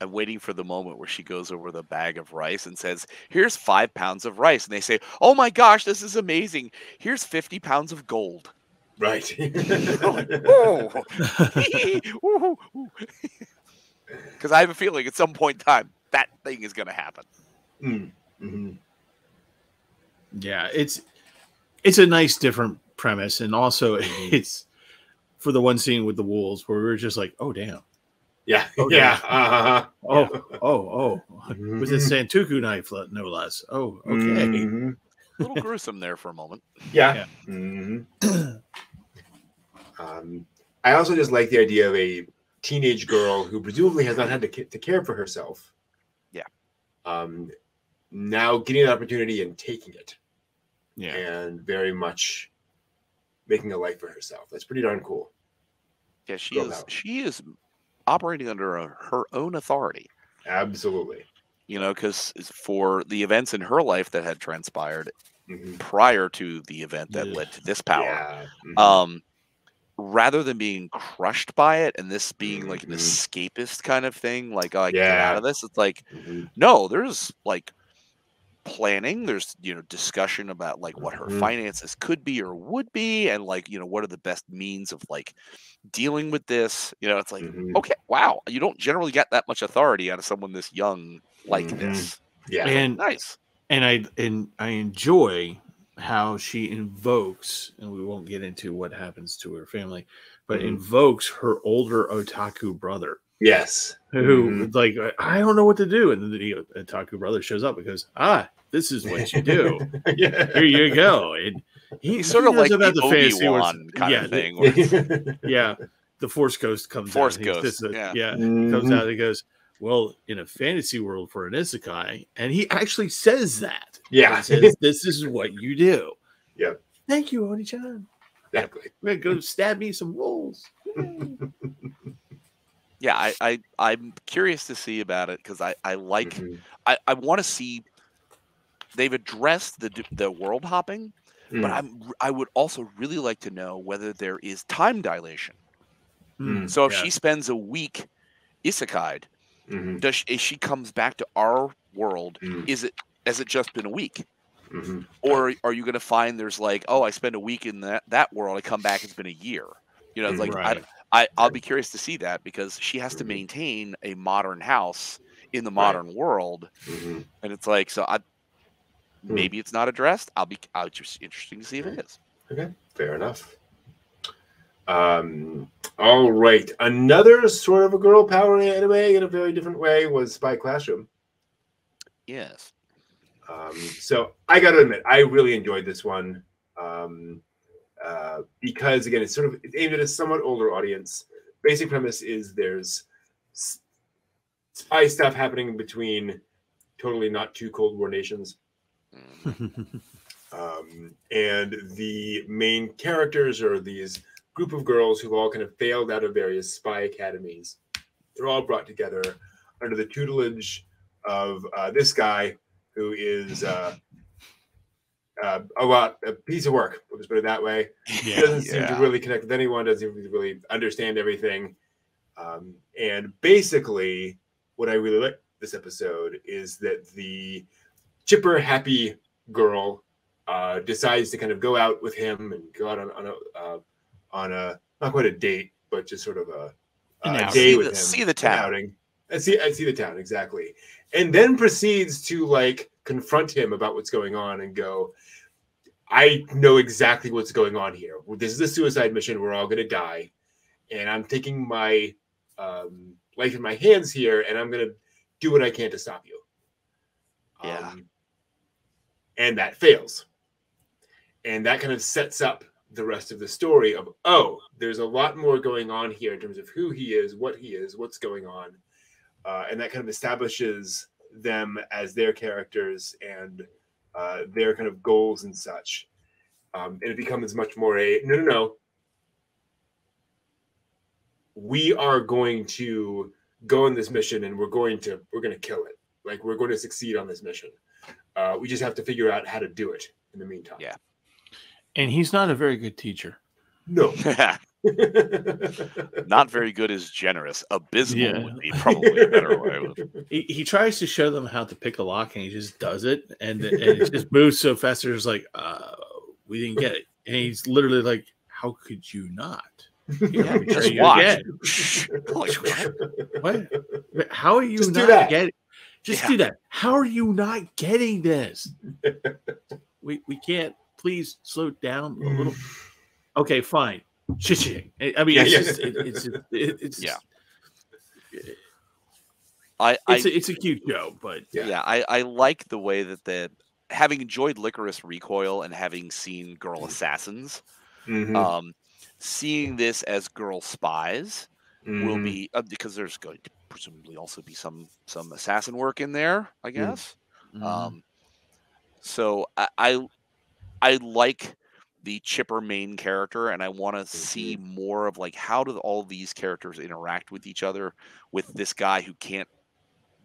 I'm waiting for the moment where she goes over the bag of rice and says, "Here's five pounds of rice," and they say, "Oh my gosh, this is amazing! Here's fifty pounds of gold." Right. [laughs] [laughs] [laughs] oh, because I have a feeling at some point in time that thing is going to happen. Mm, mhm. yeah. It's it's a nice different premise, and also [laughs] Mhm. it's for the one scene with the wolves where we were just like, oh damn, Yeah. [laughs] Oh, yeah. yeah. Uh-huh. oh oh oh, with a. Santoku knife, no less. Oh okay, Mhm. A little gruesome there for a moment. Yeah. Yeah. Mhm. [clears throat] um, I also just like the idea of a teenage girl who presumably has not had to, to care for herself. Yeah. Um, now getting an opportunity and taking it yeah. and very much making a life for herself. That's pretty darn cool. Yeah, she Girl is. power. She is operating under a, her own authority. Absolutely. You know, because for the events in her life that had transpired Mhm. prior to the event that Yeah. led to this power, Yeah. Mhm. um, rather than being crushed by it and this being like an Mhm. escapist kind of thing, like oh, I get out of this, it's like Mhm. no, there's like planning there's you know discussion about like what her Mhm. finances could be or would be and like you know what are the best means of like dealing with this you know it's like Mhm. okay wow you don't generally get that much authority out of someone this young like Mhm. this Yeah. And nice and I and I enjoy how she invokes, and we won't get into what happens to her family, but Mhm. invokes her older otaku brother, yes. who Mhm. like I don't know what to do, and then the otaku brother shows up and goes, "Ah, this is what you do. [laughs] yeah. Here you go." And he, sort he of like the fantasy words. Obi-Wan kind yeah, of the- thing where [laughs] yeah, the Force Ghost comes. Force out. Ghost, just yeah. yeah, comes Mhm. out and goes, "Well, in a fantasy world for an isekai," and he actually says that. Yeah. Says, "This is what you do." Yep. Thank you, Onii-chan. Exactly. We're gonna go stab me some rolls. yeah I, I i'm curious to see about it because i i like Mhm. i i want to see they've addressed the the world hopping but Mm. i'm r- i would also really like to know whether there is time dilation Mm. so if Yeah. she spends a week isekai Mhm. does she, if she comes back to our world Mm. is it has it just been a week Mhm. or are you going to find there's like oh i spend a week in that that world i come back it's been a year you know like Right. I, I i'll be curious to see that because she has to Mhm. maintain a modern house in the Right. modern world Mhm. and it's like so i Hmm. maybe it's not addressed i'll be i'll just interesting to see if it is Okay, fair enough. Um, all right. Another sort of a girl power anime in a very different way was Spy Classroom. yes Um, so I got to admit, I really enjoyed this one um, uh, because again, it's sort of it's aimed at a somewhat older audience. Basic premise is there's spy stuff happening between totally not two Cold War nations. Mm. um, and the main characters are these group of girls who've all kind of failed out of various spy academies. They're all brought together under the tutelage of uh, this guy who is uh, uh, a lot a piece of work. We'll just put it that way. [laughs] He doesn't seem to really connect with anyone. Doesn't seem really understand everything. Um, and basically, what I really like this episode is that the chipper, happy girl uh, decides to kind of go out with him and go out on, on a uh, on a not quite a date, but just sort of a, a outing. day See with the- him. see the town. outing. I see. I see the town exactly, and then proceeds to like confront him about what's going on and go. I know exactly what's going on here. This is a suicide mission. We're all going to die, and I'm taking my um, life in my hands here, and I'm going to do what I can to stop you. Yeah. Um, and that fails, and that kind of sets up the rest of the story of oh, there's a lot more going on here in terms of who he is, what he is, what's going on, uh, and that kind of establishes them as their characters and uh, their kind of goals and such. Um, and it becomes much more a no, no, no. We are going to go on this mission, and we're going to we're going to kill it. Like we're going to succeed on this mission. Uh, we just have to figure out how to do it in the meantime. Yeah. and he's not a very good teacher. No. [laughs] [laughs] not very good is generous abysmal Yeah. would be probably a better way [laughs] He, he tries to show them how to pick a lock, and he just does it, and, and it just [laughs] moves so fast. They're just like, uh, "We didn't get it," and he's literally like, "How could you not?" Yeah, just you watch. again. What? How are you Just do not that. getting? Just Yeah. do that. How are you not getting this? we we can't. Please slow down a little. [sighs] Okay, fine. Shit. I mean, Yeah, it's yeah. [laughs] just it, it's it, it's Yeah. I It's, I, I a, it's a cute show, but Yeah. yeah, I, I like the way that the having enjoyed Lycoris Recoil and having seen Girl Assassins, Mhm, um, seeing this as Girl Spies will mhm. be uh, because there's going to presumably also be some some assassin work in there, I guess. Mhm. Um, so I, I I like the chipper main character and I want to see more of like how do all these characters interact with each other with this guy who can't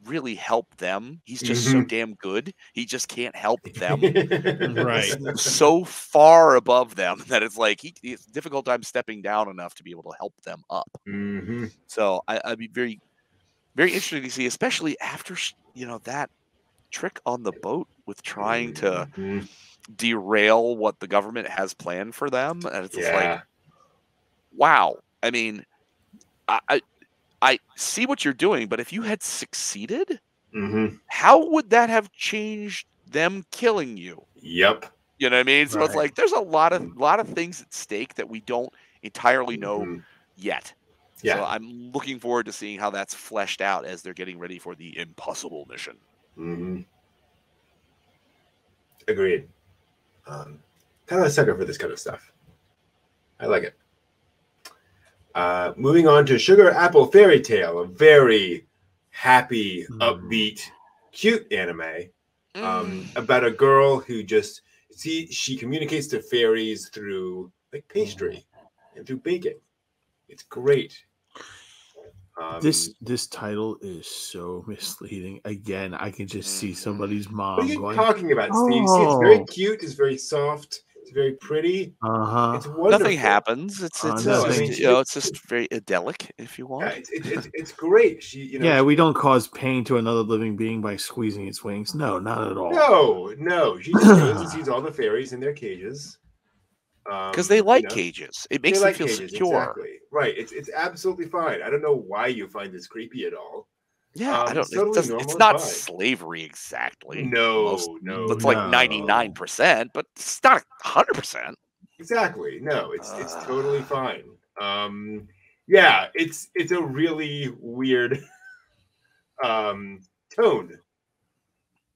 really help them. He's just so damn good. He just can't help them. [laughs] Right. so far above them [laughs] that it's like he, it's a difficult time stepping down enough to be able to help them up. hmm So I, I'd be very, very interesting to see, especially after you know that trick on the boat with trying to Mhm. Derail what the government has planned for them, and it's just like, wow. I mean, I, I I see what you're doing, but if you had succeeded, hmm how would that have changed them killing you? Yep. You know what I mean? So it's like there's a lot of lot of things at stake that we don't entirely know Mhm. yet. Yeah. So I'm looking forward to seeing how that's fleshed out as they're getting ready for the impossible mission. hmm Agreed. Um, kind of a sucker for this kind of stuff. I like it. Uh, moving on to Sugar Apple Fairy Tale, a very happy, Mm. upbeat, cute anime Mm. um, about a girl who just see she communicates to fairies through like pastry and through baking. It's great. Um, this this title is so [laughs] misleading. Again, I can just see somebody's mom. what mom are you going, talking about, Steve? See, it's very Oh. cute. It's very soft. It's very pretty. uh huh. It's wonderful. Nothing happens. It's Uh, it's no, just, I mean, you know it's just very idyllic if you Yeah, want. it's, it's, it's, it's great. She, you know, yeah, we don't cause pain to another living being by squeezing its wings. No, not at all. no, no. She just goes and sees all the fairies in their cages. Because Um, they you like know, cages. It makes them like feel cages, secure. Exactly. Right. It's it's absolutely fine. I don't know why you find this creepy at all. Yeah, Um, I don't. it's totally doesn't, it's not fine. slavery exactly. No, Most- no. It's like ninety nine percent, but it's not hundred percent. Exactly. No, it's it's Ah. totally fine. Um yeah, it's it's a really weird [laughs] um tone.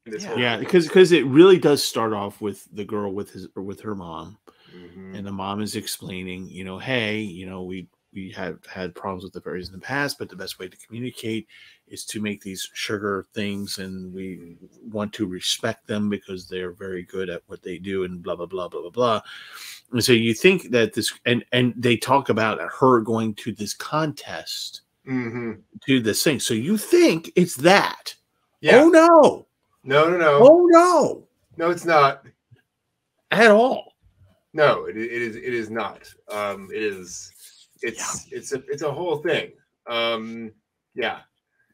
this Yeah. whole Yeah, because because it really does start off with the girl with his or with her mom, Mhm. and the mom is explaining, you know, hey, you know, we we have had problems with the berries in the past, but the best way to communicate is to make these sugar things, and we want to respect them because they're very good at what they do, and blah blah blah blah blah blah. And so you think that this, and and they talk about her going to this contest Mhm. to this thing, so you think it's that. Yeah. Oh no! No, no, no. Oh no! No, it's not. At all. No, it, it is it is not. Um it is it's it's a it's a whole thing. Um yeah.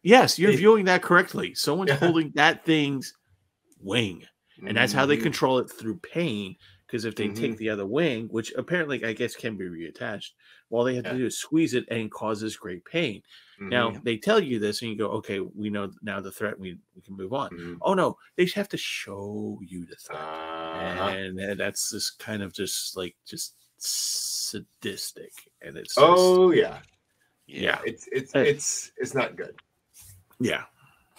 Yes, you're Hey. viewing that correctly. Someone's [laughs] Yeah. holding that thing's wing, and that's how they Mhm. control it through pain. Because if they Mm-hmm. take the other wing, which apparently I guess can be reattached, all they have Yeah. to do is squeeze it and causes great pain. Now Mhm. they tell you this, and you go, "Okay, we know now the threat. We we can move on." Mhm. Oh no, they have to show you the threat, Uh-huh. and, and that's just kind of just like just sadistic, and it's just, Oh yeah. yeah, It's it's Hey. it's it's not good. yeah,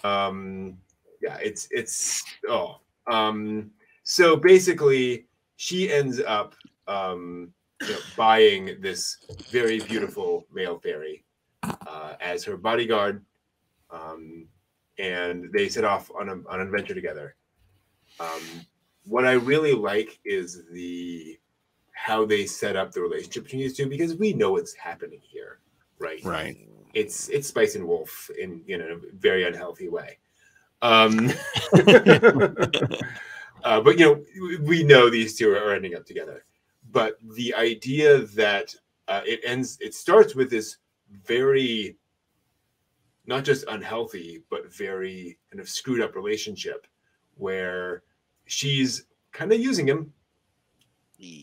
um yeah it's it's oh um so basically she ends up um you know, buying this very beautiful male fairy uh, as her bodyguard um and they set off on, a, on an adventure together um what i really like is the how they set up the relationship between these two because we know what's happening here right right. it's it's Spice and Wolf in you know a very unhealthy way. Um, [laughs] [laughs] uh, but you know we- know these two are ending up together. But the idea that uh, it ends, it starts with this very not just unhealthy, but very kind of screwed up relationship where she's kind of using him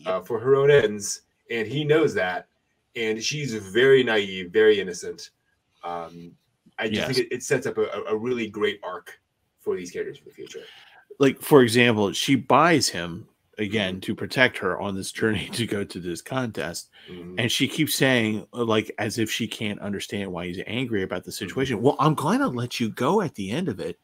uh, for her own ends, and he knows that. And she's very naive, very innocent. Um, I just Yes. think it, it sets up a, a really great arc for these characters for the future. Like for example, she buys him again to protect her on this journey [laughs] to go to this contest, Mhm. and she keeps saying uh, like as if she can't understand why he's angry about the situation. Well, I'm going to let you go at the end of it,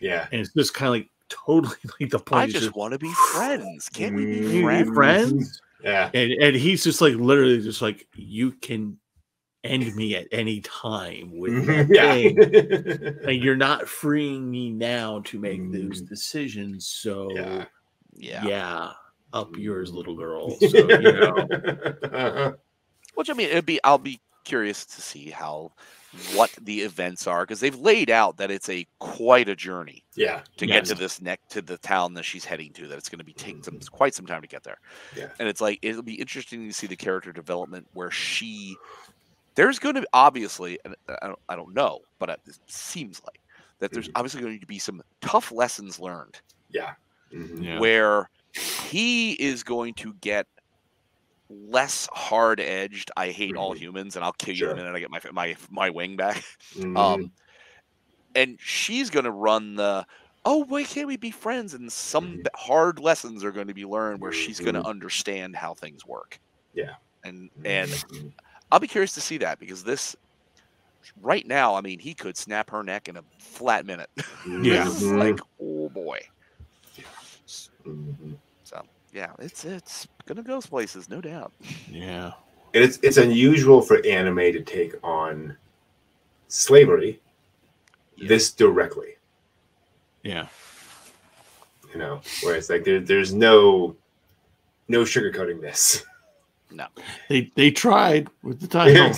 Yeah, and it's just kind of like [laughs] totally like the point. is just want to be friends. Can't we Mm, be friends? friends, yeah, and and he's just like literally just like you can end me at any time with that Mhm, yeah. thing. and [laughs] you're not freeing me now to make those Mm. decisions. So Yeah. Yeah. yeah, up yours, little girl. [laughs] So, you know, Uh-huh. Which I mean, it'd be. I'll be curious to see how what the events are because they've laid out that it's a quite a journey yeah. to get to this neck to the town that she's heading to. That it's going to be taking some quite some time to get there. Yeah. and it's like it'll be interesting to see the character development where she. There's going to be obviously, and I don't, I don't know, but it seems like that there's Mhm. obviously going to be some tough lessons learned Yeah. Mhm. Yeah. where he is going to get less hard edged. I hate all Mhm. humans, and I'll kill you Sure. the minute I get my my my wing back. [laughs] Mhm. Um, and she's going to run the. Oh, why can't we be friends? And some Mhm. hard lessons are going to be learned where she's going to Mhm. understand how things work. Yeah. And and. I'll be curious to see that because this right now, I mean, he could snap her neck in a flat minute. [laughs] Yeah. This is Mhm. like, oh boy. Mhm. So yeah, it's it's gonna go places, no doubt. yeah, And it's it's unusual for anime to take on slavery Yeah. this directly. yeah, You know, where it's like there, there's no no sugarcoating this. [laughs] they they tried with the [laughs] title.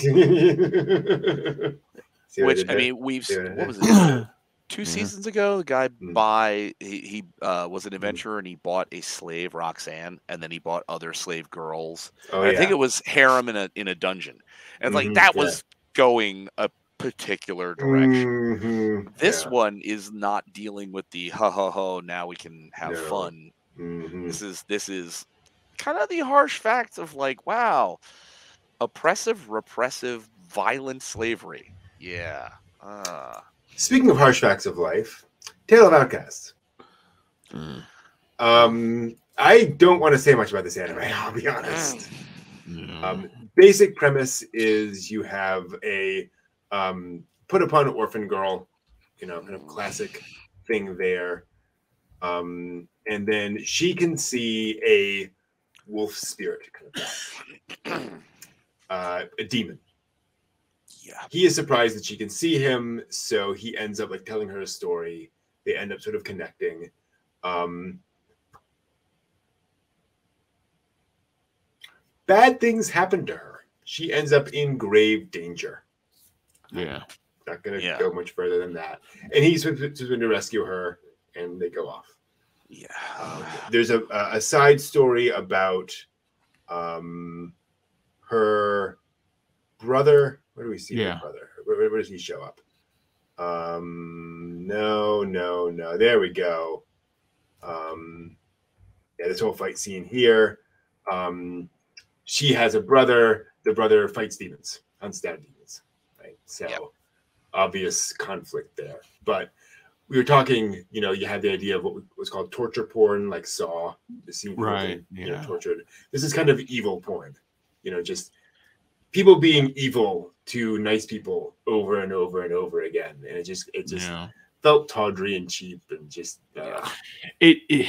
Which I mean, we've what I what did? was it? Two [clears throat] seasons ago, the guy Mm. buy he, he uh, was an Mm. adventurer and he bought a slave Roxanne, and then he bought other slave girls. oh, I think it was harem in a in a dungeon, and like Mhm, that yeah. was going a particular direction. Mhm, This yeah. one is not dealing with the ha ha ho. Now we can have No. fun. Mhm. This is this is kind of the harsh facts of like, wow, oppressive, repressive, violent slavery. Yeah. Uh, Speaking of harsh facts of life, Tale of Outcasts. Mm, Um, I don't want to say much about this anime. [laughs] I'll be honest. yeah. Um, basic premise is you have a um, put upon orphan girl, you know, kind of classic thing there. Um, and then she can see a wolf spirit, kind of [clears throat] uh, a demon. yeah. He is surprised that she can see him, so he ends up like telling her a story. They end up sort of connecting. Um, bad things happen to her. She ends up in grave danger. yeah, Not going to Yeah. go much further than that. And he's supposed to rescue her, and they go off. Yeah. Um, there's a, a side story about um, her brother. Where do we see Yeah. her brother? Where, where, does he show up? Um, no, no, no. There we go. Um, yeah, this whole fight scene here. Um, she has a brother. The brother fights demons, unstab demons. Right. So Yep. obvious conflict there. But we were talking, you know, you had the idea of what was called torture porn, like Saw, the scene people Right, being, you know, yeah. tortured. This is kind of evil porn, you know, just people being evil to nice people over and over and over again, and it just it just yeah. felt tawdry and cheap and just uh, It, it,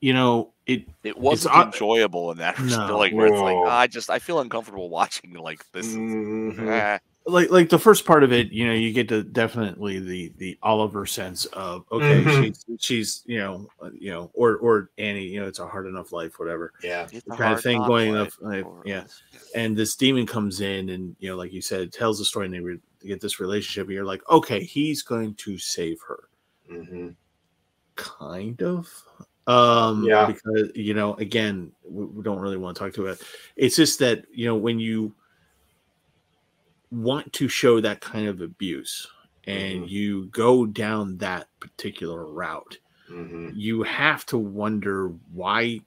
you know, it. It wasn't odd- enjoyable in that. [laughs] No. like where it's like No. I just I feel uncomfortable [laughs] watching like this. mhm. Eh, like like the first part of it you know you get to definitely the the oliver sense of okay Mhm. she's she's you know uh, you know or or annie you know it's a hard enough life whatever. Yeah, it's kind of thing going life up, like, yeah. and this demon comes in and you know like you said tells the story and they re- get this relationship and you're like okay he's going to save her. Hmm kind of. Um Yeah. because you know again we, we don't really want to talk to it. It's just that you know when you want to show that kind of abuse and Mhm. you go down that particular route hmm you have to wonder why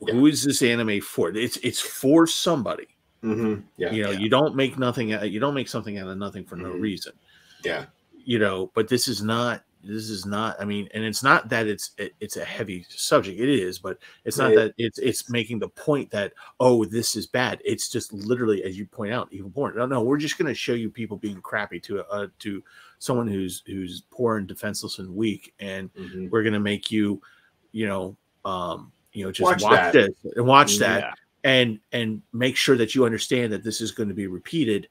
Yeah. who is this anime for it's it's for somebody hmm yeah, you know Yeah. you don't make nothing you don't make something out of nothing for no Mhm. reason yeah, you know but this is not this is not i mean and it's not that it's it, it's a heavy subject it is but it's not Right. that it's it's making the point that oh this is bad it's just literally as you point out evil porn no no we're just going to show you people being crappy to uh to someone who's who's poor and defenseless and weak and mhm. we're going to make you you know um you know just Watch watch, that. this and watch that Yeah. and and make sure that you understand that this is going to be repeated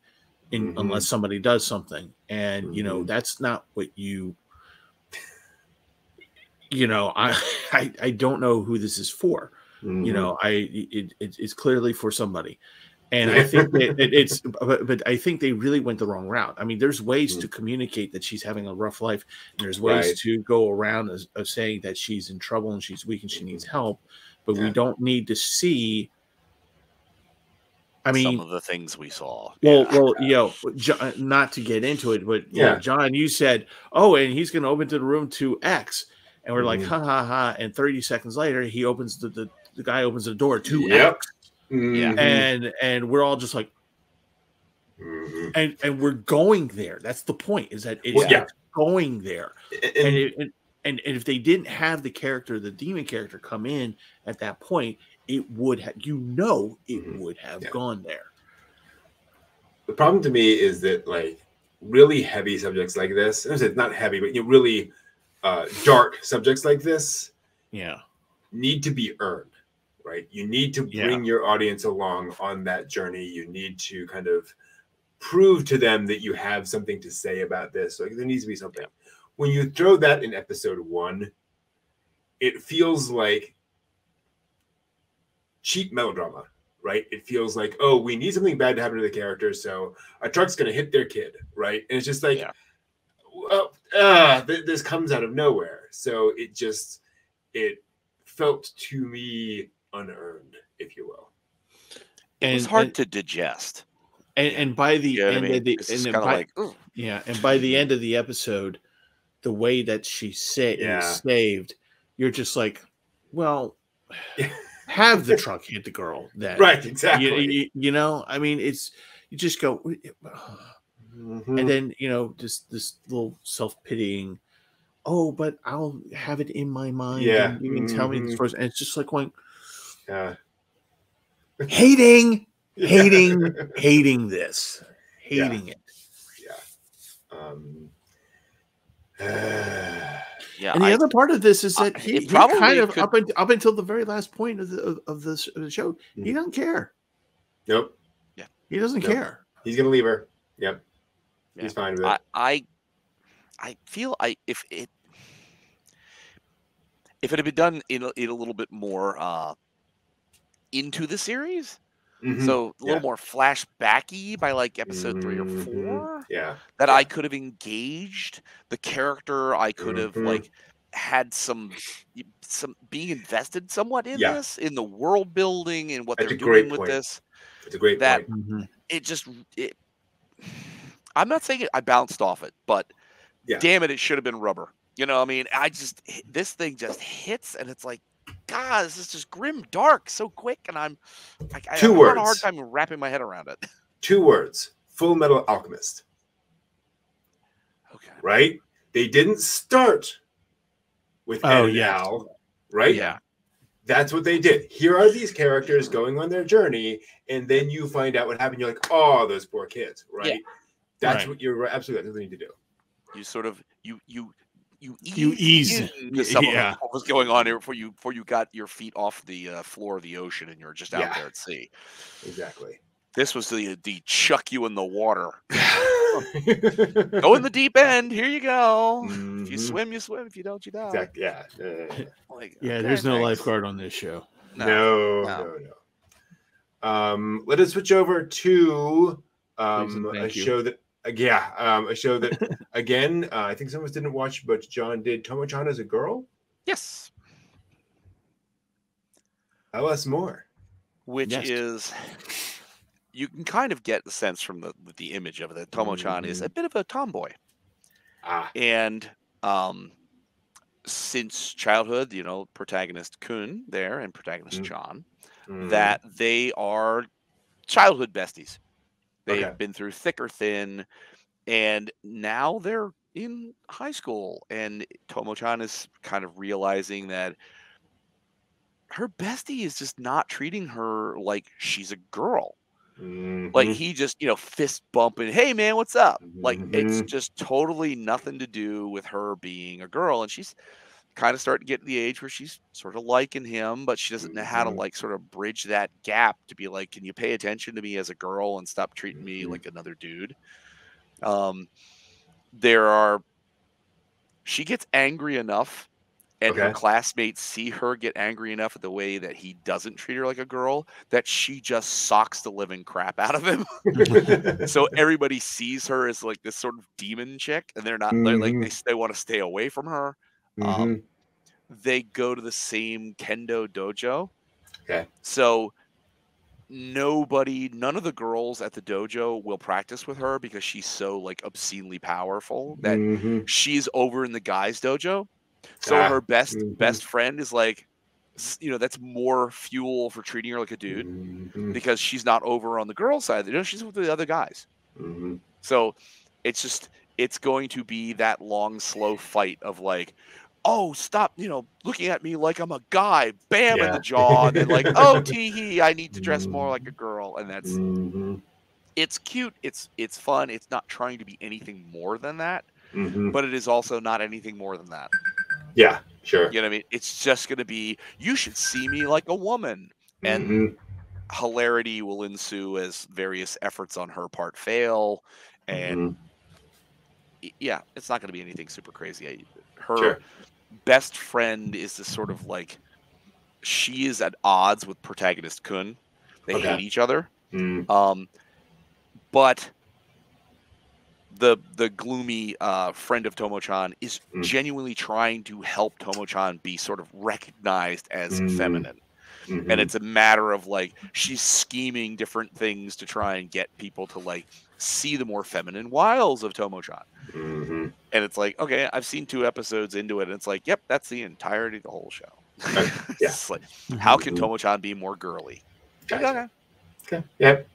in Mhm. unless somebody does something and you know Mhm. that's not what you you know, I, [laughs] I I don't know who this is for. Mm-hmm. You know, I it, it, it's clearly for somebody, and I think that [laughs] it, it's but, but I think they really went the wrong route. I mean, there's ways Mhm. to communicate that she's having a rough life, and there's ways Right. to go around as, of saying that she's in trouble and she's weak and she needs help, but we don't need to see. I mean, some of the things we saw. well, Yeah. well, you know, Jo- not to get into it, but yeah, Yeah. John, you said, "Oh, and he's going to open to the room to X," and we're like, Mhm. "Ha ha ha!" And thirty seconds later, he opens the the, the guy opens the door to Yep. X, Mhm. and and we're all just like, Mhm. and and we're going there. That's the point. Is that it's Well, yeah. going there, And- and, it, and and and if they didn't have the character, the demon character, come in at that point, it would have, you know, it Mhm. would have Yeah. gone there. the problem to me is that like really heavy subjects like this, I said not heavy, but you know, really uh, dark subjects like this Yeah, need to be earned, right? You need to Yeah. bring your audience along on that journey. You need to kind of prove to them that you have something to say about this. Like there needs to be something. When you throw that in episode one, it feels like cheap melodrama, right? It feels like, oh, we need something bad to happen to the character, so a truck's gonna hit their kid, right? And it's just like, Yeah. Well, ah, th- this comes out of nowhere. So it just it felt to me unearned, if you will. it was And- hard and- to digest. and, and by the You know what I end mean? of the and then by- like, yeah and by the end of the episode the way that she sa- Yeah. saved you're just like well [laughs] have the truck hit the girl then Right, exactly. you, you know i mean it's you just go Mhm. and then you know just this little self-pitying oh but i'll have it in my mind Yeah. and you can tell me this Mhm. first and it's just like going Yeah. hating [laughs] hating hating this hating it Um, [sighs] yeah, And the I- other part of this is I- that he, he probably kind of could- up, un- up until the very last point of the of, of the, s- of the show, he Mhm. doesn't care. nope. Yeah, he doesn't Nope. care. He's gonna leave her. Yep. Yeah. He's fine with it. I, I I feel I if it if it had been done in a, in a little bit more uh into the series, Mhm. so a little Yeah. more flashbacky by like episode three or Mhm. four, Yeah. that I could have engaged the character. I could have Mhm. like had some some being invested somewhat in Yeah. this in the world building and what That's they're doing with point. this. It's a great That- point. It just it. I'm not saying it, I bounced off it, but Yeah. damn it, it should have been rubber. You know, I mean, I just this thing just hits, and it's like, God, this is just grim, dark, so quick, and I'm, like, I, Two I'm having a hard time wrapping my head around it. [laughs] Two words. Full Metal Alchemist. Okay. Right? They didn't start with Oh, Ed yeah. Al, right? Yeah. That's what they did. Here are these characters going on their journey, and then you find out what happened. You're like, oh, those poor kids, right? That's Right. what you're absolutely that's what you need to do. You sort of you you you ease, You ease, into [laughs] some yeah. of what was going on here before you before you got your feet off the uh, floor of the ocean and you're just out Yeah. there at sea. Exactly. This was the the chuck you in the water. [laughs] Go in the deep end. Here you go. If you Mhm. swim, you swim. If you don't, you die. Exactly. Yeah. Uh, [laughs] Like, Yeah, okay, there's no thanks. lifeguard on this show. no, No. no, no, Um, let us switch over to um, and a you. show that, yeah, um, a show that [laughs] again, uh, I think some of us didn't watch, but John did. Tomo-chan is a girl. Yes. Tell us more. Which Yes. is you can kind of get the sense from the the image of it that Tomo-chan is a bit of a tomboy. Ah, And um since childhood, you know, protagonist Kun there and protagonist Mm. Chan, mm, that they are childhood besties. They've Okay. been through thick or thin, and now they're in high school. And Tomo-chan is kind of realizing that her bestie is just not treating her like she's a girl. Like mhm. he just, you know, fist bumping, hey man, what's up? Like it's Mhm. just totally nothing to do with her being a girl. And she's kind of starting to get to the age where she's sort of liking him, but she doesn't know how to Mhm. like sort of bridge that gap to be like, can you pay attention to me as a girl and stop treating me Mhm. like another dude? Um there are she gets angry enough and her classmates see her get angry enough at the way that he doesn't treat her like a girl that she just socks the living crap out of him. [laughs] so [laughs] everybody sees her as like this sort of demon chick, and they're not they're like Mhm. they, s- they want to stay away from her. Mhm. They go to the same kendo dojo. Okay. So nobody, none of the girls at the dojo will practice with her because she's so like obscenely powerful that Mhm. she's over in the guys dojo. So Ah, her best mhm. best friend is like, you know, that's more fuel for treating her like a dude Mhm. because she's not over on the girl side. You know, she's with the other guys. Mhm. So it's just it's going to be that long, slow fight of like, oh, stop, you know, looking at me like I'm a guy, bam in the jaw, and then like, [laughs] oh, tee hee, I need to dress more like a girl, and that's Mhm. it's cute, it's it's fun, it's not trying to be anything more than that, Mhm. but it is also not anything more than that. Yeah, sure. You know what I mean? It's just going to be, you should see me like a woman. And Mhm. hilarity will ensue as various efforts on her part fail. And Mhm. yeah, it's not going to be anything super crazy. Her Sure. Best friend is this sort of like, she is at odds with protagonist Kun. They Okay. hate each other. Mm. Um, but the the gloomy uh, friend of Tomo-chan is Mm. genuinely trying to help Tomo-chan be sort of recognized as Mm. feminine, Mhm. and it's a matter of like she's scheming different things to try and get people to like see the more feminine wiles of Tomo-chan. Mhm. And it's like, okay, I've seen two episodes into it, and it's like, yep, that's the entirety of the whole show. Okay, [laughs] yeah. It's like, how can. Tomo-chan be more girly? Gotcha. okay. Okay. Yep.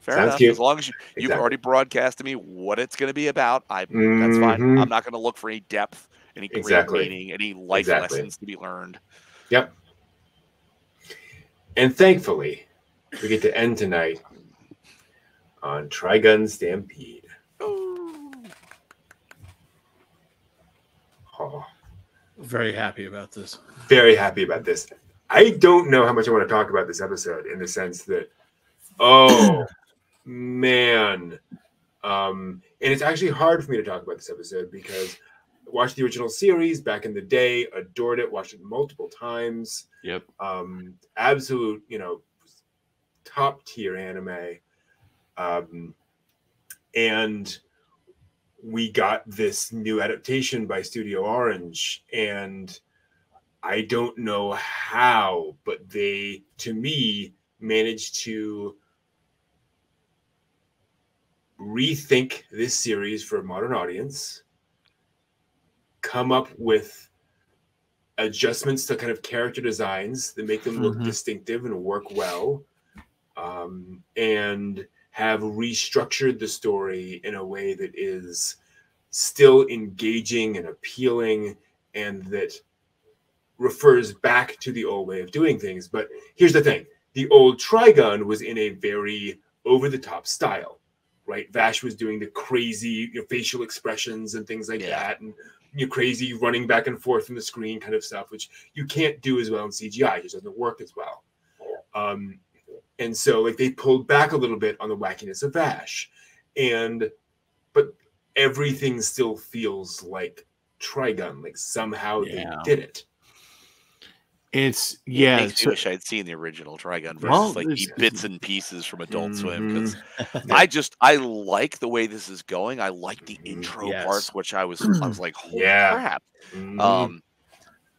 Fair Sounds enough. cute. As long as you, you've already broadcast to me what it's going to be about, I that's fine. Mhm. I'm not going to look for any depth, any great Exactly. meaning, any life Exactly. lessons to be learned. Yep. And thankfully, we get to end tonight on Trigun Stampede. Oh, Very happy about this. very happy about this. I don't know how much I want to talk about this episode in the sense that, oh [clears throat] man, um, and it's actually hard for me to talk about this episode because I watched the original series back in the day, adored it, watched it multiple times. Yep. Um, absolute, you know, top tier anime. Um, and we got this new adaptation by Studio Orange, and I don't know how, but they, to me, managed to rethink this series for a modern audience, come up with adjustments to kind of character designs that make them look Mhm. distinctive and work well, um, and have restructured the story in a way that is still engaging and appealing and that refers back to the old way of doing things. But here's the thing the old Trigun was in a very over the top style, right? Vash was doing the crazy you know, facial expressions and things like Yeah. that, and you know, crazy running back and forth in the screen kind of stuff, which you can't do as well in CGI. It just doesn't work as well. Um, and so, like, they pulled back a little bit on the wackiness of Vash, and but everything still feels like Trigun. Like somehow Yeah. they did it. It's It yeah. makes me so- wish I'd seen the original Trigun versus Well, like the bits and pieces from Adult Swim because Mhm. [laughs] I just I like the way this is going. I like the Mhm. intro Yes. parts, which I was I was like, [clears throat] holy Yeah. crap. Mhm. Um,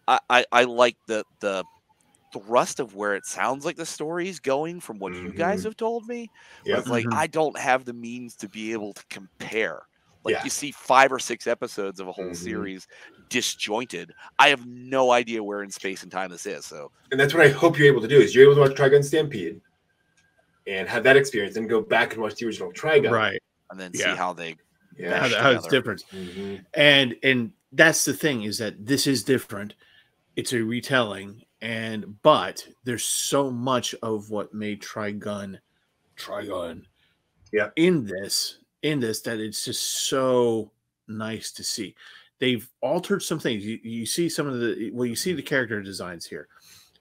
I, I I like the the thrust of where it sounds like the story is going from what you guys Mhm. have told me. But Yep. it's like Mhm. I don't have the means to be able to compare. Like Yeah. you see five or six episodes of a whole Mhm. series disjointed. I have no idea where in space and time this is. So and that's what I hope you're able to do is you're able to watch Trigun Stampede and have that experience and go back and watch the original Trigun. right. and then Yeah. see how they Yeah. How, how it's together. different. Mhm. and and that's the thing is that this is different it's a retelling and but there's so much of what made trigun trigun Yeah. in this in this that it's just so nice to see they've altered some things you, you see some of the well you see the character designs here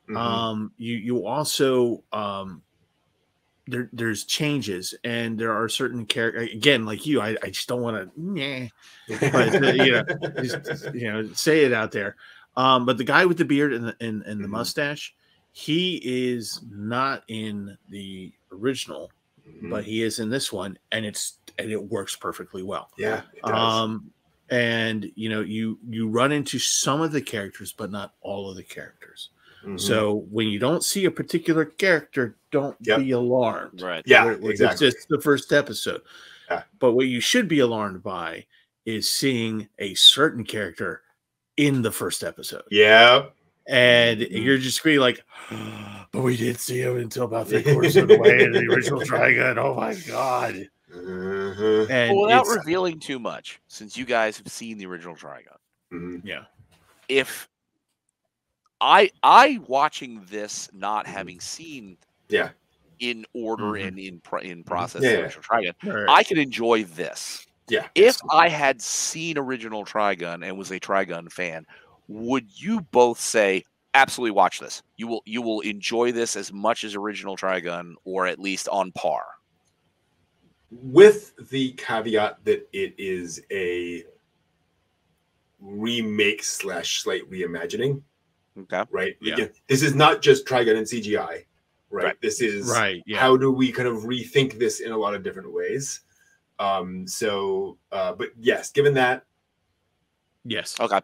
Mhm. um you you also um there there's changes and there are certain character again like you i, I just don't want to Mm-hmm. but, uh, you know, just, you know say it out there Um, but the guy with the beard and the and, and the Mhm. mustache, he is not in the original, Mhm. but he is in this one, and it's and it works perfectly well. yeah, it does. Um, and you know, you you run into some of the characters, but not all of the characters. Mhm. So when you don't see a particular character, don't Yep. be alarmed. Right. yeah, Where- where exactly. It's just the first episode. Yeah. But what you should be alarmed by is seeing a certain character in the first episode. yeah, And Mhm. you're just really like, but we didn't see him until about three quarters of the way in the original [laughs] Trigun. Oh my god. Mhm. And Well, without revealing too much, since you guys have seen the original Trigun, Mhm. yeah. if I I watching this not Mhm. having seen Yeah. in order Mhm. and in pro- in process Yeah, the original Trigun, Right. I can enjoy this. Yeah. If I had seen original Trigun and was a Trigun fan, would you both say absolutely watch this? You will you will enjoy this as much as original Trigun, or at least on par. with the caveat that it is a remake slash slight reimagining, Okay. right? Yeah. Again, this is not just Trigun and CGI, right? Right. This is right. Yeah. how do we kind of rethink this in a lot of different ways. Um, so, uh, but yes, given that, yes. Okay.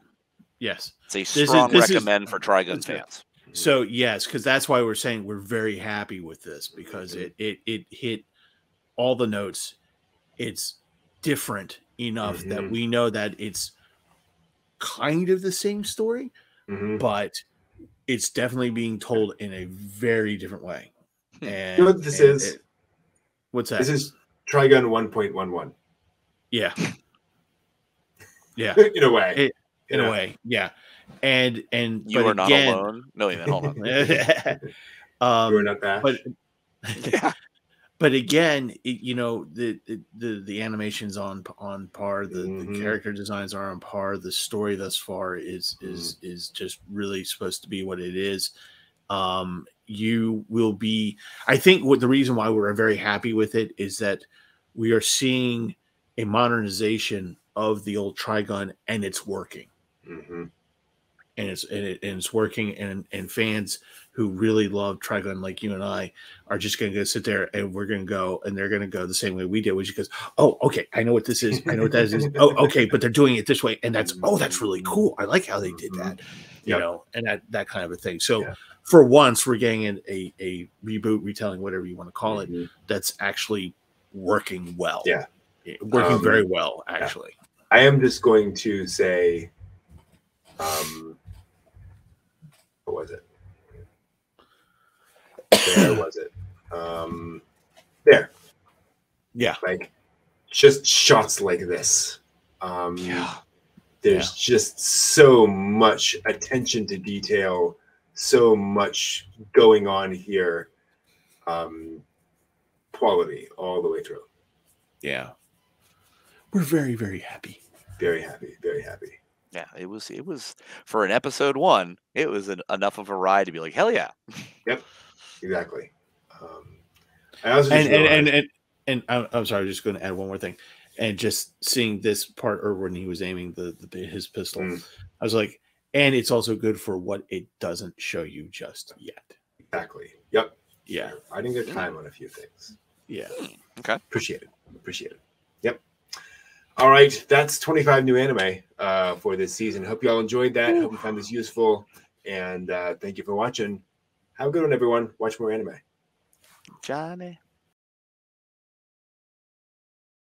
Yes. It's a strong this is- recommend for Trigun that's fans. So yes, because that's why we're saying we're very happy with this because it it it hit all the notes. It's different enough that Mhm. we know that it's kind of the same story, Mhm. but it's definitely being told in a very different way. Hmm. And You know what this and is? it- what's that? this is Trigun 1.11 yeah, [laughs] yeah, in a way. It- in Yeah. a way, yeah. And and You but are not again, alone. No, wait a minute. Hold on. [laughs] um, We're not that. but [laughs] yeah. but again, it, you know the, the the the animations on on par, the, Mhm. the character designs are on par. The story thus far is is is just really supposed to be what it is. Um, you will be. I think what the reason why we're very happy with it is that we are seeing a modernization of the old Trigun, and it's working Mhm. and it's and, it, and it's working and and fans who really love Trigun like you and I are just going to go sit there and we're going to go and they're going to go the same way we did which is because oh okay I know what this is I know what that is [laughs] oh okay but they're doing it this way and that's oh that's really cool I like how they did that you Yep. know and that that kind of a thing so Yeah. For once we're getting an, a a reboot retelling whatever you want to call it Mhm. that's actually working well Yeah. working Um, very well actually I am just going to say, um, what was it? Where was it? Um, there, yeah like just shots like this. Um, Yeah. there's just so much attention to detail, so much going on here. Um, quality all the way through. yeah we're very very happy Very happy, very happy. Yeah, it was it was for an episode one. It was an, enough of a ride to be like, hell yeah. [laughs] Yep exactly. Um, I also and just and, and and and I'm, I'm sorry, just going to add one more thing, and just seeing this part, or when he was aiming the, the his pistol, Mm. I was like, and it's also good for what it doesn't show you just yet. exactly. Yep. Yeah, I didn't get time on a few things. yeah. Okay. Appreciate it. Appreciate it. Yep. All right, that's 25 new anime uh, for this season. Hope you all enjoyed that. Hope you found this useful, and uh, thank you for watching. Have a good one, everyone. Watch more anime. Johnny.